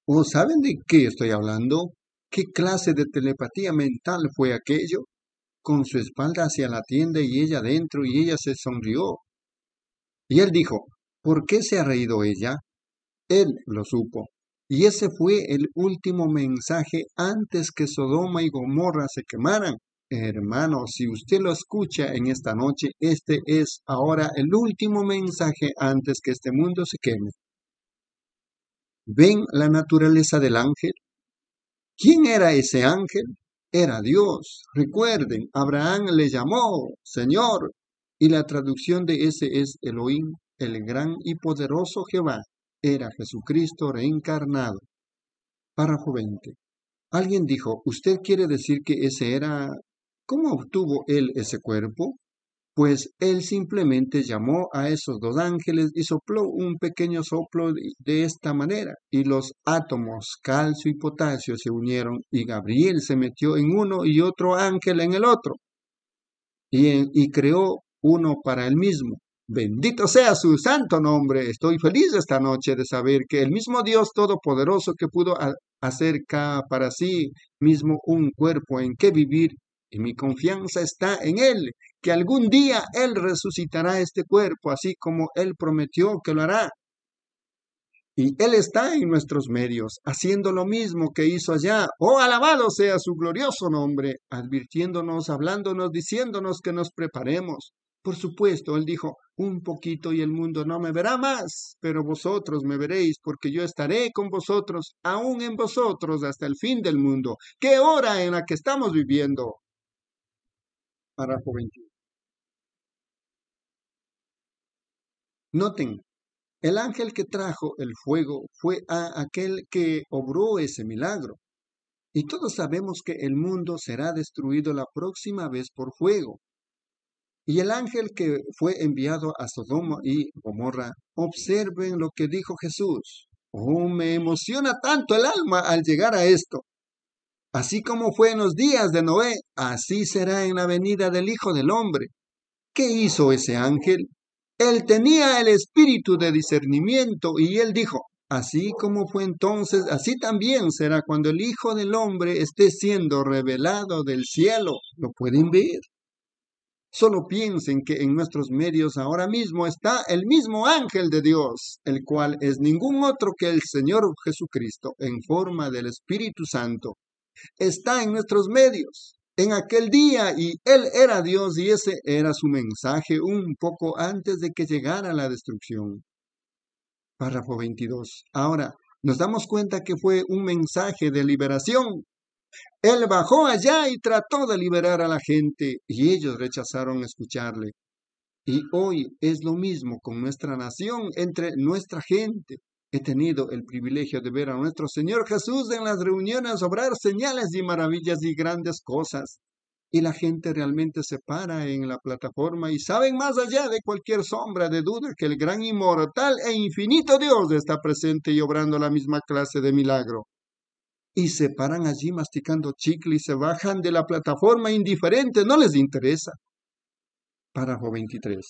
¿O saben de qué estoy hablando? ¿Qué clase de telepatía mental fue aquello? Con su espalda hacia la tienda y ella dentro y ella se sonrió. Y él dijo, ¿por qué se ha reído ella? Él lo supo. Y ese fue el último mensaje antes que Sodoma y Gomorra se quemaran. Hermano, si usted lo escucha en esta noche, este es ahora el último mensaje antes que este mundo se queme. ¿Ven la naturaleza del ángel? ¿Quién era ese ángel? Era Dios. Recuerden, Abraham le llamó Señor. Y la traducción de ese es Elohim, el gran y poderoso Jehová era Jesucristo reencarnado. Párrafo 20. Alguien dijo, ¿usted quiere decir que ese era... ¿Cómo obtuvo él ese cuerpo? Pues él simplemente llamó a esos dos ángeles y sopló un pequeño soplo de esta manera, y los átomos calcio y potasio se unieron, y Gabriel se metió en uno y otro ángel en el otro, y, y creó uno para él mismo. Bendito sea su santo nombre. Estoy feliz esta noche de saber que el mismo Dios Todopoderoso que pudo hacer para sí mismo un cuerpo en que vivir y mi confianza está en Él, que algún día Él resucitará este cuerpo, así como Él prometió que lo hará. Y Él está en nuestros medios, haciendo lo mismo que hizo allá. Oh, alabado sea su glorioso nombre, advirtiéndonos, hablándonos, diciéndonos que nos preparemos. Por supuesto, Él dijo, un poquito y el mundo no me verá más, pero vosotros me veréis, porque yo estaré con vosotros, aún en vosotros, hasta el fin del mundo. ¡Qué hora en la que estamos viviendo! Párrafo 21. Noten, el ángel que trajo el fuego fue a aquel que obró ese milagro. Y todos sabemos que el mundo será destruido la próxima vez por fuego. Y el ángel que fue enviado a Sodoma y Gomorra, observen lo que dijo Jesús. Oh, me emociona tanto el alma al llegar a esto. Así como fue en los días de Noé, así será en la venida del Hijo del Hombre. ¿Qué hizo ese ángel? Él tenía el espíritu de discernimiento y él dijo, así como fue entonces, así también será cuando el Hijo del Hombre esté siendo revelado del cielo. ¿Lo pueden ver? Solo piensen que en nuestros medios ahora mismo está el mismo ángel de Dios, el cual es ningún otro que el Señor Jesucristo en forma del Espíritu Santo. Está en nuestros medios en aquel día y Él era Dios y ese era su mensaje un poco antes de que llegara la destrucción. Párrafo 22. Ahora, nos damos cuenta que fue un mensaje de liberación. Él bajó allá y trató de liberar a la gente y ellos rechazaron escucharle. Y hoy es lo mismo con nuestra nación, entre nuestra gente. He tenido el privilegio de ver a nuestro Señor Jesús en las reuniones obrar señales y maravillas y grandes cosas. Y la gente realmente se para en la plataforma y saben más allá de cualquier sombra de duda que el gran inmortal e infinito Dios está presente y obrando la misma clase de milagro. Y se paran allí masticando chicle y se bajan de la plataforma indiferente, no les interesa. Párrafo 23.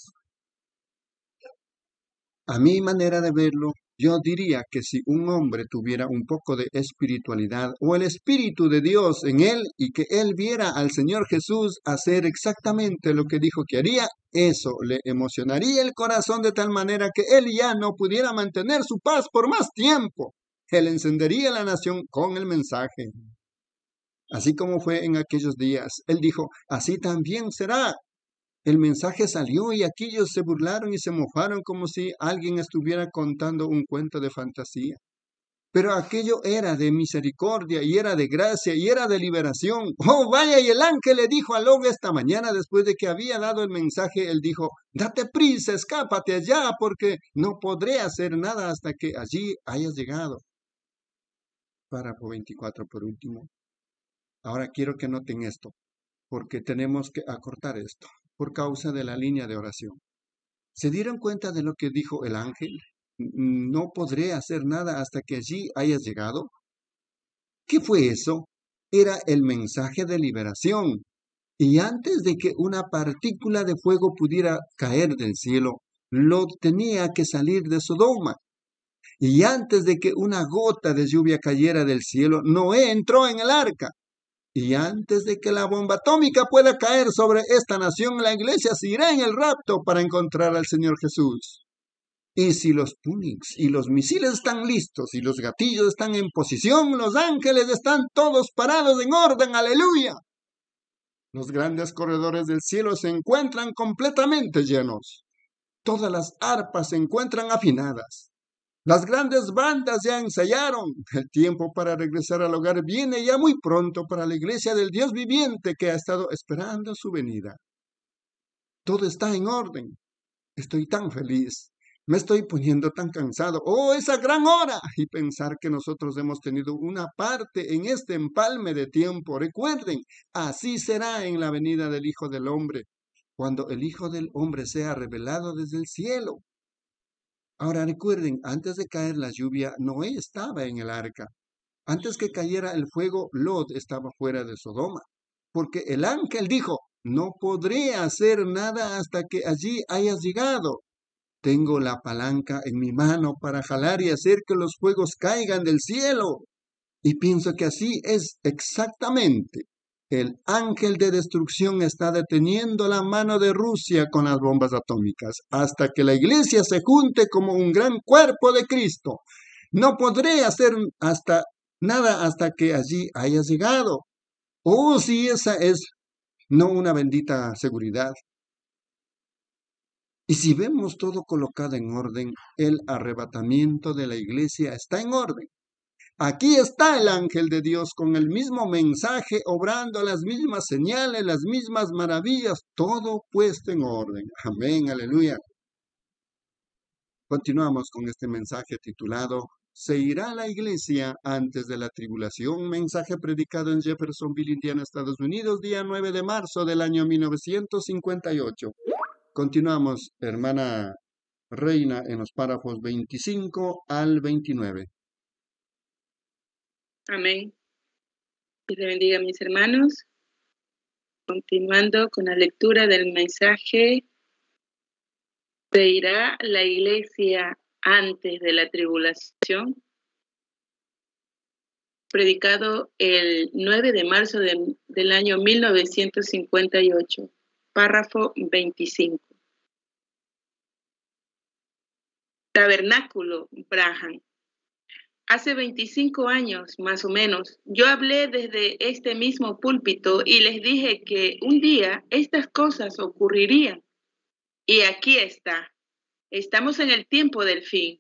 A mi manera de verlo, yo diría que si un hombre tuviera un poco de espiritualidad o el Espíritu de Dios en él y que él viera al Señor Jesús hacer exactamente lo que dijo que haría, eso le emocionaría el corazón de tal manera que él ya no pudiera mantener su paz por más tiempo. Él encendería la nación con el mensaje. Así como fue en aquellos días, él dijo, así también será el mensaje salió y aquellos se burlaron y se mofaron como si alguien estuviera contando un cuento de fantasía. Pero aquello era de misericordia y era de gracia y era de liberación. Oh, vaya, y el ángel le dijo a Loga esta mañana después de que había dado el mensaje, él dijo, date prisa, escápate allá, porque no podré hacer nada hasta que allí hayas llegado. Párrafo 24 por último. Ahora quiero que noten esto, porque tenemos que acortar esto por causa de la línea de oración. ¿Se dieron cuenta de lo que dijo el ángel? No podré hacer nada hasta que allí hayas llegado. ¿Qué fue eso? Era el mensaje de liberación. Y antes de que una partícula de fuego pudiera caer del cielo, lo tenía que salir de Sodoma. Y antes de que una gota de lluvia cayera del cielo, Noé entró en el arca. Y antes de que la bomba atómica pueda caer sobre esta nación, la iglesia se irá en el rapto para encontrar al Señor Jesús. Y si los Punix y los misiles están listos y los gatillos están en posición, los ángeles están todos parados en orden, aleluya. Los grandes corredores del cielo se encuentran completamente llenos. Todas las arpas se encuentran afinadas. Las grandes bandas ya ensayaron. El tiempo para regresar al hogar viene ya muy pronto para la iglesia del Dios viviente que ha estado esperando su venida. Todo está en orden. Estoy tan feliz. Me estoy poniendo tan cansado. ¡Oh, esa gran hora! Y pensar que nosotros hemos tenido una parte en este empalme de tiempo. Recuerden, así será en la venida del Hijo del Hombre, cuando el Hijo del Hombre sea revelado desde el cielo. Ahora recuerden, antes de caer la lluvia, Noé estaba en el arca. Antes que cayera el fuego, Lot estaba fuera de Sodoma. Porque el ángel dijo, no podré hacer nada hasta que allí hayas llegado. Tengo la palanca en mi mano para jalar y hacer que los fuegos caigan del cielo. Y pienso que así es exactamente. El ángel de destrucción está deteniendo la mano de Rusia con las bombas atómicas hasta que la iglesia se junte como un gran cuerpo de Cristo. No podré hacer hasta nada hasta que allí haya llegado. Oh, si esa es no una bendita seguridad. Y si vemos todo colocado en orden, el arrebatamiento de la iglesia está en orden. Aquí está el ángel de Dios con el mismo mensaje, obrando las mismas señales, las mismas maravillas, todo puesto en orden. Amén, aleluya. Continuamos con este mensaje titulado ¿Se irá la iglesia antes de la tribulación? Mensaje predicado en Jeffersonville, Indiana, Estados Unidos, día 9 de marzo del año 1958. Continuamos, hermana Reina, en los párrafos 25 al 29. Amén. Dios le bendiga a mis hermanos. Continuando con la lectura del mensaje, ¿se irá la iglesia antes de la tribulación? Predicado el 9 de marzo del año 1958, párrafo 25. Tabernáculo, Braham. Hace 25 años, más o menos, yo hablé desde este mismo púlpito y les dije que un día estas cosas ocurrirían. Y aquí está. Estamos en el tiempo del fin.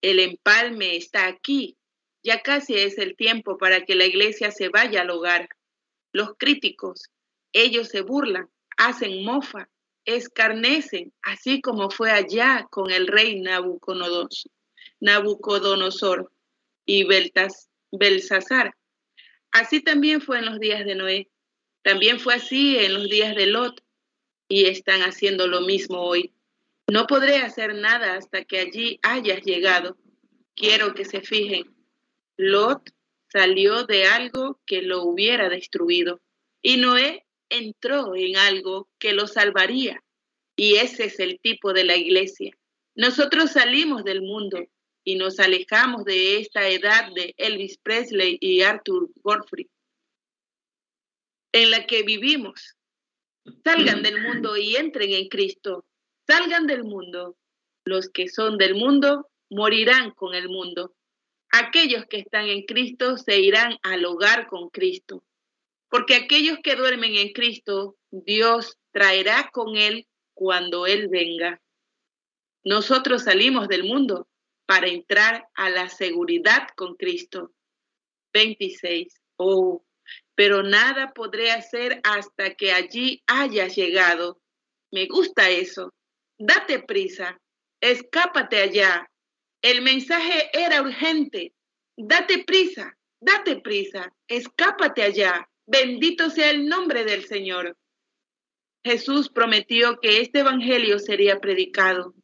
El empalme está aquí. Ya casi es el tiempo para que la iglesia se vaya al hogar. Los críticos, ellos se burlan, hacen mofa, escarnecen, así como fue allá con el rey Nabucodonosor. Y Belsasar. Así también fue en los días de Noé. También fue así en los días de Lot. Y están haciendo lo mismo hoy. No podré hacer nada hasta que allí hayas llegado. Quiero que se fijen. Lot salió de algo que lo hubiera destruido. Y Noé entró en algo que lo salvaría. Y ese es el tipo de la iglesia. Nosotros salimos del mundo, y nos alejamos de esta edad de Elvis Presley y Arthur Godfrey, en la que vivimos. Salgan del mundo y entren en Cristo. Salgan del mundo. Los que son del mundo morirán con el mundo. Aquellos que están en Cristo se irán al hogar con Cristo. Porque aquellos que duermen en Cristo, Dios traerá con Él cuando Él venga. Nosotros salimos del mundo para entrar a la seguridad con Cristo. 26. Oh, pero nada podré hacer hasta que allí hayas llegado. Me gusta eso. Date prisa. Escápate allá. El mensaje era urgente. Date prisa. Date prisa. Escápate allá. Bendito sea el nombre del Señor. Jesús prometió que este evangelio sería predicado.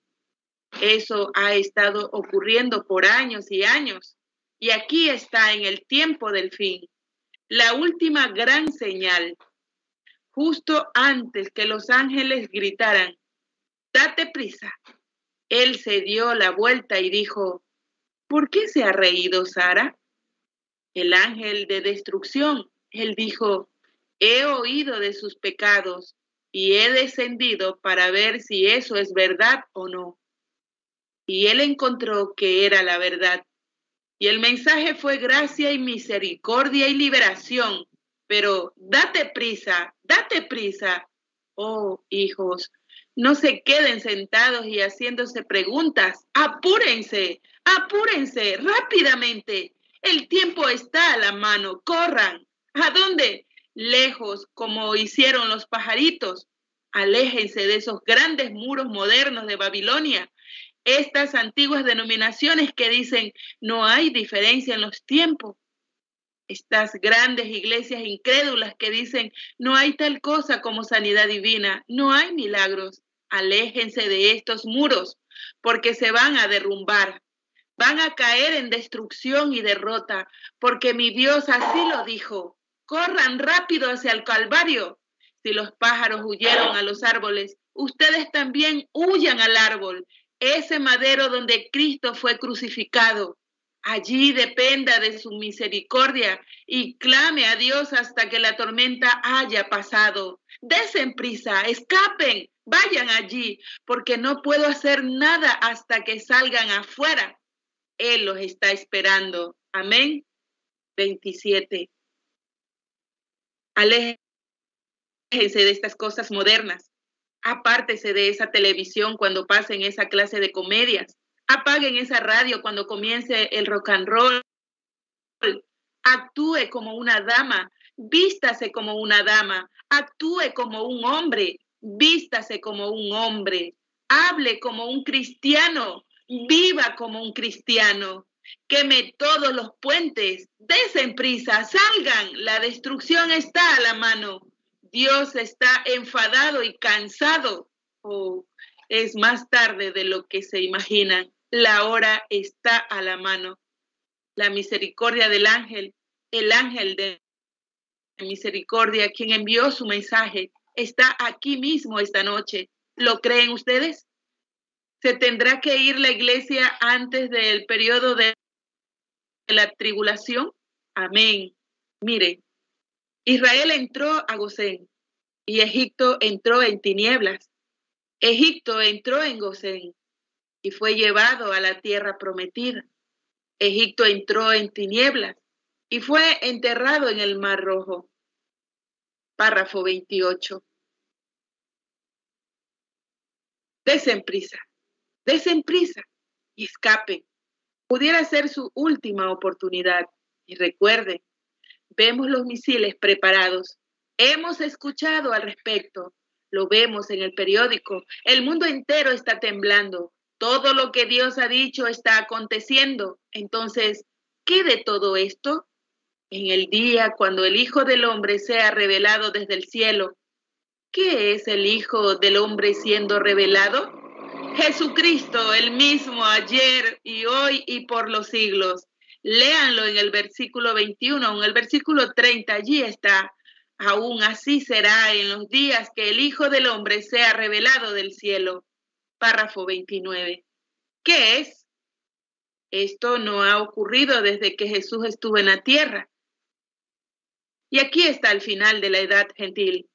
Eso ha estado ocurriendo por años y años. Y aquí está en el tiempo del fin, la última gran señal, justo antes que los ángeles gritaran, date prisa. Él se dio la vuelta y dijo, ¿por qué se ha reído Sara? El ángel de destrucción, él dijo, he oído de sus pecados y he descendido para ver si eso es verdad o no y él encontró que era la verdad. Y el mensaje fue gracia y misericordia y liberación. Pero date prisa, date prisa. Oh, hijos, no se queden sentados y haciéndose preguntas. Apúrense, apúrense rápidamente. El tiempo está a la mano. Corran. ¿A dónde? Lejos, como hicieron los pajaritos. Aléjense de esos grandes muros modernos de Babilonia estas antiguas denominaciones que dicen no hay diferencia en los tiempos. Estas grandes iglesias incrédulas que dicen no hay tal cosa como sanidad divina, no hay milagros. Aléjense de estos muros porque se van a derrumbar. Van a caer en destrucción y derrota porque mi Dios así lo dijo. Corran rápido hacia el Calvario. Si los pájaros huyeron a los árboles, ustedes también huyan al árbol ese madero donde Cristo fue crucificado. Allí dependa de su misericordia y clame a Dios hasta que la tormenta haya pasado. Desen prisa, escapen, vayan allí, porque no puedo hacer nada hasta que salgan afuera. Él los está esperando. Amén. 27. Aléjense de estas cosas modernas. Apártese de esa televisión cuando pasen esa clase de comedias. Apaguen esa radio cuando comience el rock and roll. Actúe como una dama. Vístase como una dama. Actúe como un hombre. Vístase como un hombre. Hable como un cristiano. Viva como un cristiano. Queme todos los puentes. Desen prisa. Salgan. La destrucción está a la mano. Dios está enfadado y cansado. Oh, es más tarde de lo que se imaginan la hora está a la mano. La misericordia del ángel, el ángel de misericordia, quien envió su mensaje, está aquí mismo esta noche. ¿Lo creen ustedes? ¿Se tendrá que ir la iglesia antes del periodo de la tribulación? Amén. Mire, Israel entró a Gosén y Egipto entró en tinieblas. Egipto entró en Gosén y fue llevado a la tierra prometida. Egipto entró en tinieblas y fue enterrado en el Mar Rojo. Párrafo 28. Desen prisa, desen prisa y escape. Pudiera ser su última oportunidad. Y recuerde, vemos los misiles preparados. Hemos escuchado al respecto. Lo vemos en el periódico. El mundo entero está temblando todo lo que Dios ha dicho está aconteciendo. Entonces, ¿qué de todo esto? En el día cuando el Hijo del Hombre sea revelado desde el cielo. ¿Qué es el Hijo del Hombre siendo revelado? Jesucristo, el mismo ayer y hoy y por los siglos. Léanlo en el versículo 21, en el versículo 30, allí está. Aún así será en los días que el Hijo del Hombre sea revelado del cielo párrafo 29. ¿Qué es? Esto no ha ocurrido desde que Jesús estuvo en la tierra. Y aquí está el final de la edad gentil.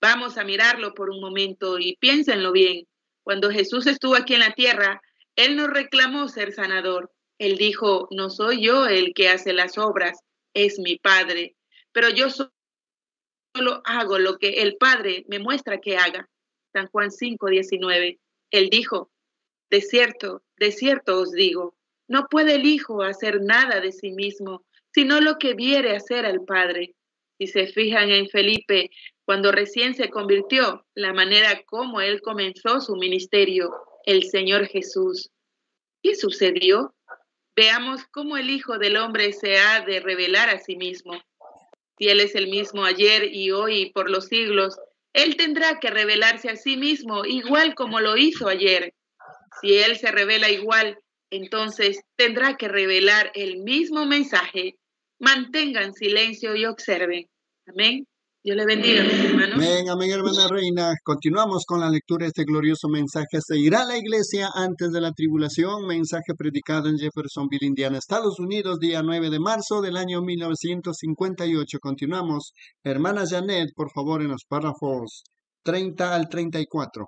Vamos a mirarlo por un momento y piénsenlo bien. Cuando Jesús estuvo aquí en la tierra, Él no reclamó ser sanador. Él dijo, no soy yo el que hace las obras, es mi Padre. Pero yo solo hago lo que el Padre me muestra que haga. San Juan 5, 19. Él dijo, de cierto, de cierto os digo, no puede el Hijo hacer nada de sí mismo, sino lo que viere hacer al Padre. Si se fijan en Felipe, cuando recién se convirtió, la manera como él comenzó su ministerio, el Señor Jesús. ¿Qué sucedió? Veamos cómo el Hijo del Hombre se ha de revelar a sí mismo. Si Él es el mismo ayer y hoy y por los siglos, él tendrá que revelarse a sí mismo igual como lo hizo ayer. Si Él se revela igual, entonces tendrá que revelar el mismo mensaje. Mantengan silencio y observen. Amén. Dios le bendiga, mis hermanos. Amén, amén, hermana reina. Continuamos con la lectura de este glorioso mensaje. ¿Se irá la iglesia antes de la tribulación? Mensaje predicado en Jeffersonville, Indiana, Estados Unidos, día 9 de marzo del año 1958. Continuamos. Hermana Janet, por favor, en los párrafos 30 al 34.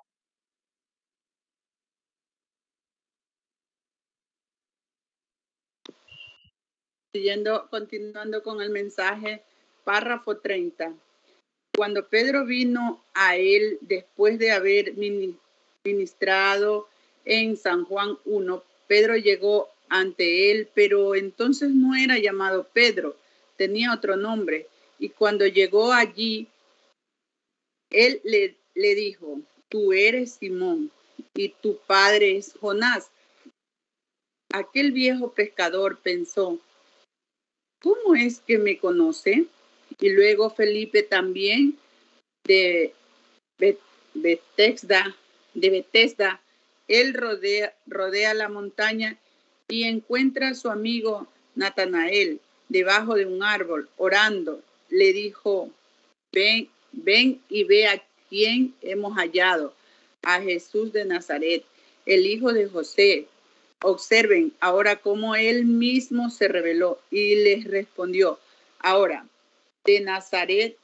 Siguiendo, continuando con el mensaje, párrafo 30. Cuando Pedro vino a él después de haber ministrado en San Juan 1, Pedro llegó ante él, pero entonces no era llamado Pedro, tenía otro nombre. Y cuando llegó allí, él le, le dijo, tú eres Simón y tu padre es Jonás. Aquel viejo pescador pensó, ¿cómo es que me conoce? Y luego Felipe también de Bethesda, de Bethesda, él rodea, rodea la montaña y encuentra a su amigo Natanael debajo de un árbol orando. Le dijo, ven, ven y ve a quién hemos hallado, a Jesús de Nazaret, el hijo de José. Observen ahora cómo él mismo se reveló y les respondió, ahora, ¿de Nazaret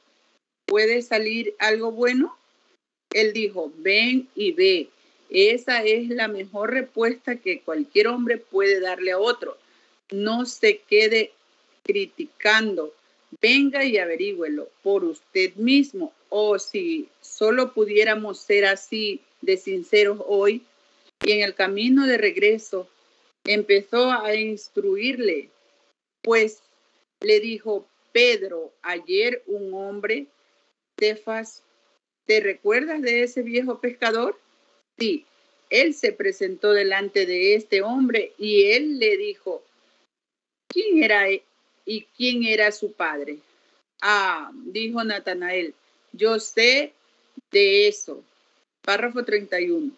puede salir algo bueno? Él dijo, ven y ve. Esa es la mejor respuesta que cualquier hombre puede darle a otro. No se quede criticando. Venga y averígüelo por usted mismo. O si solo pudiéramos ser así de sinceros hoy, y en el camino de regreso empezó a instruirle, pues le dijo, Pedro, ayer un hombre, Tefas, ¿te recuerdas de ese viejo pescador? Sí, él se presentó delante de este hombre y él le dijo, ¿quién era e-? y quién era su padre? Ah, dijo Natanael, yo sé de eso. Párrafo 31.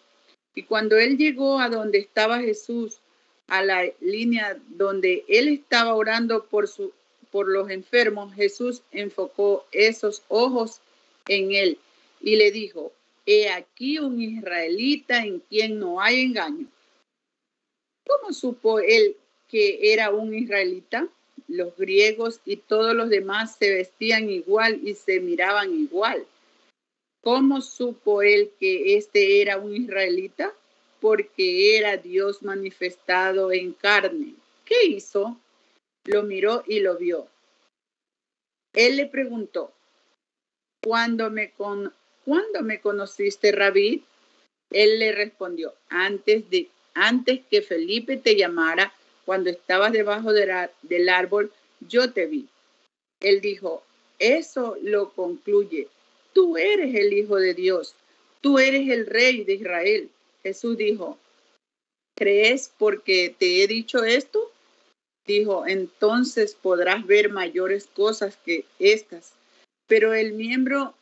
Y cuando él llegó a donde estaba Jesús, a la línea donde él estaba orando por, su, por los enfermos, Jesús enfocó esos ojos en él y le dijo, he aquí un israelita en quien no hay engaño. ¿Cómo supo él que era un israelita? Los griegos y todos los demás se vestían igual y se miraban igual. ¿Cómo supo él que este era un israelita? Porque era Dios manifestado en carne. ¿Qué hizo? Lo miró y lo vio. Él le preguntó, ¿cuándo me, con, ¿cuándo me conociste, Rabí? Él le respondió, antes, de, antes que Felipe te llamara, cuando estabas debajo del árbol, yo te vi. Él dijo, eso lo concluye tú eres el Hijo de Dios, tú eres el Rey de Israel. Jesús dijo, ¿crees porque te he dicho esto? Dijo, entonces podrás ver mayores cosas que estas. Pero el miembro,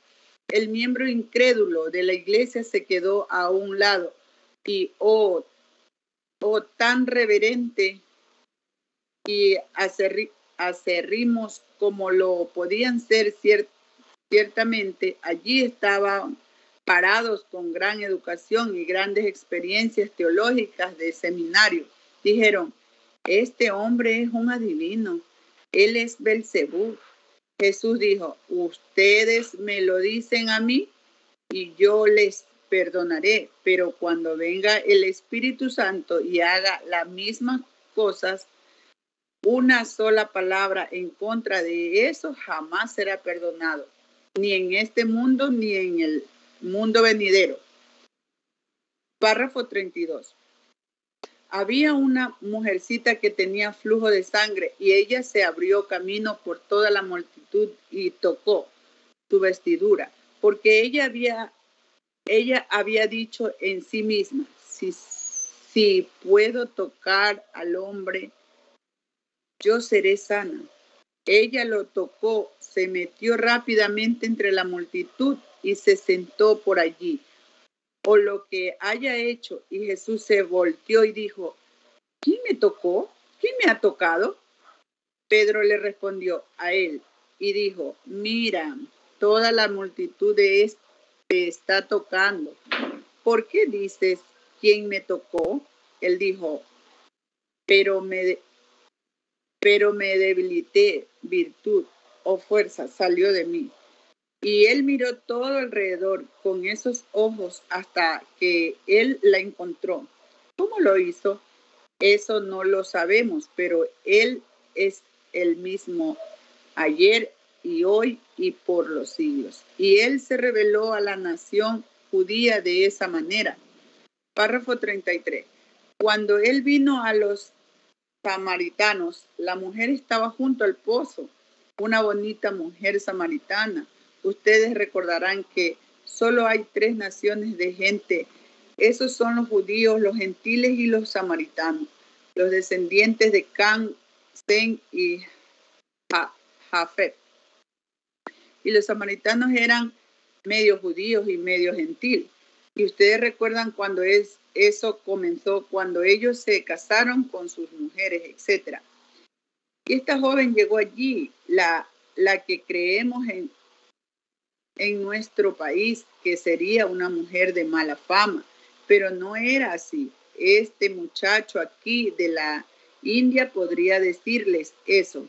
el miembro incrédulo de la iglesia se quedó a un lado y, oh, oh tan reverente y acerrimos como lo podían ser Ciertamente allí estaban parados con gran educación y grandes experiencias teológicas de seminario. Dijeron, este hombre es un adivino, él es Belcebú. Jesús dijo, ustedes me lo dicen a mí y yo les perdonaré, pero cuando venga el Espíritu Santo y haga las mismas cosas, una sola palabra en contra de eso jamás será perdonado ni en este mundo ni en el mundo venidero. Párrafo 32. Había una mujercita que tenía flujo de sangre y ella se abrió camino por toda la multitud y tocó su vestidura, porque ella había, ella había dicho en sí misma, si, si puedo tocar al hombre, yo seré sana. Ella lo tocó, se metió rápidamente entre la multitud y se sentó por allí. O lo que haya hecho. Y Jesús se volteó y dijo, ¿quién me tocó? ¿Quién me ha tocado? Pedro le respondió a él y dijo, mira, toda la multitud de este te está tocando. ¿Por qué dices, ¿quién me tocó? Él dijo, pero me, pero me debilité, virtud o fuerza salió de mí. Y él miró todo alrededor con esos ojos hasta que él la encontró. ¿Cómo lo hizo? Eso no lo sabemos, pero él es el mismo ayer y hoy y por los siglos. Y él se reveló a la nación judía de esa manera. Párrafo 33. Cuando él vino a los samaritanos. La mujer estaba junto al pozo, una bonita mujer samaritana. Ustedes recordarán que solo hay tres naciones de gente. Esos son los judíos, los gentiles y los samaritanos, los descendientes de Can, Sen y Jafet. Y los samaritanos eran medio judíos y medio gentil. Y ustedes recuerdan cuando es, eso comenzó, cuando ellos se casaron con sus mujeres, etc. Y esta joven llegó allí, la, la que creemos en, en nuestro país que sería una mujer de mala fama, pero no era así. este muchacho aquí de la India podría decirles eso.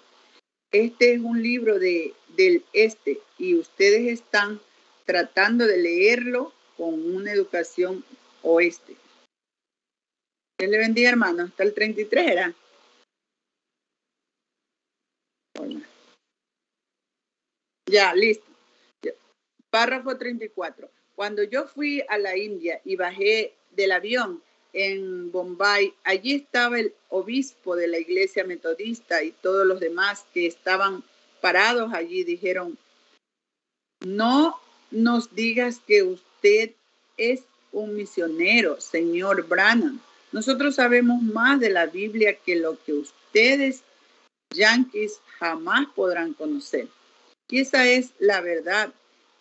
Este es un libro de, del este y ustedes están tratando de leerlo con una educación oeste. Dios le bendiga, hermano. Hasta el 33 era. Ya, listo. Párrafo 34. Cuando yo fui a la India y bajé del avión en Bombay, allí estaba el obispo de la iglesia metodista y todos los demás que estaban parados allí. Dijeron, no nos digas que usted es un misionero, señor Branham. Nosotros sabemos más de la Biblia que lo que ustedes, yanquis, jamás podrán conocer. Y esa es la verdad.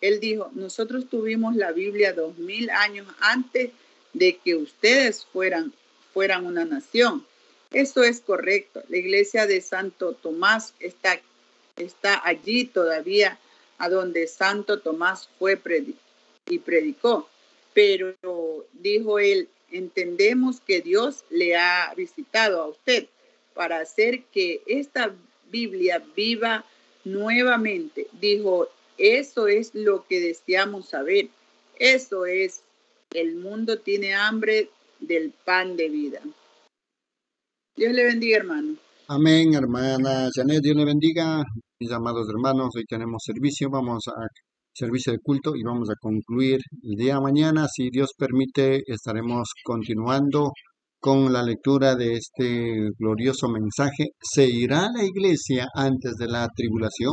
Él dijo, nosotros tuvimos la Biblia dos mil años antes de que ustedes fueran, fueran una nación. Eso es correcto. La iglesia de Santo Tomás está, está allí todavía, a donde Santo Tomás fue y predicó. Pero dijo él, entendemos que Dios le ha visitado a usted para hacer que esta Biblia viva nuevamente. Dijo, eso es lo que deseamos saber. Eso es, el mundo tiene hambre del pan de vida. Dios le bendiga, hermano. Amén, hermana Janet. Dios le bendiga. Mis amados hermanos, hoy tenemos servicio. Vamos a servicio de culto y vamos a concluir el día de mañana. Si Dios permite, estaremos continuando con la lectura de este glorioso mensaje. ¿Se irá la iglesia antes de la tribulación?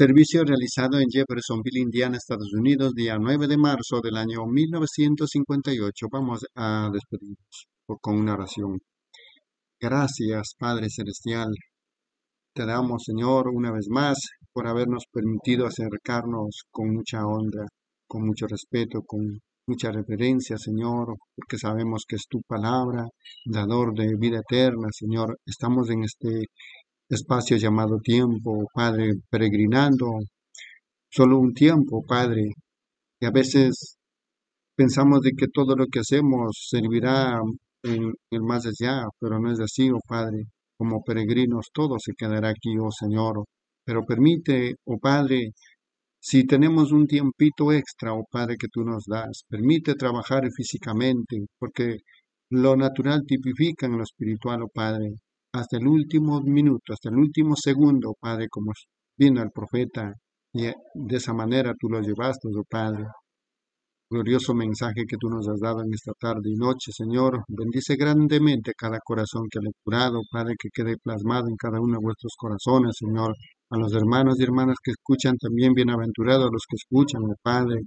Servicio realizado en Jeffersonville, Indiana, Estados Unidos, día 9 de marzo del año 1958. Vamos a despedirnos con una oración. Gracias, Padre Celestial. Te damos, Señor, una vez más por habernos permitido acercarnos con mucha honra, con mucho respeto, con mucha reverencia, Señor, porque sabemos que es tu palabra, dador de vida eterna, Señor. Estamos en este espacio llamado tiempo, Padre, peregrinando solo un tiempo, Padre, y a veces pensamos de que todo lo que hacemos servirá en el más allá, pero no es así, oh Padre. Como peregrinos todo se quedará aquí, oh Señor. Pero permite, oh Padre, si tenemos un tiempito extra, oh Padre, que tú nos das, permite trabajar físicamente, porque lo natural tipifica en lo espiritual, oh Padre, hasta el último minuto, hasta el último segundo, oh Padre, como vino el profeta, y de esa manera tú lo llevaste, oh Padre. Glorioso mensaje que tú nos has dado en esta tarde y noche, Señor. Bendice grandemente cada corazón que ha lecturado, Padre, que quede plasmado en cada uno de vuestros corazones, Señor a los hermanos y hermanas que escuchan también bienaventurados los que escuchan, oh Padre.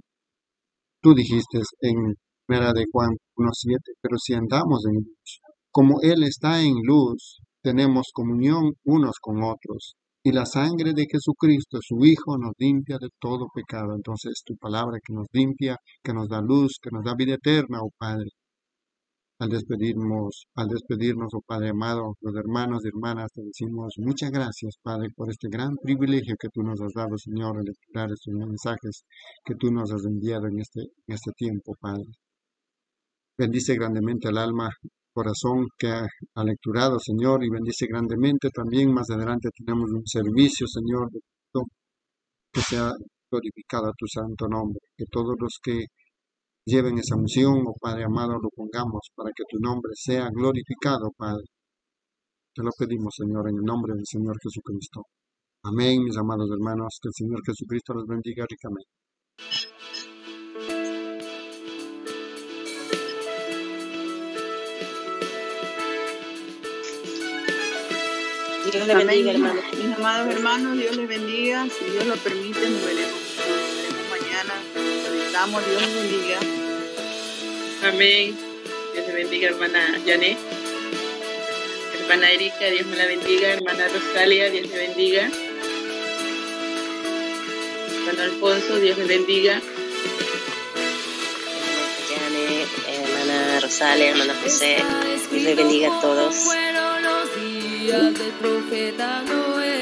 Tú dijiste en Primera de Juan 1.7, pero si andamos en luz, como Él está en luz, tenemos comunión unos con otros. Y la sangre de Jesucristo, su Hijo, nos limpia de todo pecado. Entonces tu palabra que nos limpia, que nos da luz, que nos da vida eterna, oh Padre al despedirnos, al despedirnos, oh Padre amado, los hermanos y hermanas, te decimos muchas gracias, Padre, por este gran privilegio que tú nos has dado, Señor, al lecturar estos mensajes que tú nos has enviado en este, en este tiempo, Padre. Bendice grandemente al alma, corazón que ha, ha lecturado, Señor, y bendice grandemente también. Más adelante tenemos un servicio, Señor, que sea glorificado a tu santo nombre, que todos los que lleven esa unción, oh Padre amado, lo pongamos para que tu nombre sea glorificado, Padre. Te lo pedimos, Señor, en el nombre del Señor Jesucristo. Amén, mis amados hermanos, que el Señor Jesucristo los bendiga ricamente. Dios les bendiga, hermanos. Mis amados hermanos, Dios les bendiga. Si Dios lo permite, nos veremos, nos veremos mañana. Conectamos, Dios les bendiga. Amén. Dios te bendiga, hermana Janet. Hermana Erika, Dios me la bendiga. Hermana Rosalia, Dios te bendiga. Hermano Alfonso, Dios me bendiga. Janet, hermana Rosalia, hermana José, Dios les bendiga a todos. Fueron los días del profeta Noel,